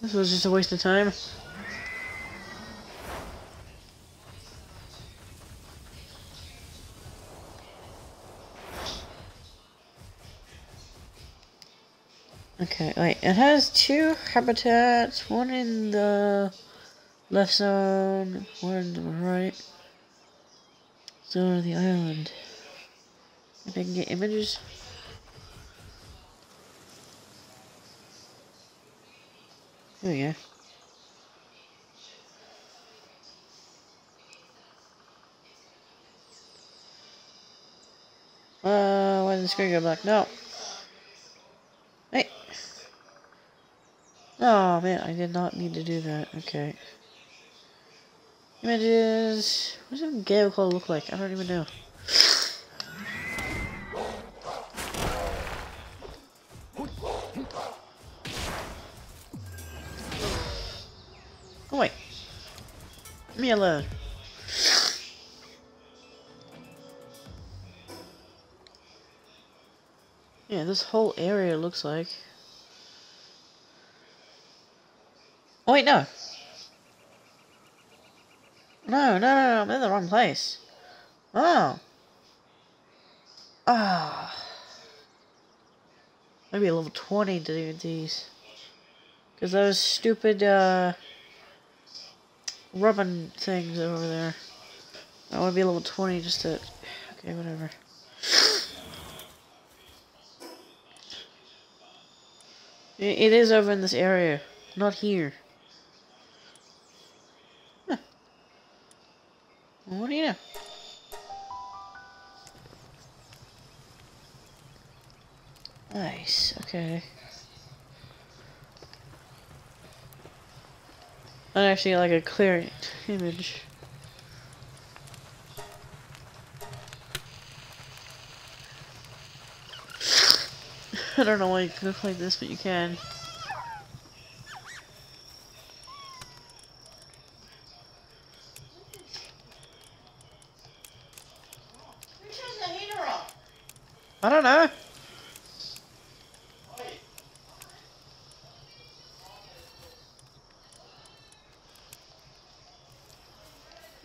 This was just a waste of time. Okay, wait, it has two habitats, one in the left zone, one in the right zone of the island. If I can get images. There we go. Uh, why did the screen go black? No. Hey. Oh man, I did not need to do that. Okay. Images. What does a Gale look like? I don't even know. Yeah, this whole area looks like. Oh wait, no. No, no, no, no, I'm in the wrong place. Oh. Ah. Maybe a level 20 to do these. Because those stupid, uh, rubbing things over there. I want to be level 20 just to... Okay, whatever. It it is over in this area, not here. Actually like a clear image. I don't know why you look like this, but you can. Who turns the heater on? I don't know.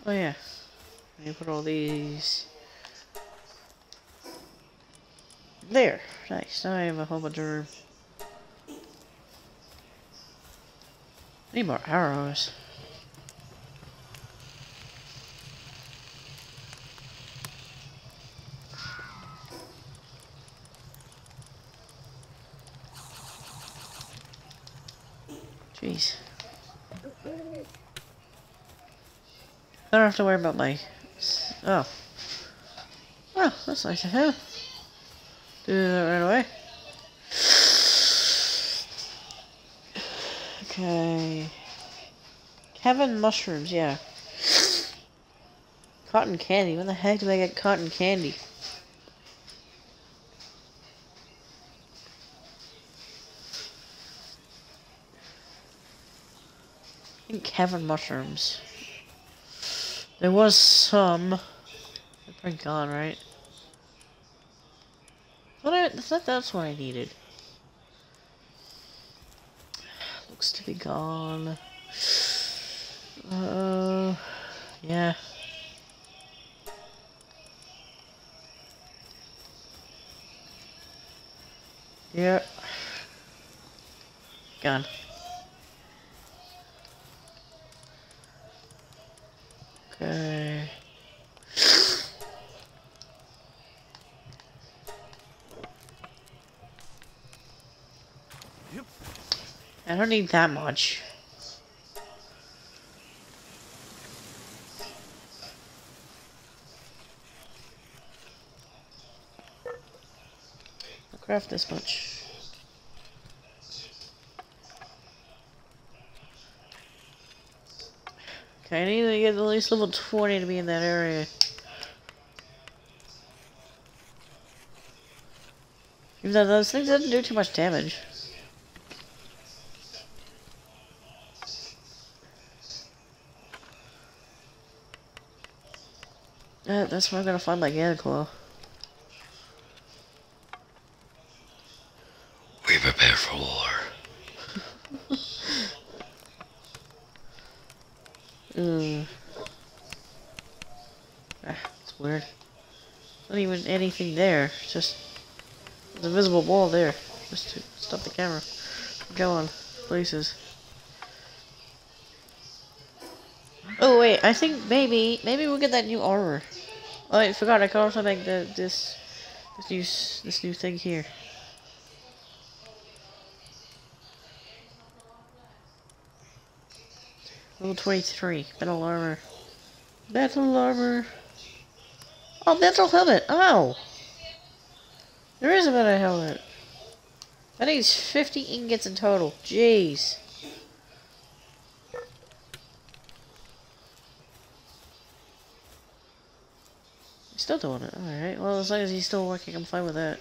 Oh yeah. Let me put all these. There. Nice. Now I have a whole bunch of room. Need more arrows. Jeez. I don't have to worry about my... Oh. Oh, that's nice of him. Do that right away. Okay. Kevin mushrooms, yeah. Cotton candy. When the heck do I get cotton candy? I think Kevin mushrooms. There was some. They're gone, right? What I, that's what I needed. Looks to be gone. Uh, yeah. Yeah. Gone. Okay. I don't need that much. I'll craft this much. Okay, I need to get at least level 20 to be in that area. Even though those things didn't do too much damage. That's where I'm gonna find my Claw. We prepare for war. Ugh. Ah, it's weird. Not even anything there. Just an invisible wall there, just to stop the camera from going places. Oh wait, I think maybe maybe we'll get that new armor. Oh, I forgot. I could also make the this this new this new thing here. Level 23. Battle armor. Battle armor. Oh, battle helmet. Oh. There is a battle helmet. That needs 50 ingots in total. Jeez. Still doing it. Alright. Well, as long as he's still working, I'm fine with that.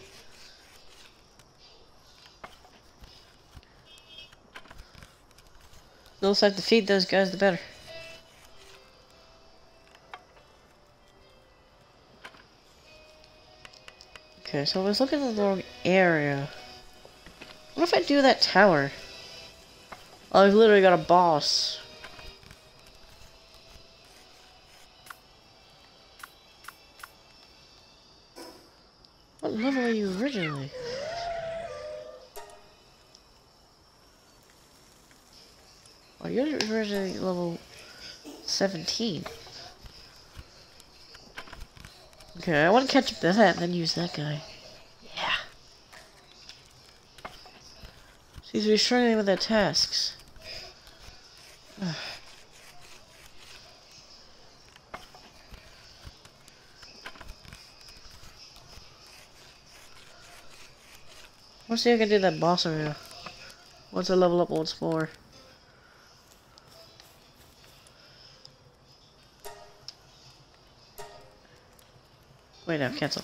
The less I have to feed those guys, the better. Okay, so I was looking at the wrong area. What if I do that tower? Oh, I've literally got a boss. Level are you originally? Oh, you're originally level 17. Okay, I want to catch up to that and then use that guy. Yeah. Be struggling with their tasks. Let's see if I can do that boss area. Once I level up once more. Wait, no, cancel.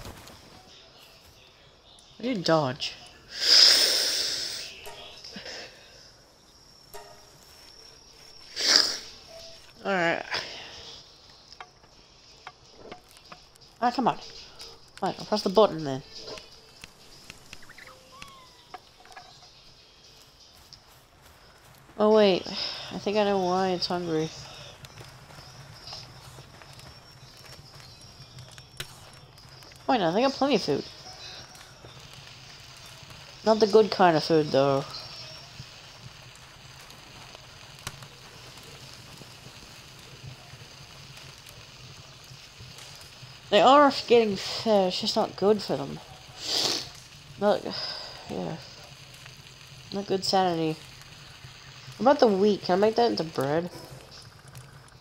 I did dodge. Alright. Ah, come on. Right, I'll press the button then. Oh wait, I think I know why it's hungry. Not? I got plenty of food. Not the good kind of food though. They are getting fed, it's just not good for them. Not, yeah. Not good sanity. What about the wheat? Can I make that into bread?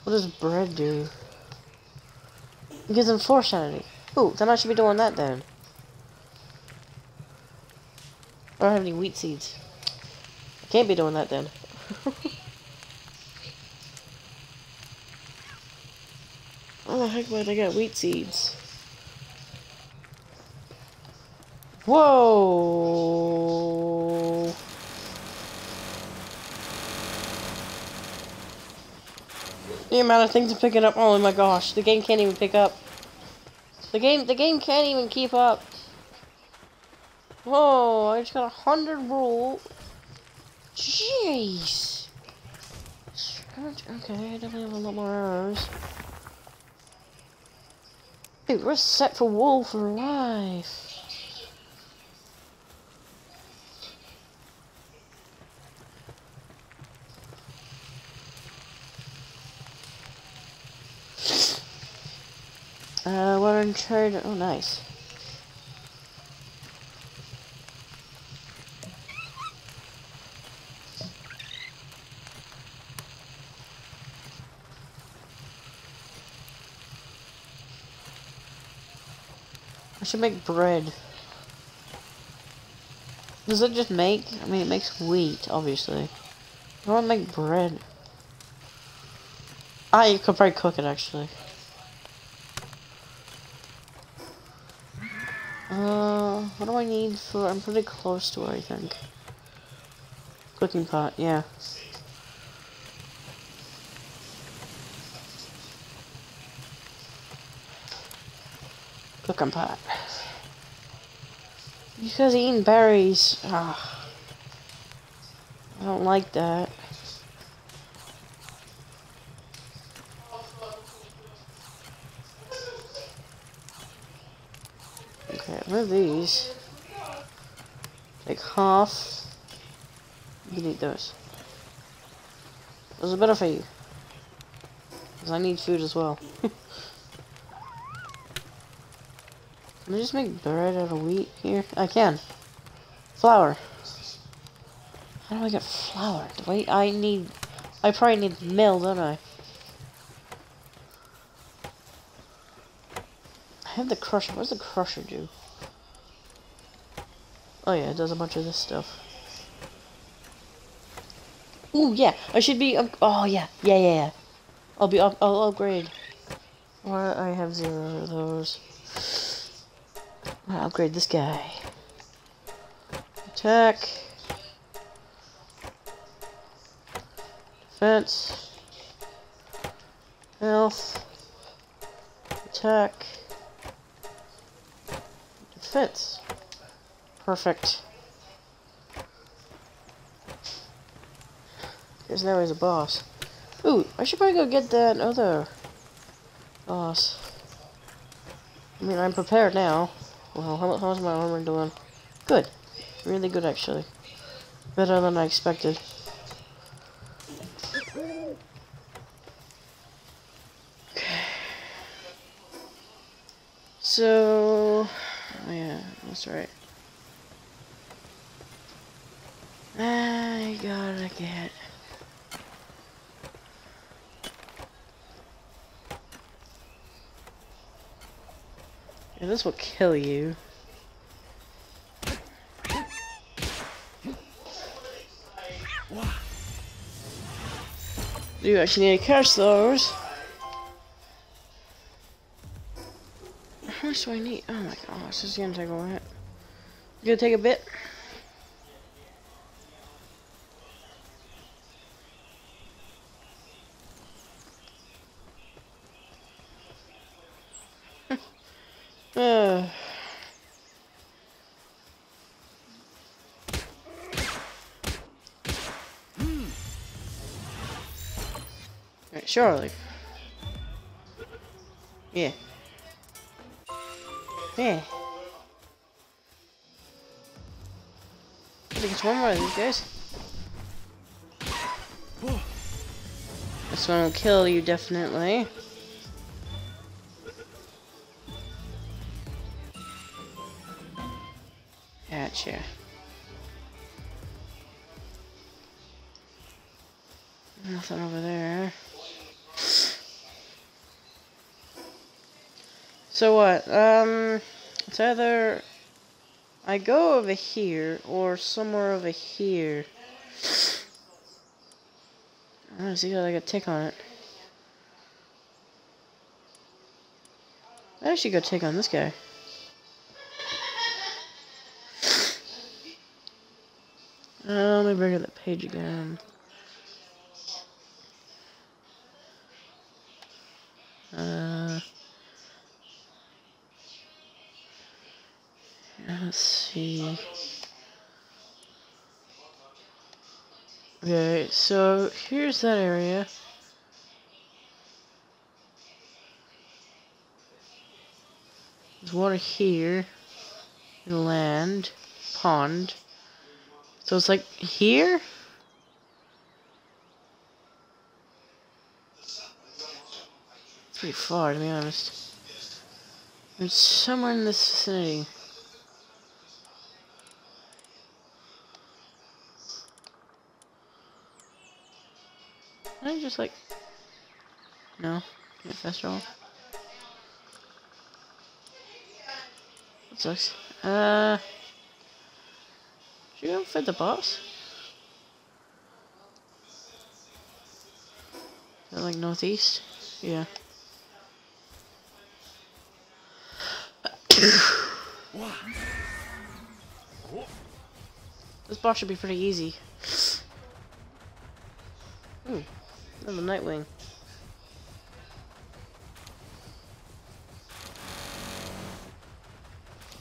What does bread do? It gives them four sanity. Ooh, then I should be doing that then. I don't have any wheat seeds. I can't be doing that then. How the heck would I get wheat seeds? Whoa! Amount of things to pick it up, oh my gosh, the game can't even pick up. The game, the game can't even keep up. Whoa, I just got a hundred rule. Jeez. Okay, I definitely have a lot more arrows. Dude, we're set for wool for life. We're. Oh, nice. I should make bread. Does it just make? I mean, it makes wheat, obviously. I want to make bread. Ah, you could probably cook it, actually. Uh, what do I need for? I'm pretty close to it, I think. Cooking pot, yeah. Cooking pot. Because eating berries. Ah. I don't like that. Okay, remove these. Take half. You need those. Those are better for you. Because I need food as well. Can I just make bread out of wheat here? I can. Flour. How do I get flour? Do I, I need... I probably need mill, don't I? I have the crusher. What does the crusher do? Oh yeah, it does a bunch of this stuff. Ooh, yeah. I should be... Up oh, yeah. Yeah, yeah, yeah. I'll be up... I'll upgrade. Well, I have zero of those. I'll upgrade this guy. Attack. Defense. Health. Attack. Defense. Perfect. Because now he's a boss. Ooh, I should probably go get that other boss. I mean, I'm prepared now. Well, how, how's my armor doing? Good. Really good, actually. Better than I expected. So, oh yeah, that's right. I gotta get. Yeah, this will kill you. Do you actually need to catch those. How much do I need? Oh my gosh, this is gonna take a while. Gonna take a bit. uh. Right, surely. Yeah. Yeah. I think it's one more of these guys. This one will kill you definitely. So what? Um, it's either I go over here or somewhere over here. To see how I got tick on it. I should go take on this guy. Uh, let me bring up the page again. Uh, let's see. Okay, so here's that area. There's water here. Land. Pond. So it's like here? It's pretty far, to be honest. It's somewhere in this vicinity. Just like... No? Get fast roll? That sucks. Uh... Should we go fight the boss? Is that like northeast? Yeah. this boss should be pretty easy. Ooh, another Nitewing.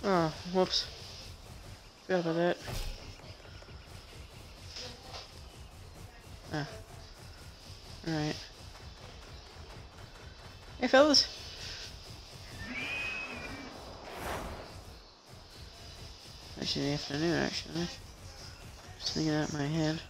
Oh, whoops. Forgot about that. Ah. Alright. Hey, fellas. Actually, the afternoon, actually. Just thinking out my head.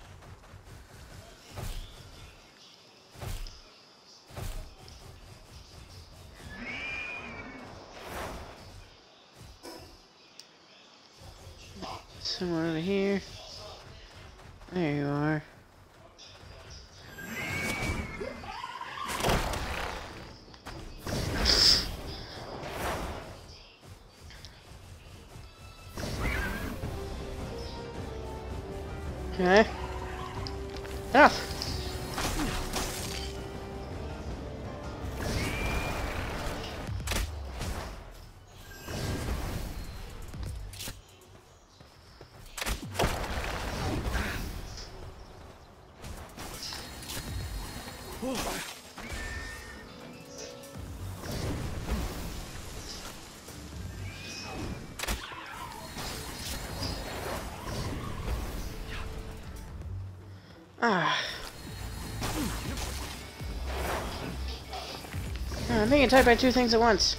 I'm being attacked by two things at once.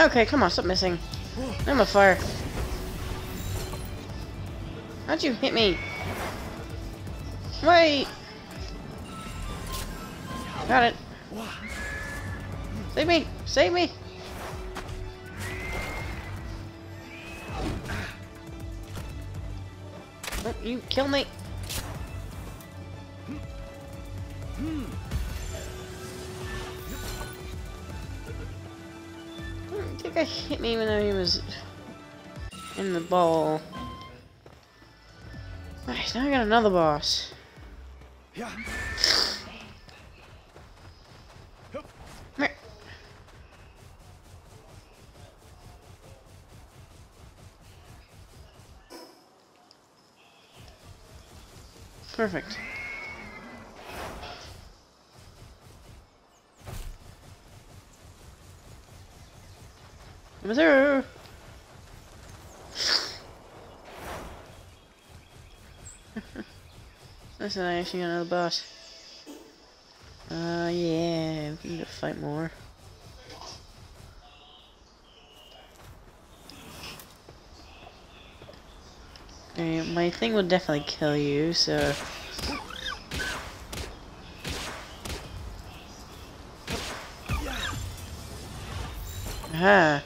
Okay, come on, stop missing. I'm a fire. How'd you hit me? Wait! Got it. Save me! Save me! You kill me! I think I hit me even though he was in the ball. Nice, now I got another boss. Perfect. Over there. That's not actually another boss. Uh, yeah, we need to fight more. Okay, my thing will definitely kill you, so... Aha!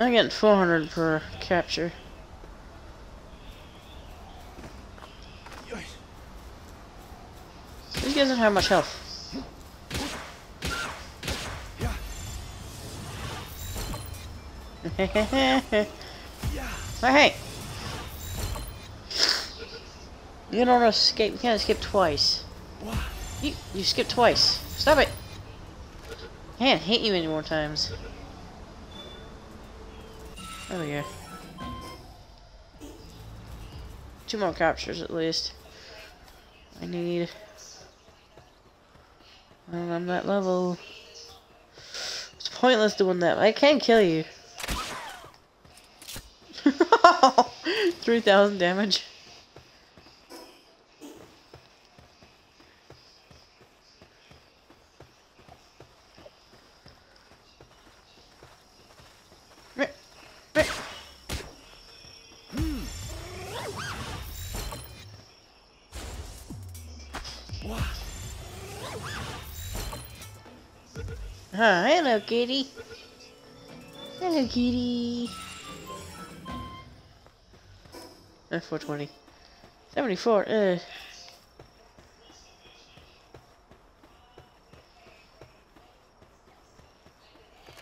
I'm getting 400 per capture. These guys don't have much health. hey! You don't escape. You can't escape twice. You you skipped twice. Stop it! I can't hit you any more times. There we go. Two more captures at least. I need. I'm that level. It's pointless doing that. I can kill you. 3,000 damage. Ah, hello, kitty. 420. 74, uh.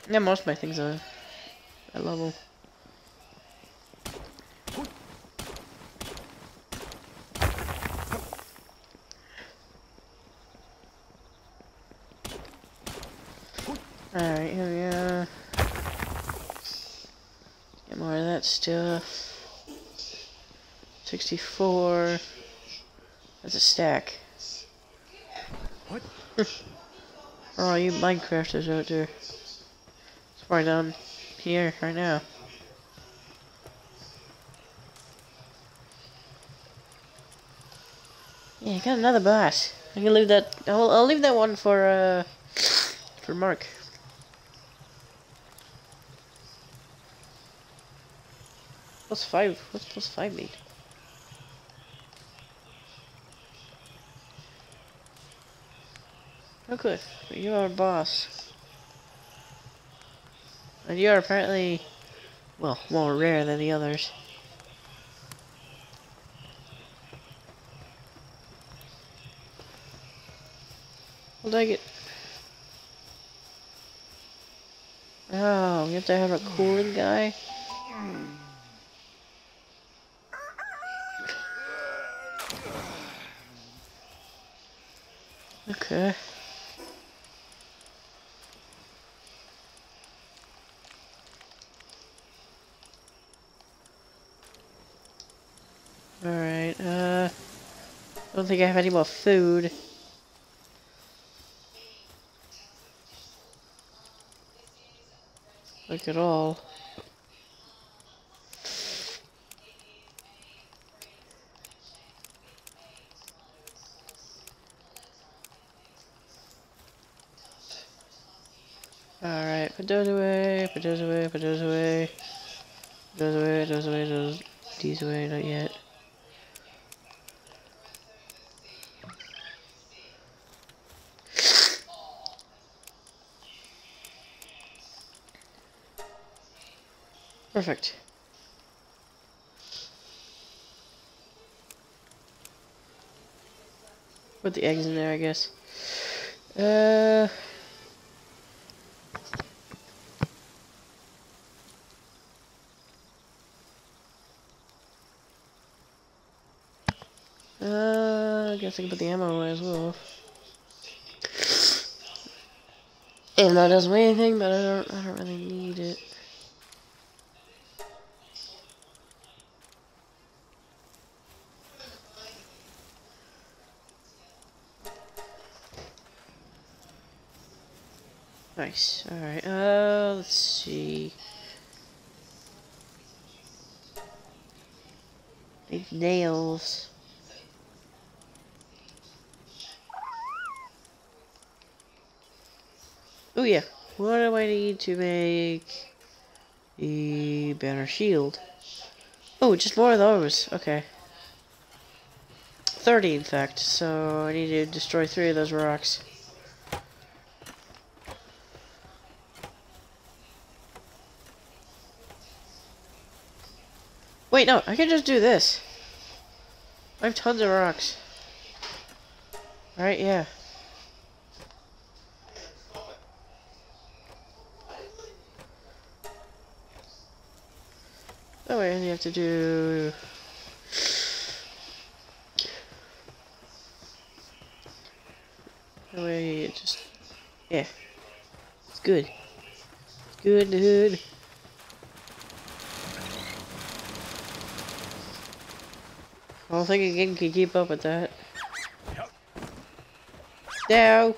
Yeah, most of my things are at level. Alright, here we are. Get more of that stuff. 64. That's a stack. What? oh, you Minecrafters out there. It's probably down here right now. Yeah, I got another boss. I can leave that. I'll, I'll leave that one for uh for Mark. Plus five. What's plus five mean? Okay, you are a boss. And you are apparently, well, more rare than the others. I'll take it. Oh, you have to have a cooling guy? Okay. Alright, uh... I don't think I have any more food. Look at all. Alright, put those away, put those away, put those away. Those away, those away, those these away, not yet. Perfect. Put the eggs in there, I guess. Uh. Uh, I guess I can put the ammo away as well. And that doesn't weigh anything, but I don't, I don't really need it. Nice. Alright, uh, let's see. Need nails. Oh yeah, what do I need to make a banner shield? Oh, just more of those. Okay. 30 in fact, so I need to destroy three of those rocks. Wait, no, I can just do this. I have tons of rocks. Alright, yeah. Oh wait, you have to do... Oh wait, just... Yeah. It's good. It's good, dude. I don't think a game can keep up with that. No!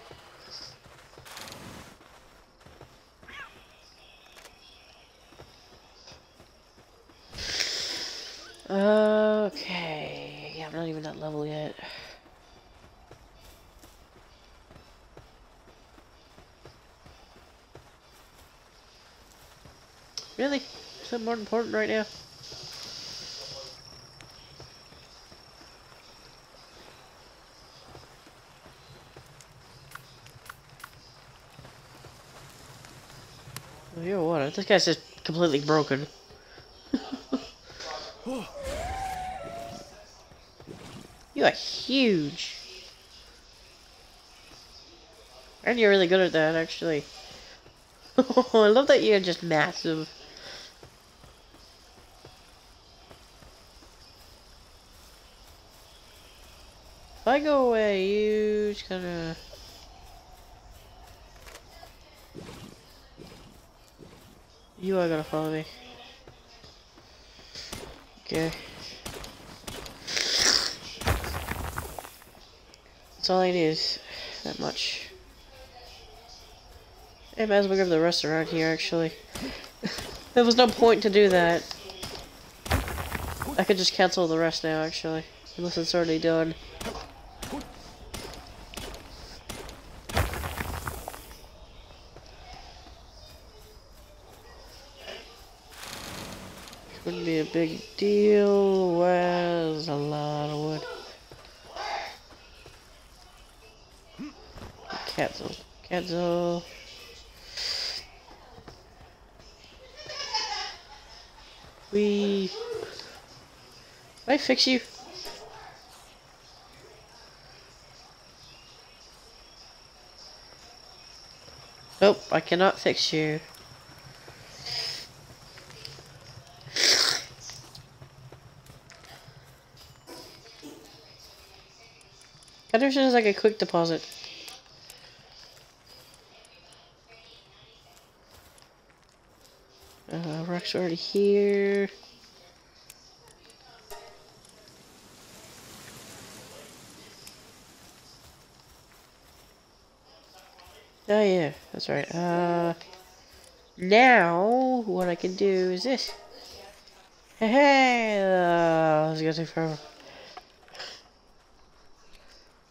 Okay, yeah, I'm not even that level yet. Really? Something more important right now? Well, you know what? This guy's just completely broken. you are huge. And you're really good at that, actually. I love that you're just massive. If I go away, you just kinda... You are gonna follow me. Okay. That's all I need that much. Hey, might as well grab the rest around here, actually. there was no point to do that. I could just cancel the rest now, actually. Unless it's already done. Wouldn't be a big deal. Well, there's a lot of wood. Cancel. We. I fix you? Nope, I cannot fix you. Henderson is like a quick deposit. It's already here. Oh yeah, that's right. Uh, now what I can do is this. Hey, hey uh, gonna take forever.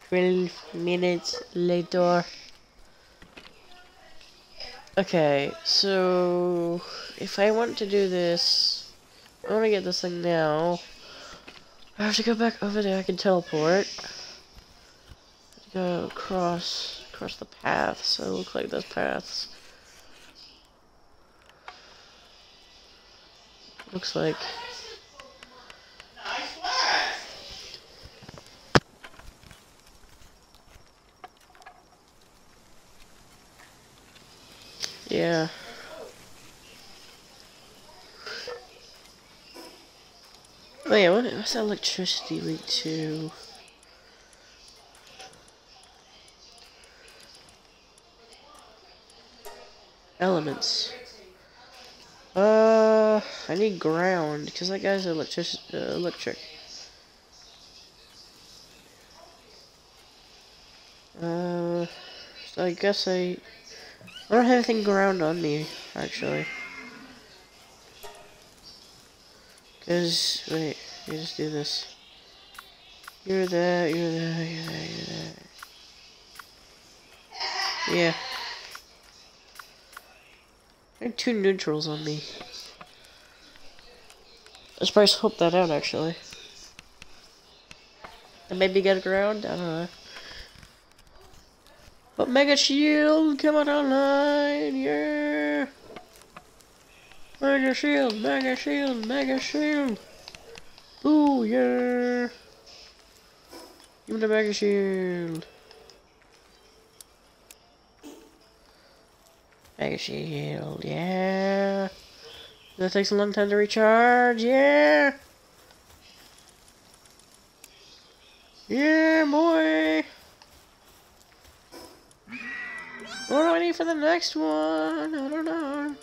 Twelve minutes later. Okay, so if I want to do this, I want to get this thing now. I have to go back over there. I can teleport. Go across, across the path. So it looks like those paths. Looks like. Yeah. Oh yeah, what, what's that electricity link to? Elements. Uh, I need ground because that guy's electric. Uh, electric. Uh, so I guess I. I don't have anything ground on me, actually. Cause wait, me just do this. You're that, you're that, you're that, you're that. Yeah. I have two neutrals on me. I should probably hope that out actually. And maybe get ground? I don't know. But Mega Shield come coming online, yeah! Mega Shield, Mega Shield, Mega Shield! Ooh, yeah! Give me the Mega Shield! Mega Shield, yeah! That takes a long time to recharge, yeah! Yeah, boy! What do I need for the next one? I don't know.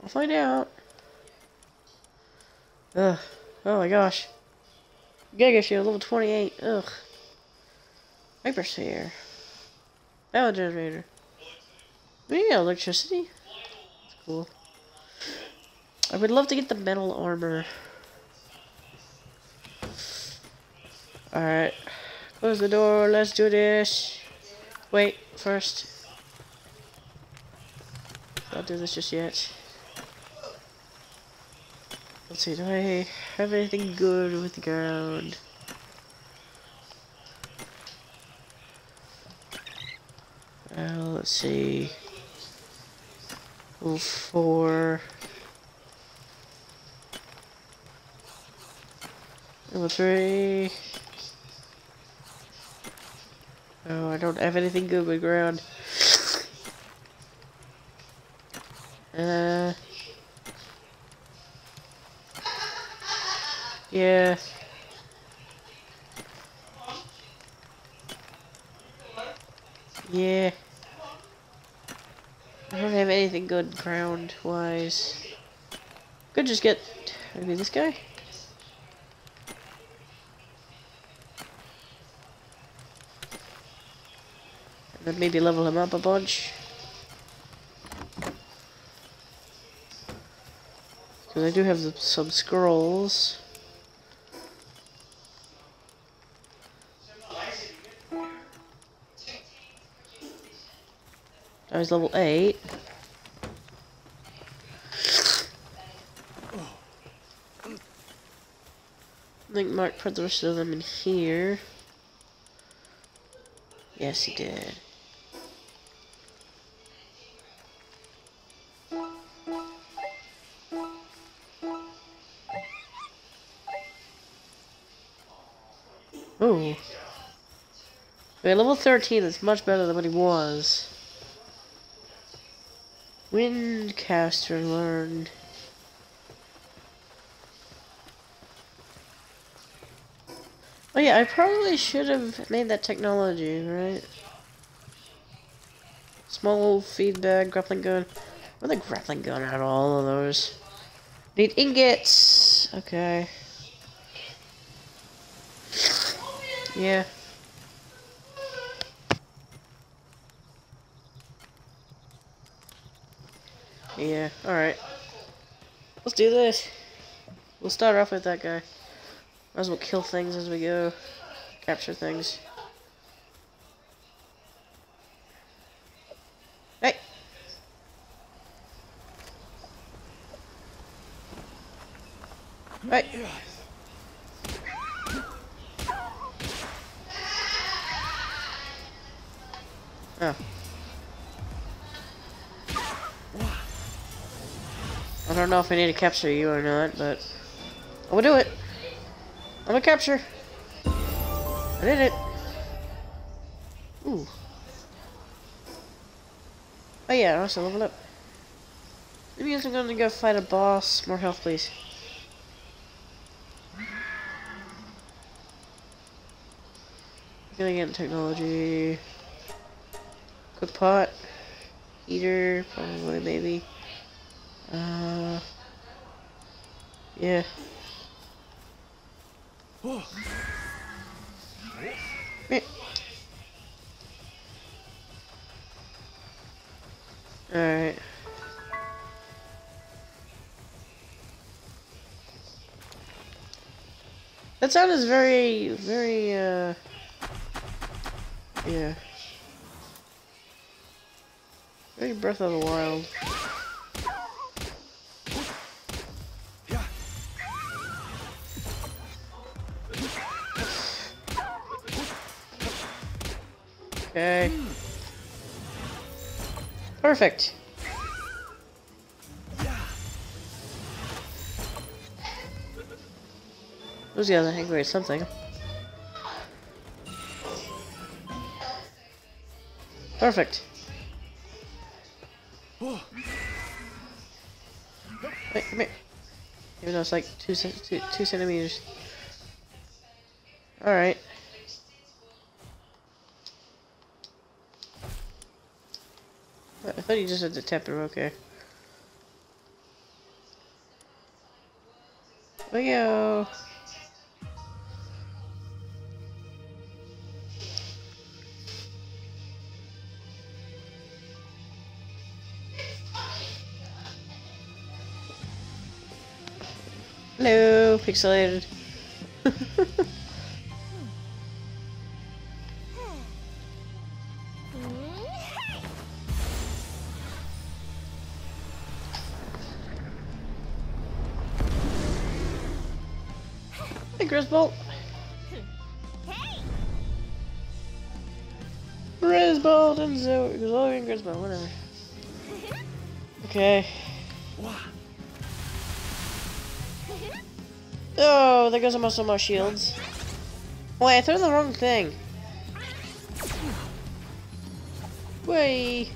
I'll find out. Ugh. Oh my gosh. Giga Shield, level 28. Ugh. Hyper Sphere. Power generator. We got electricity. That's cool. I would love to get the metal armor. Alright. Close the door. Let's do this. Wait, first. Don't do this just yet. Let's see, do I have anything good with the ground? Well, let's see. Level four. Level three. Oh, I don't have anything good with ground. Uh. Yeah. Yeah. I don't have anything good ground wise. Could just get maybe this guy. Maybe level him up a bunch. Because I do have the, some scrolls. I was level 8. I think Mark put the rest of them in here. Yes, he did. Level 13 is much better than what he was. Windcaster learned. Oh yeah, I probably should have made that technology, right? Small feedback, grappling gun. What the grappling gun out of all of those? Need ingots! Okay. Yeah, alright. Let's do this. We'll start off with that guy. Might as well kill things as we go. Capture things. Know if I need to capture you or not, but I'm gonna do it. I'm gonna capture. I did it. Ooh. Oh yeah, I also level up. Maybe I'm gonna go fight a boss. More health, please. Gonna get technology. Cook pot. Heater, probably, maybe. Uh. Yeah. Alright. That sound is very, very, uh... Yeah. Very Breath of the Wild. Perfect. Those guys are angry at something. Perfect. Wait, come here. Even though it's like two, two, two centimeters. Alright. Thought you just had to tap it, okay. Leo! Hello, pixelated. hey, Grizzbolt. Grizzbolt and Zoe. Zoe and Grizzbolt, whatever. Okay. Oh, there goes almost all my shields. Wait, I threw the wrong thing. Wait.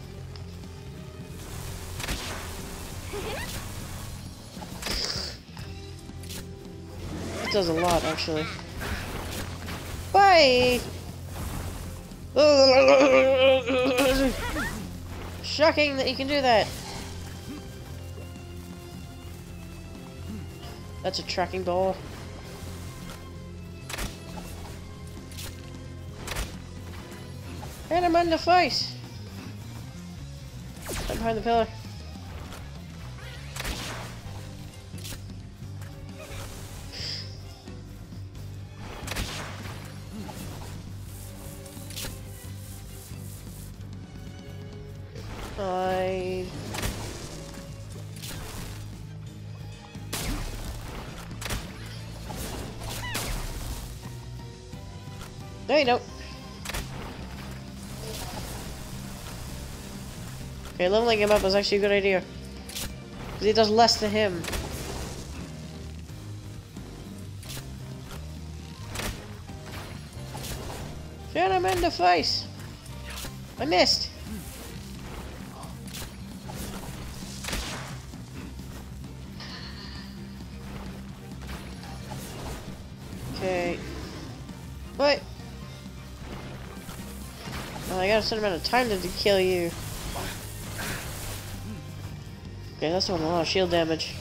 Does a lot, actually. Bye! Shocking that you can do that. That's a tracking ball. And I'm on the face. I'm behind the pillar. Okay, leveling him up is actually a good idea. Because he does less to him. Shoot him in the face! I missed! Okay. What? Well, I got a certain amount of time to kill you. Okay, that's doing a lot of shield damage.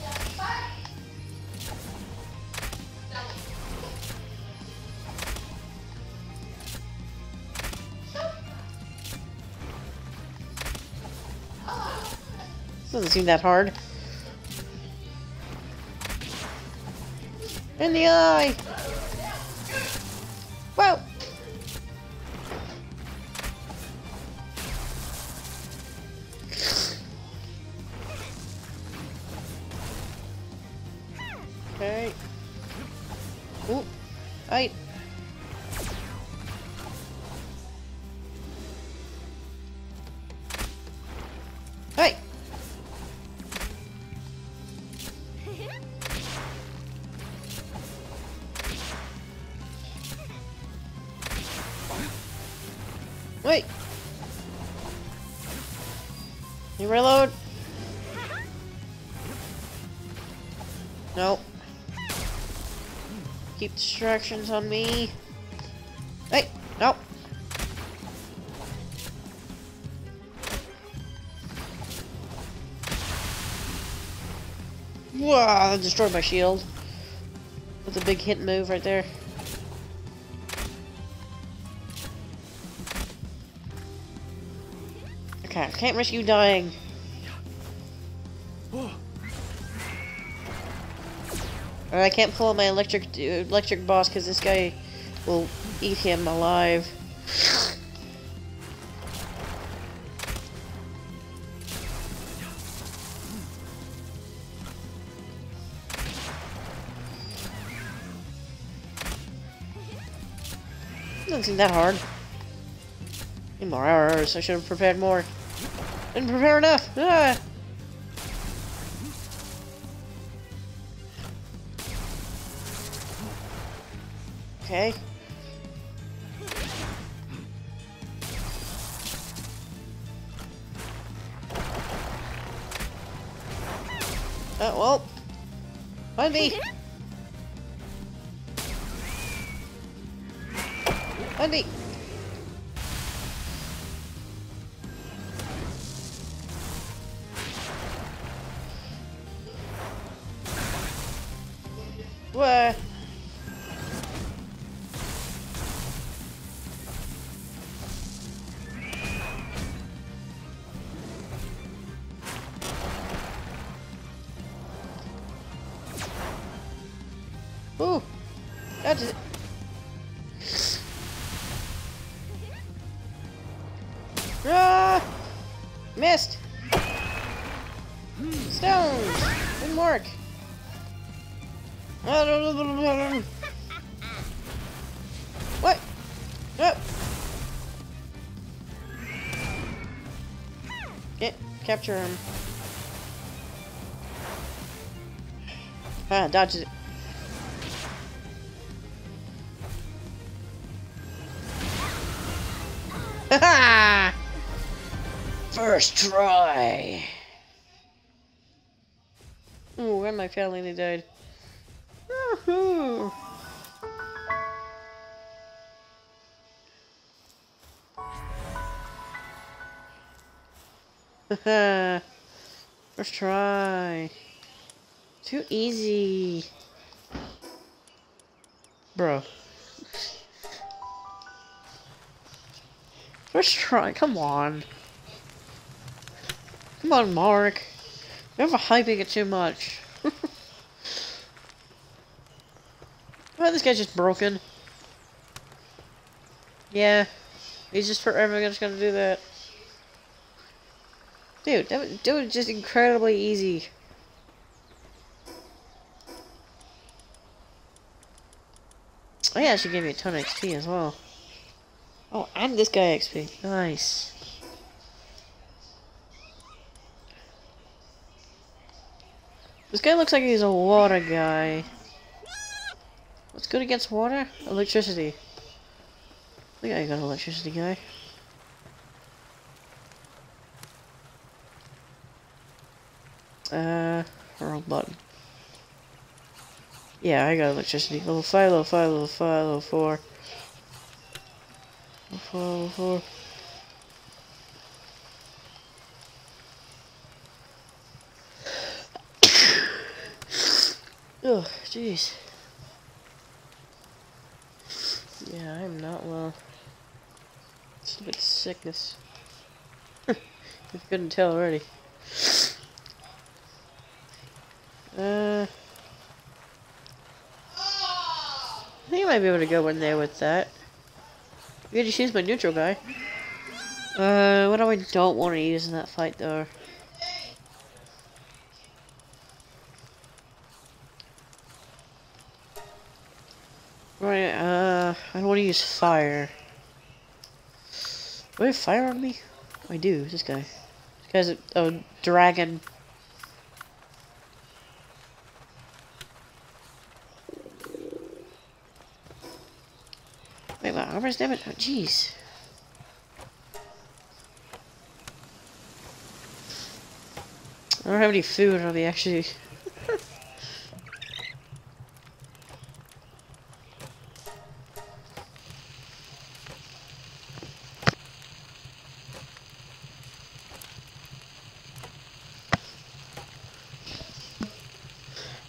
Doesn't seem that hard. In the eye! Distractions on me. Hey! Nope. Wow, that destroyed my shield. With a big hit move right there. Okay, I can't risk you dying. Or I can't pull out my electric electric boss because this guy will eat him alive. Doesn't seem that hard. Need more hours. I should have prepared more. Didn't prepare enough. Ah. Capture him. Ah, dodges it. Ha First try. Ooh, and my family they died. Too easy. Bro. First try, come on. Come on, Mark. You're hyping it too much. Why oh, this guy's just broken? Yeah. He's just forever just gonna do that. Dude, that that was just incredibly easy. Yeah, gave me a ton of XP as well. Oh, and this guy XP. Nice. This guy looks like he's a water guy. What's good against water? Electricity. I think I got an electricity guy. Uh, wrong button. Yeah, I got electricity. Level 5, level 5, level 5, level 4. Level 4, level 4. Oh, jeez. Yeah, I'm not well. It's a bit sickness. you couldn't tell already. Uh, I think I might be able to go in there with that. You just use my neutral guy. Uh, what do I don't want to use in that fight though? Right, uh, I don't want to use fire. Do I have fire on me? I do, this guy. This guy's a, a dragon. Armor's damaged? Oh, jeez. I don't have any food on me, actually.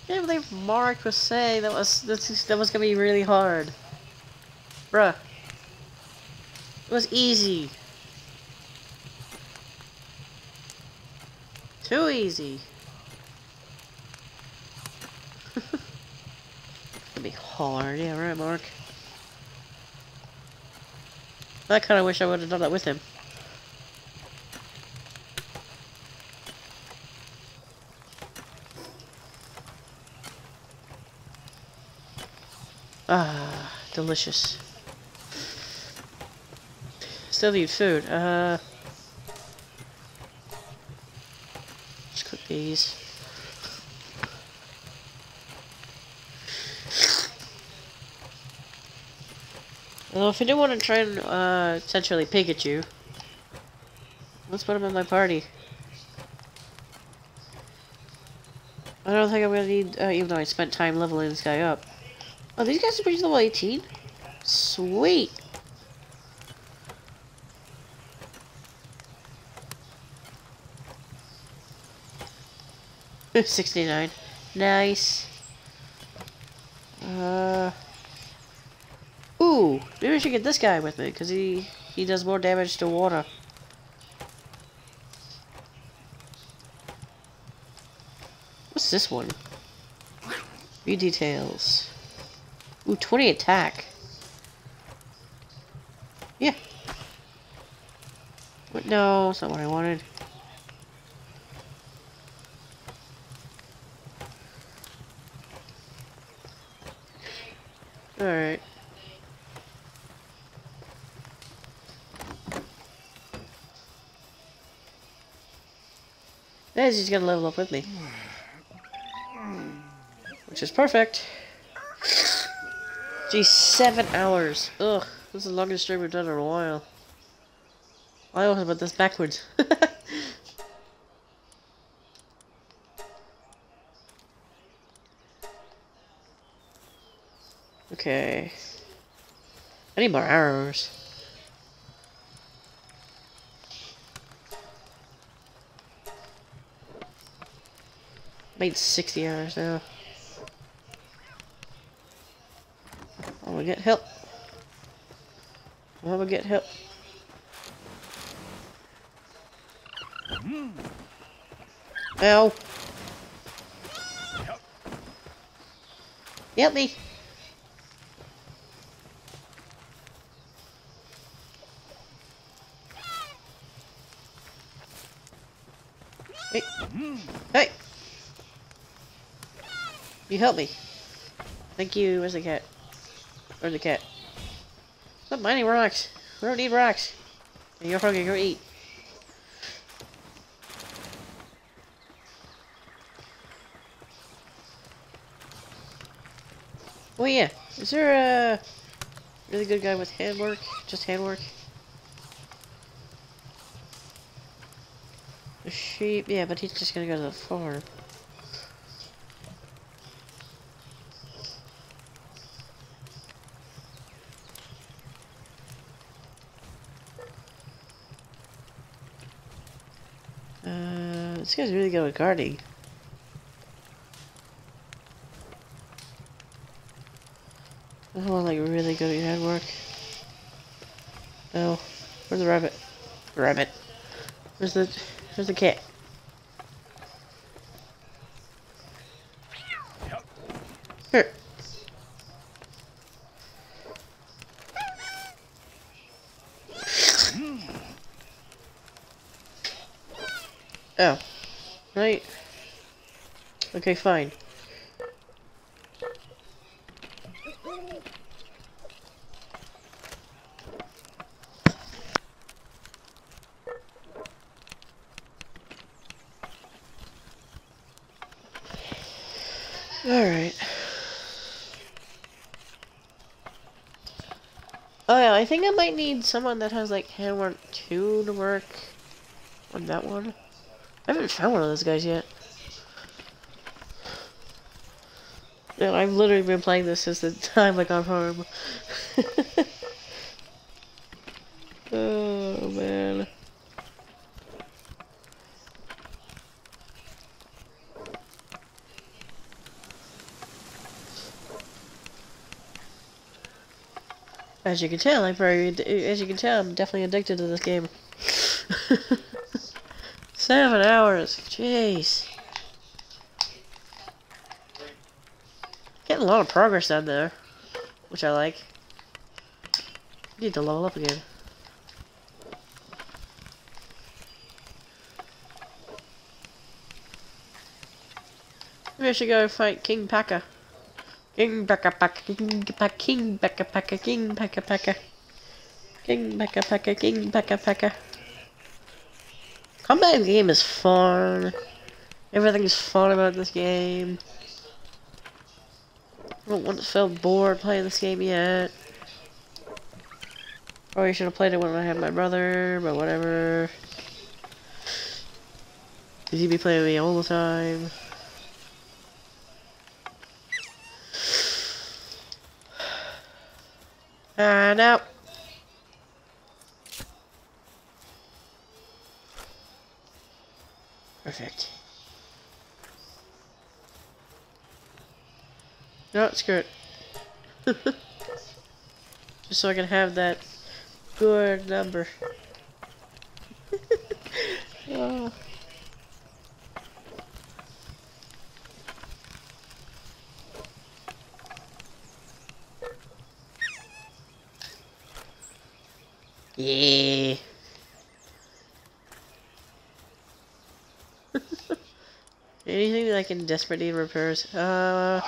can't believe Mark was saying that was that was gonna be really hard. Bruh. Was easy. Too easy. It'd be hard, yeah, right, Mark. I kind of wish I would have done that with him. Ah, delicious. Still need food. Uh, let's cook these. Well, if you do want to try and uh, essentially Pikachu, let's put him in my party. I don't think I'm gonna need, uh, even though I spent time leveling this guy up. Oh, these guys are reached level 18? Sweet! Sixty-nine. Nice. Uh. Ooh, maybe I should get this guy with me because he he does more damage to water. What's this one? View details. Ooh, 20 attack. Yeah. What? No, that's not what I wanted. Alright. Yeah, he's gonna level up with me. Which is perfect. Geez, seven hours. Ugh, this is the longest stream we've done in a while. I always about this backwards. okay. I need more arrows. Made 60 hours now. I'm gonna get help. Oh, I'm gonna get help. Ow. Help me. Hey. Hey. You help me. Thank you. Where's the cat? Where's the cat? Stop mining rocks. We don't need rocks. And you're hungry, go eat. Oh yeah, is there a really good guy with handwork? Just handwork? A sheep? Yeah, but he's just gonna go to the farm. Uh, this guy's really good at guarding. This one like really good at handwork. No, oh, where's the rabbit? Rabbit. Where's the where's the cat? Here. Oh. Right. Okay, fine. Alright. Oh yeah, I think I might need someone that has like Handwork 2 to work on that one. I haven't found one of those guys yet. Yeah, I've literally been playing this since the time I got home. oh man. As you can tell, I'm very, as you can tell, I'm definitely addicted to this game. Seven hours, jeez. A lot of progress done there, which I like. Need to level up again. Maybe I should go fight Kingpaca. King Paka Paka, Kingpaca, King Paka Paka, Kingpaca Paka. Kingpaca Paka, Kingpaca Paka. Combat in the game is fun. Everything's fun about this game. I don't want to feel bored playing this game yet. Probably should have played it when I had my brother, but whatever. Cause he'd be playing me all the time. Ah, and out. Perfect. No, screw it. Just so I can have that good number. oh. Yeah. Anything that I can desperately repairs? Uh,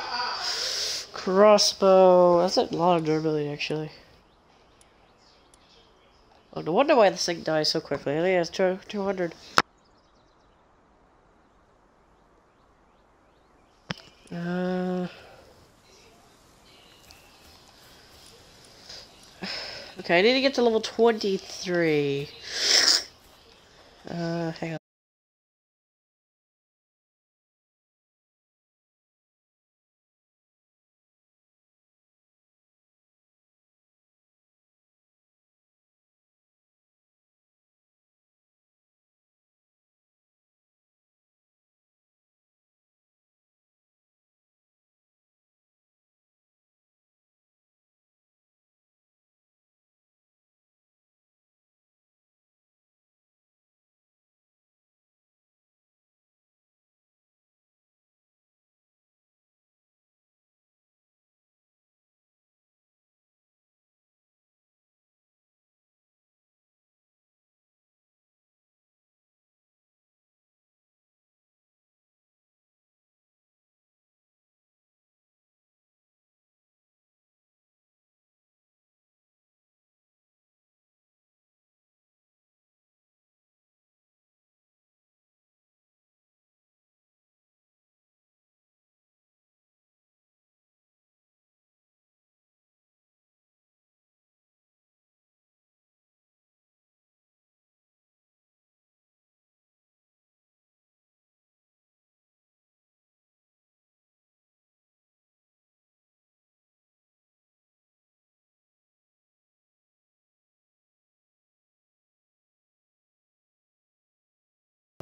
crossbow. That's a lot of durability, actually. Oh, no wonder why this thing dies so quickly. It only has two- 200. Uh... Okay, I need to get to level 23. Uh, hang on.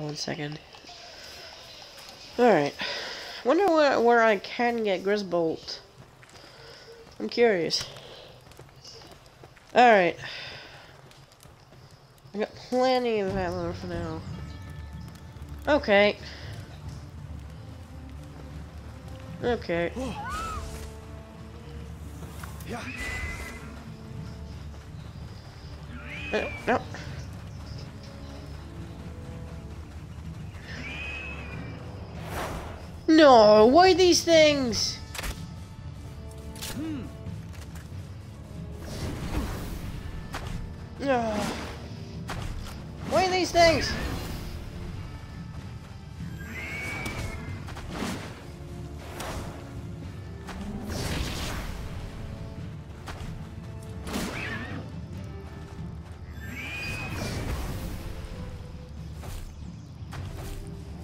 One second. Alright. Wonder where, where I can get Grizzbolt. I'm curious. Alright. I got plenty of ammo for now. Okay. Okay. Uh, no. No, why these things? Why these things?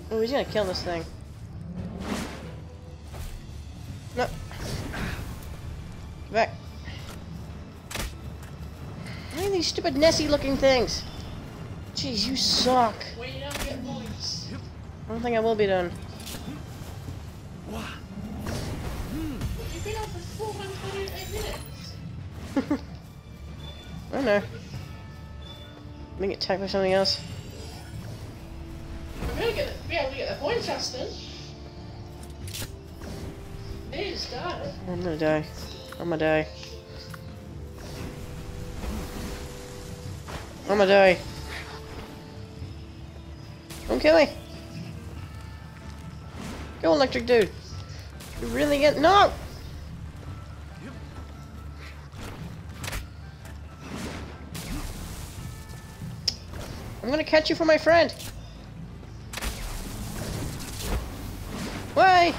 Oh, he's gonna kill this thing. Stupid Nessie looking things? Jeez, you suck. When you don't get points. I don't think I will be done. You've been on for 408 minutes. I don't know. Let me get attacked by something else. I'm gonna get be able to get the points, Justin. Need to start. I'm gonna die. I'm gonna die. I'm gonna die. Don't kill me. Go electric dude. You really get no. I'm gonna catch you for my friend. Why?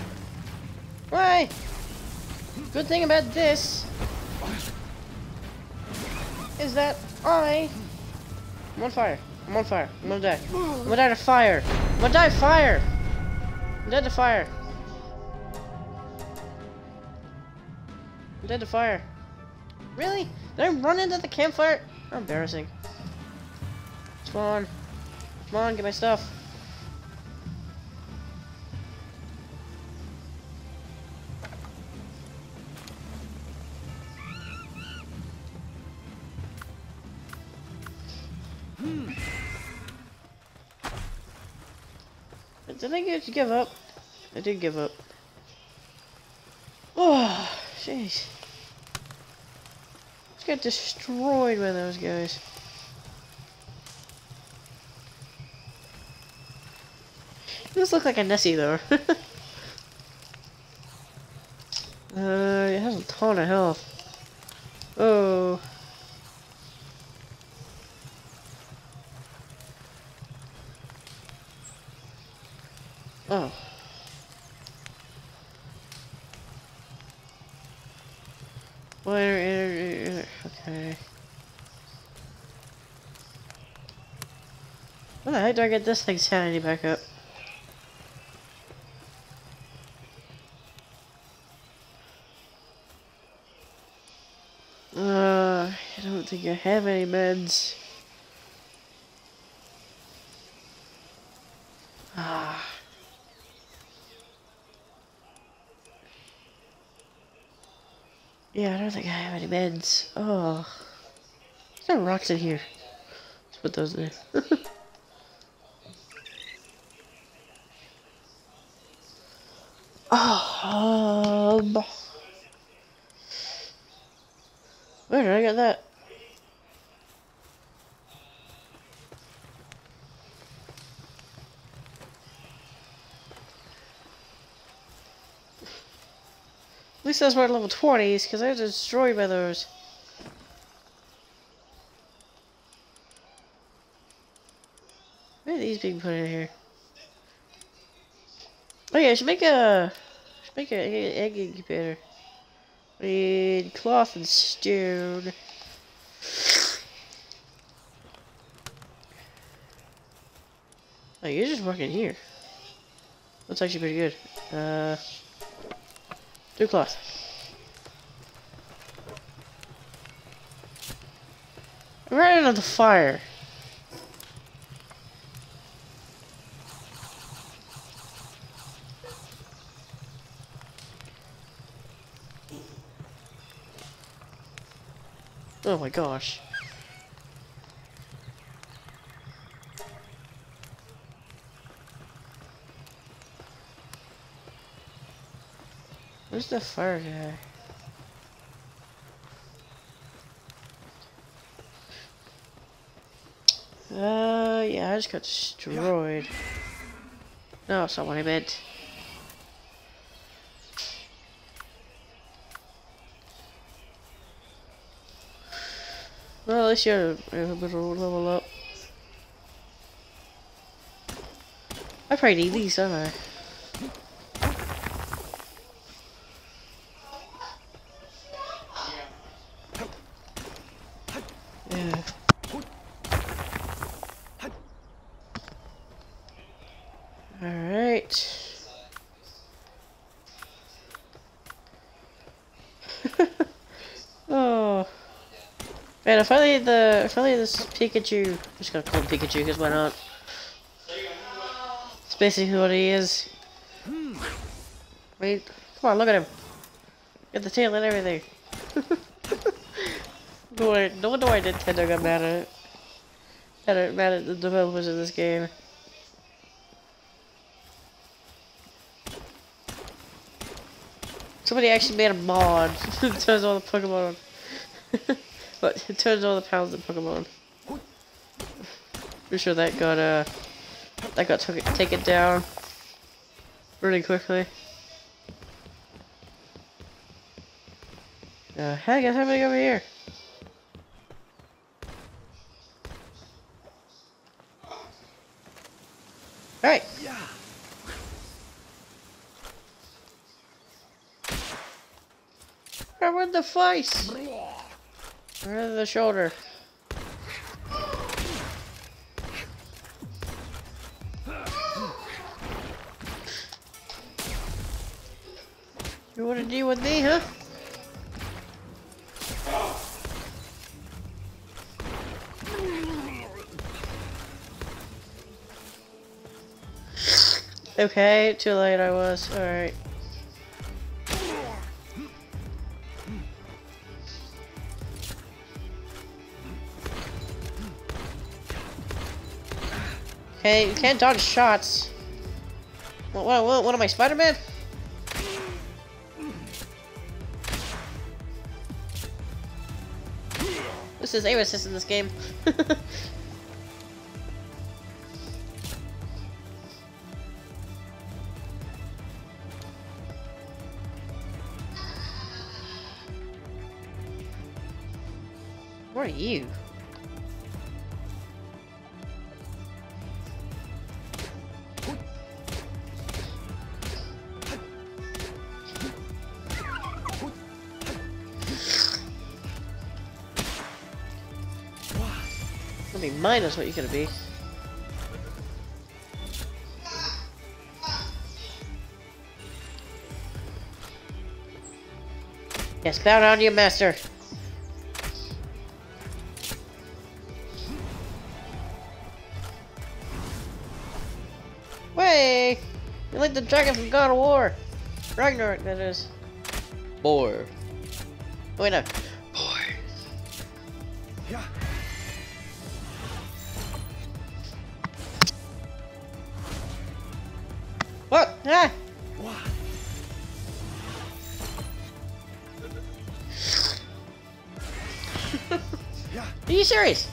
Why? Good thing about this is that I I'm on fire. I'm on fire. I'm gonna die. I'm gonna die to fire. I'm gonna die to fire. I'm dead to fire. I'm dead to fire. Really? Did I run into the campfire? How embarrassing. Come on. Come on, get my stuff. Did I get to give up? I did give up. Oh, jeez. Just got destroyed by those guys. This looks like a Nessie though. uh, it has a ton of health. Oh. Oh. Where? Okay. How do I get this thing's sanity back up? Uh, I don't think I have any meds. Ah. Yeah, I don't think I have any meds. Oh. There's no rocks in here. Let's put those there. oh, um. Where did I get that? At least that's where level 20s, because I was destroyed by those. Where are these being put in here? Oh yeah, I should make a... should make a egg incubator. Need cloth and stone. Oh, you're just working here. That's actually pretty good. Uh, do cloth. I'm right into the fire. Oh my gosh. Where's the fire guy? Uh, yeah, I just got destroyed. No, that's not what I meant. Well, at least you're a bit of level up. I probably need these, don't I? If only the, if only this Pikachu, I'm just gonna call him Pikachu because why not? It's basically what he is. Wait, come on, look at him. Get the tail and everything. no, wonder- no wonder why Nintendo got mad at it. Mad at, mad at the developers of this game. Somebody actually made a mod that turns all the Pokemon. but it turns all the powers of Pokemon. Pretty sure that got uh that got took taken down really quickly. Uh, hey guys, happening over here? Alright. Over the the shoulder. You wanna deal with me, huh? Okay, too late I was. Alright. Okay, you can't dodge shots. What, what, what, what am I, Spider-Man? This is aim assist in this game. Gonna what you're gonna be. Yes, bow down to your master. Way! You're like the dragon from God of War. Ragnarok, that is. Boar. Oh, serious?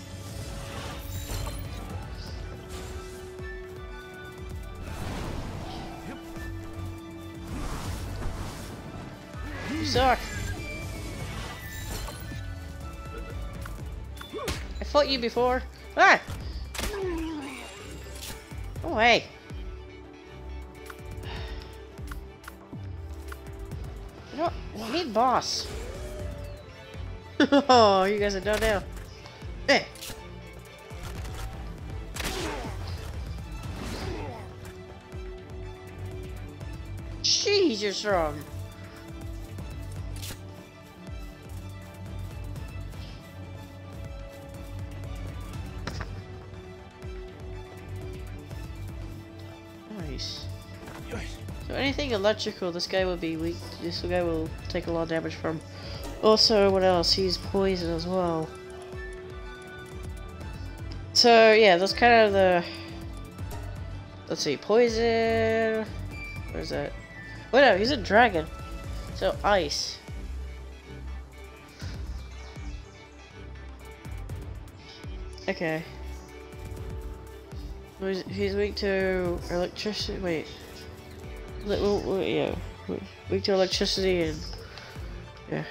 You suck. I fought you before. Ah! Go away. You know? I need boss. oh, you guys are done now. Nice. So anything electrical, this guy will be weak. This guy will take a lot of damage from. Also, what else? He's poison as well. So yeah, that's kind of the. Let's see, poison. Where's that? Wait, no, he's a dragon. So ice. Okay. He's, weak to electricity. Wait. Li- w- w- yeah. w- Weak to electricity and. Yeah.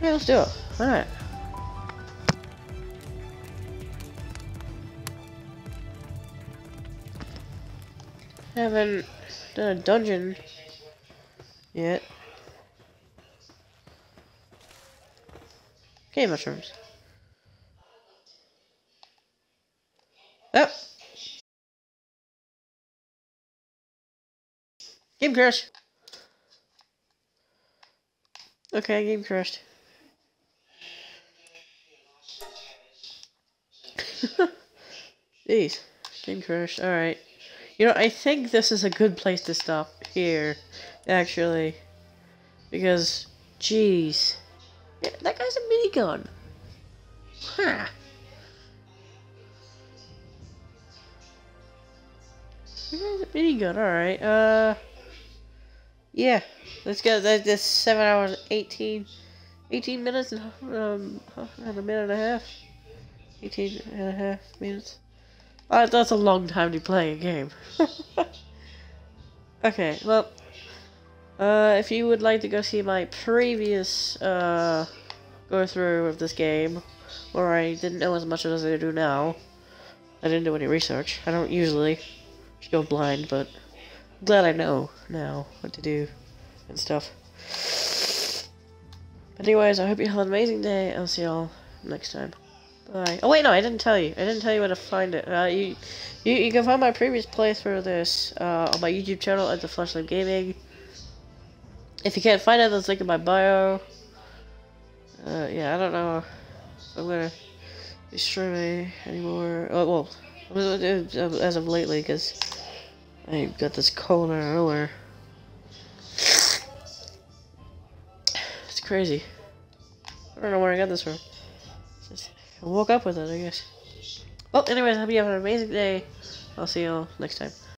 Yeah, let's do it. Alright. Haven't done a dungeon yet. Okay, mushrooms. Oh! Game crash! Okay, game crashed. Jeez, game crashed. Alright. You know, I think this is a good place to stop here, actually. Because, jeez. Yeah, that guy's a minigun. Huh. That guy's a minigun, alright. Uh, yeah. Let's go. That, that's 7 hours, 18, 18 minutes and, um, and a minute and a half. 18 and a half minutes. Uh, that's a long time to play a game. okay, well, uh, if you would like to go see my previous, uh, go through of this game, where I didn't know as much as I do now, I didn't do any research. I don't usually just go blind, but I'm glad I know now what to do and stuff. But anyways, I hope you have an amazing day. I'll see y'all next time. Oh wait, no, I didn't tell you. I didn't tell you where to find it. Uh, you, you, you can find my previous playthrough of this uh, on my YouTube channel at the Flashlight Gaming. If you can't find it, there's a link in my bio. Uh, yeah, I don't know I'm gonna be streaming anymore. Oh, well, as of lately, because I got this cold of. It's crazy. I don't know where I got this from. I woke up with it, I guess. Well, anyways, I hope you have an amazing day. I'll see you all next time.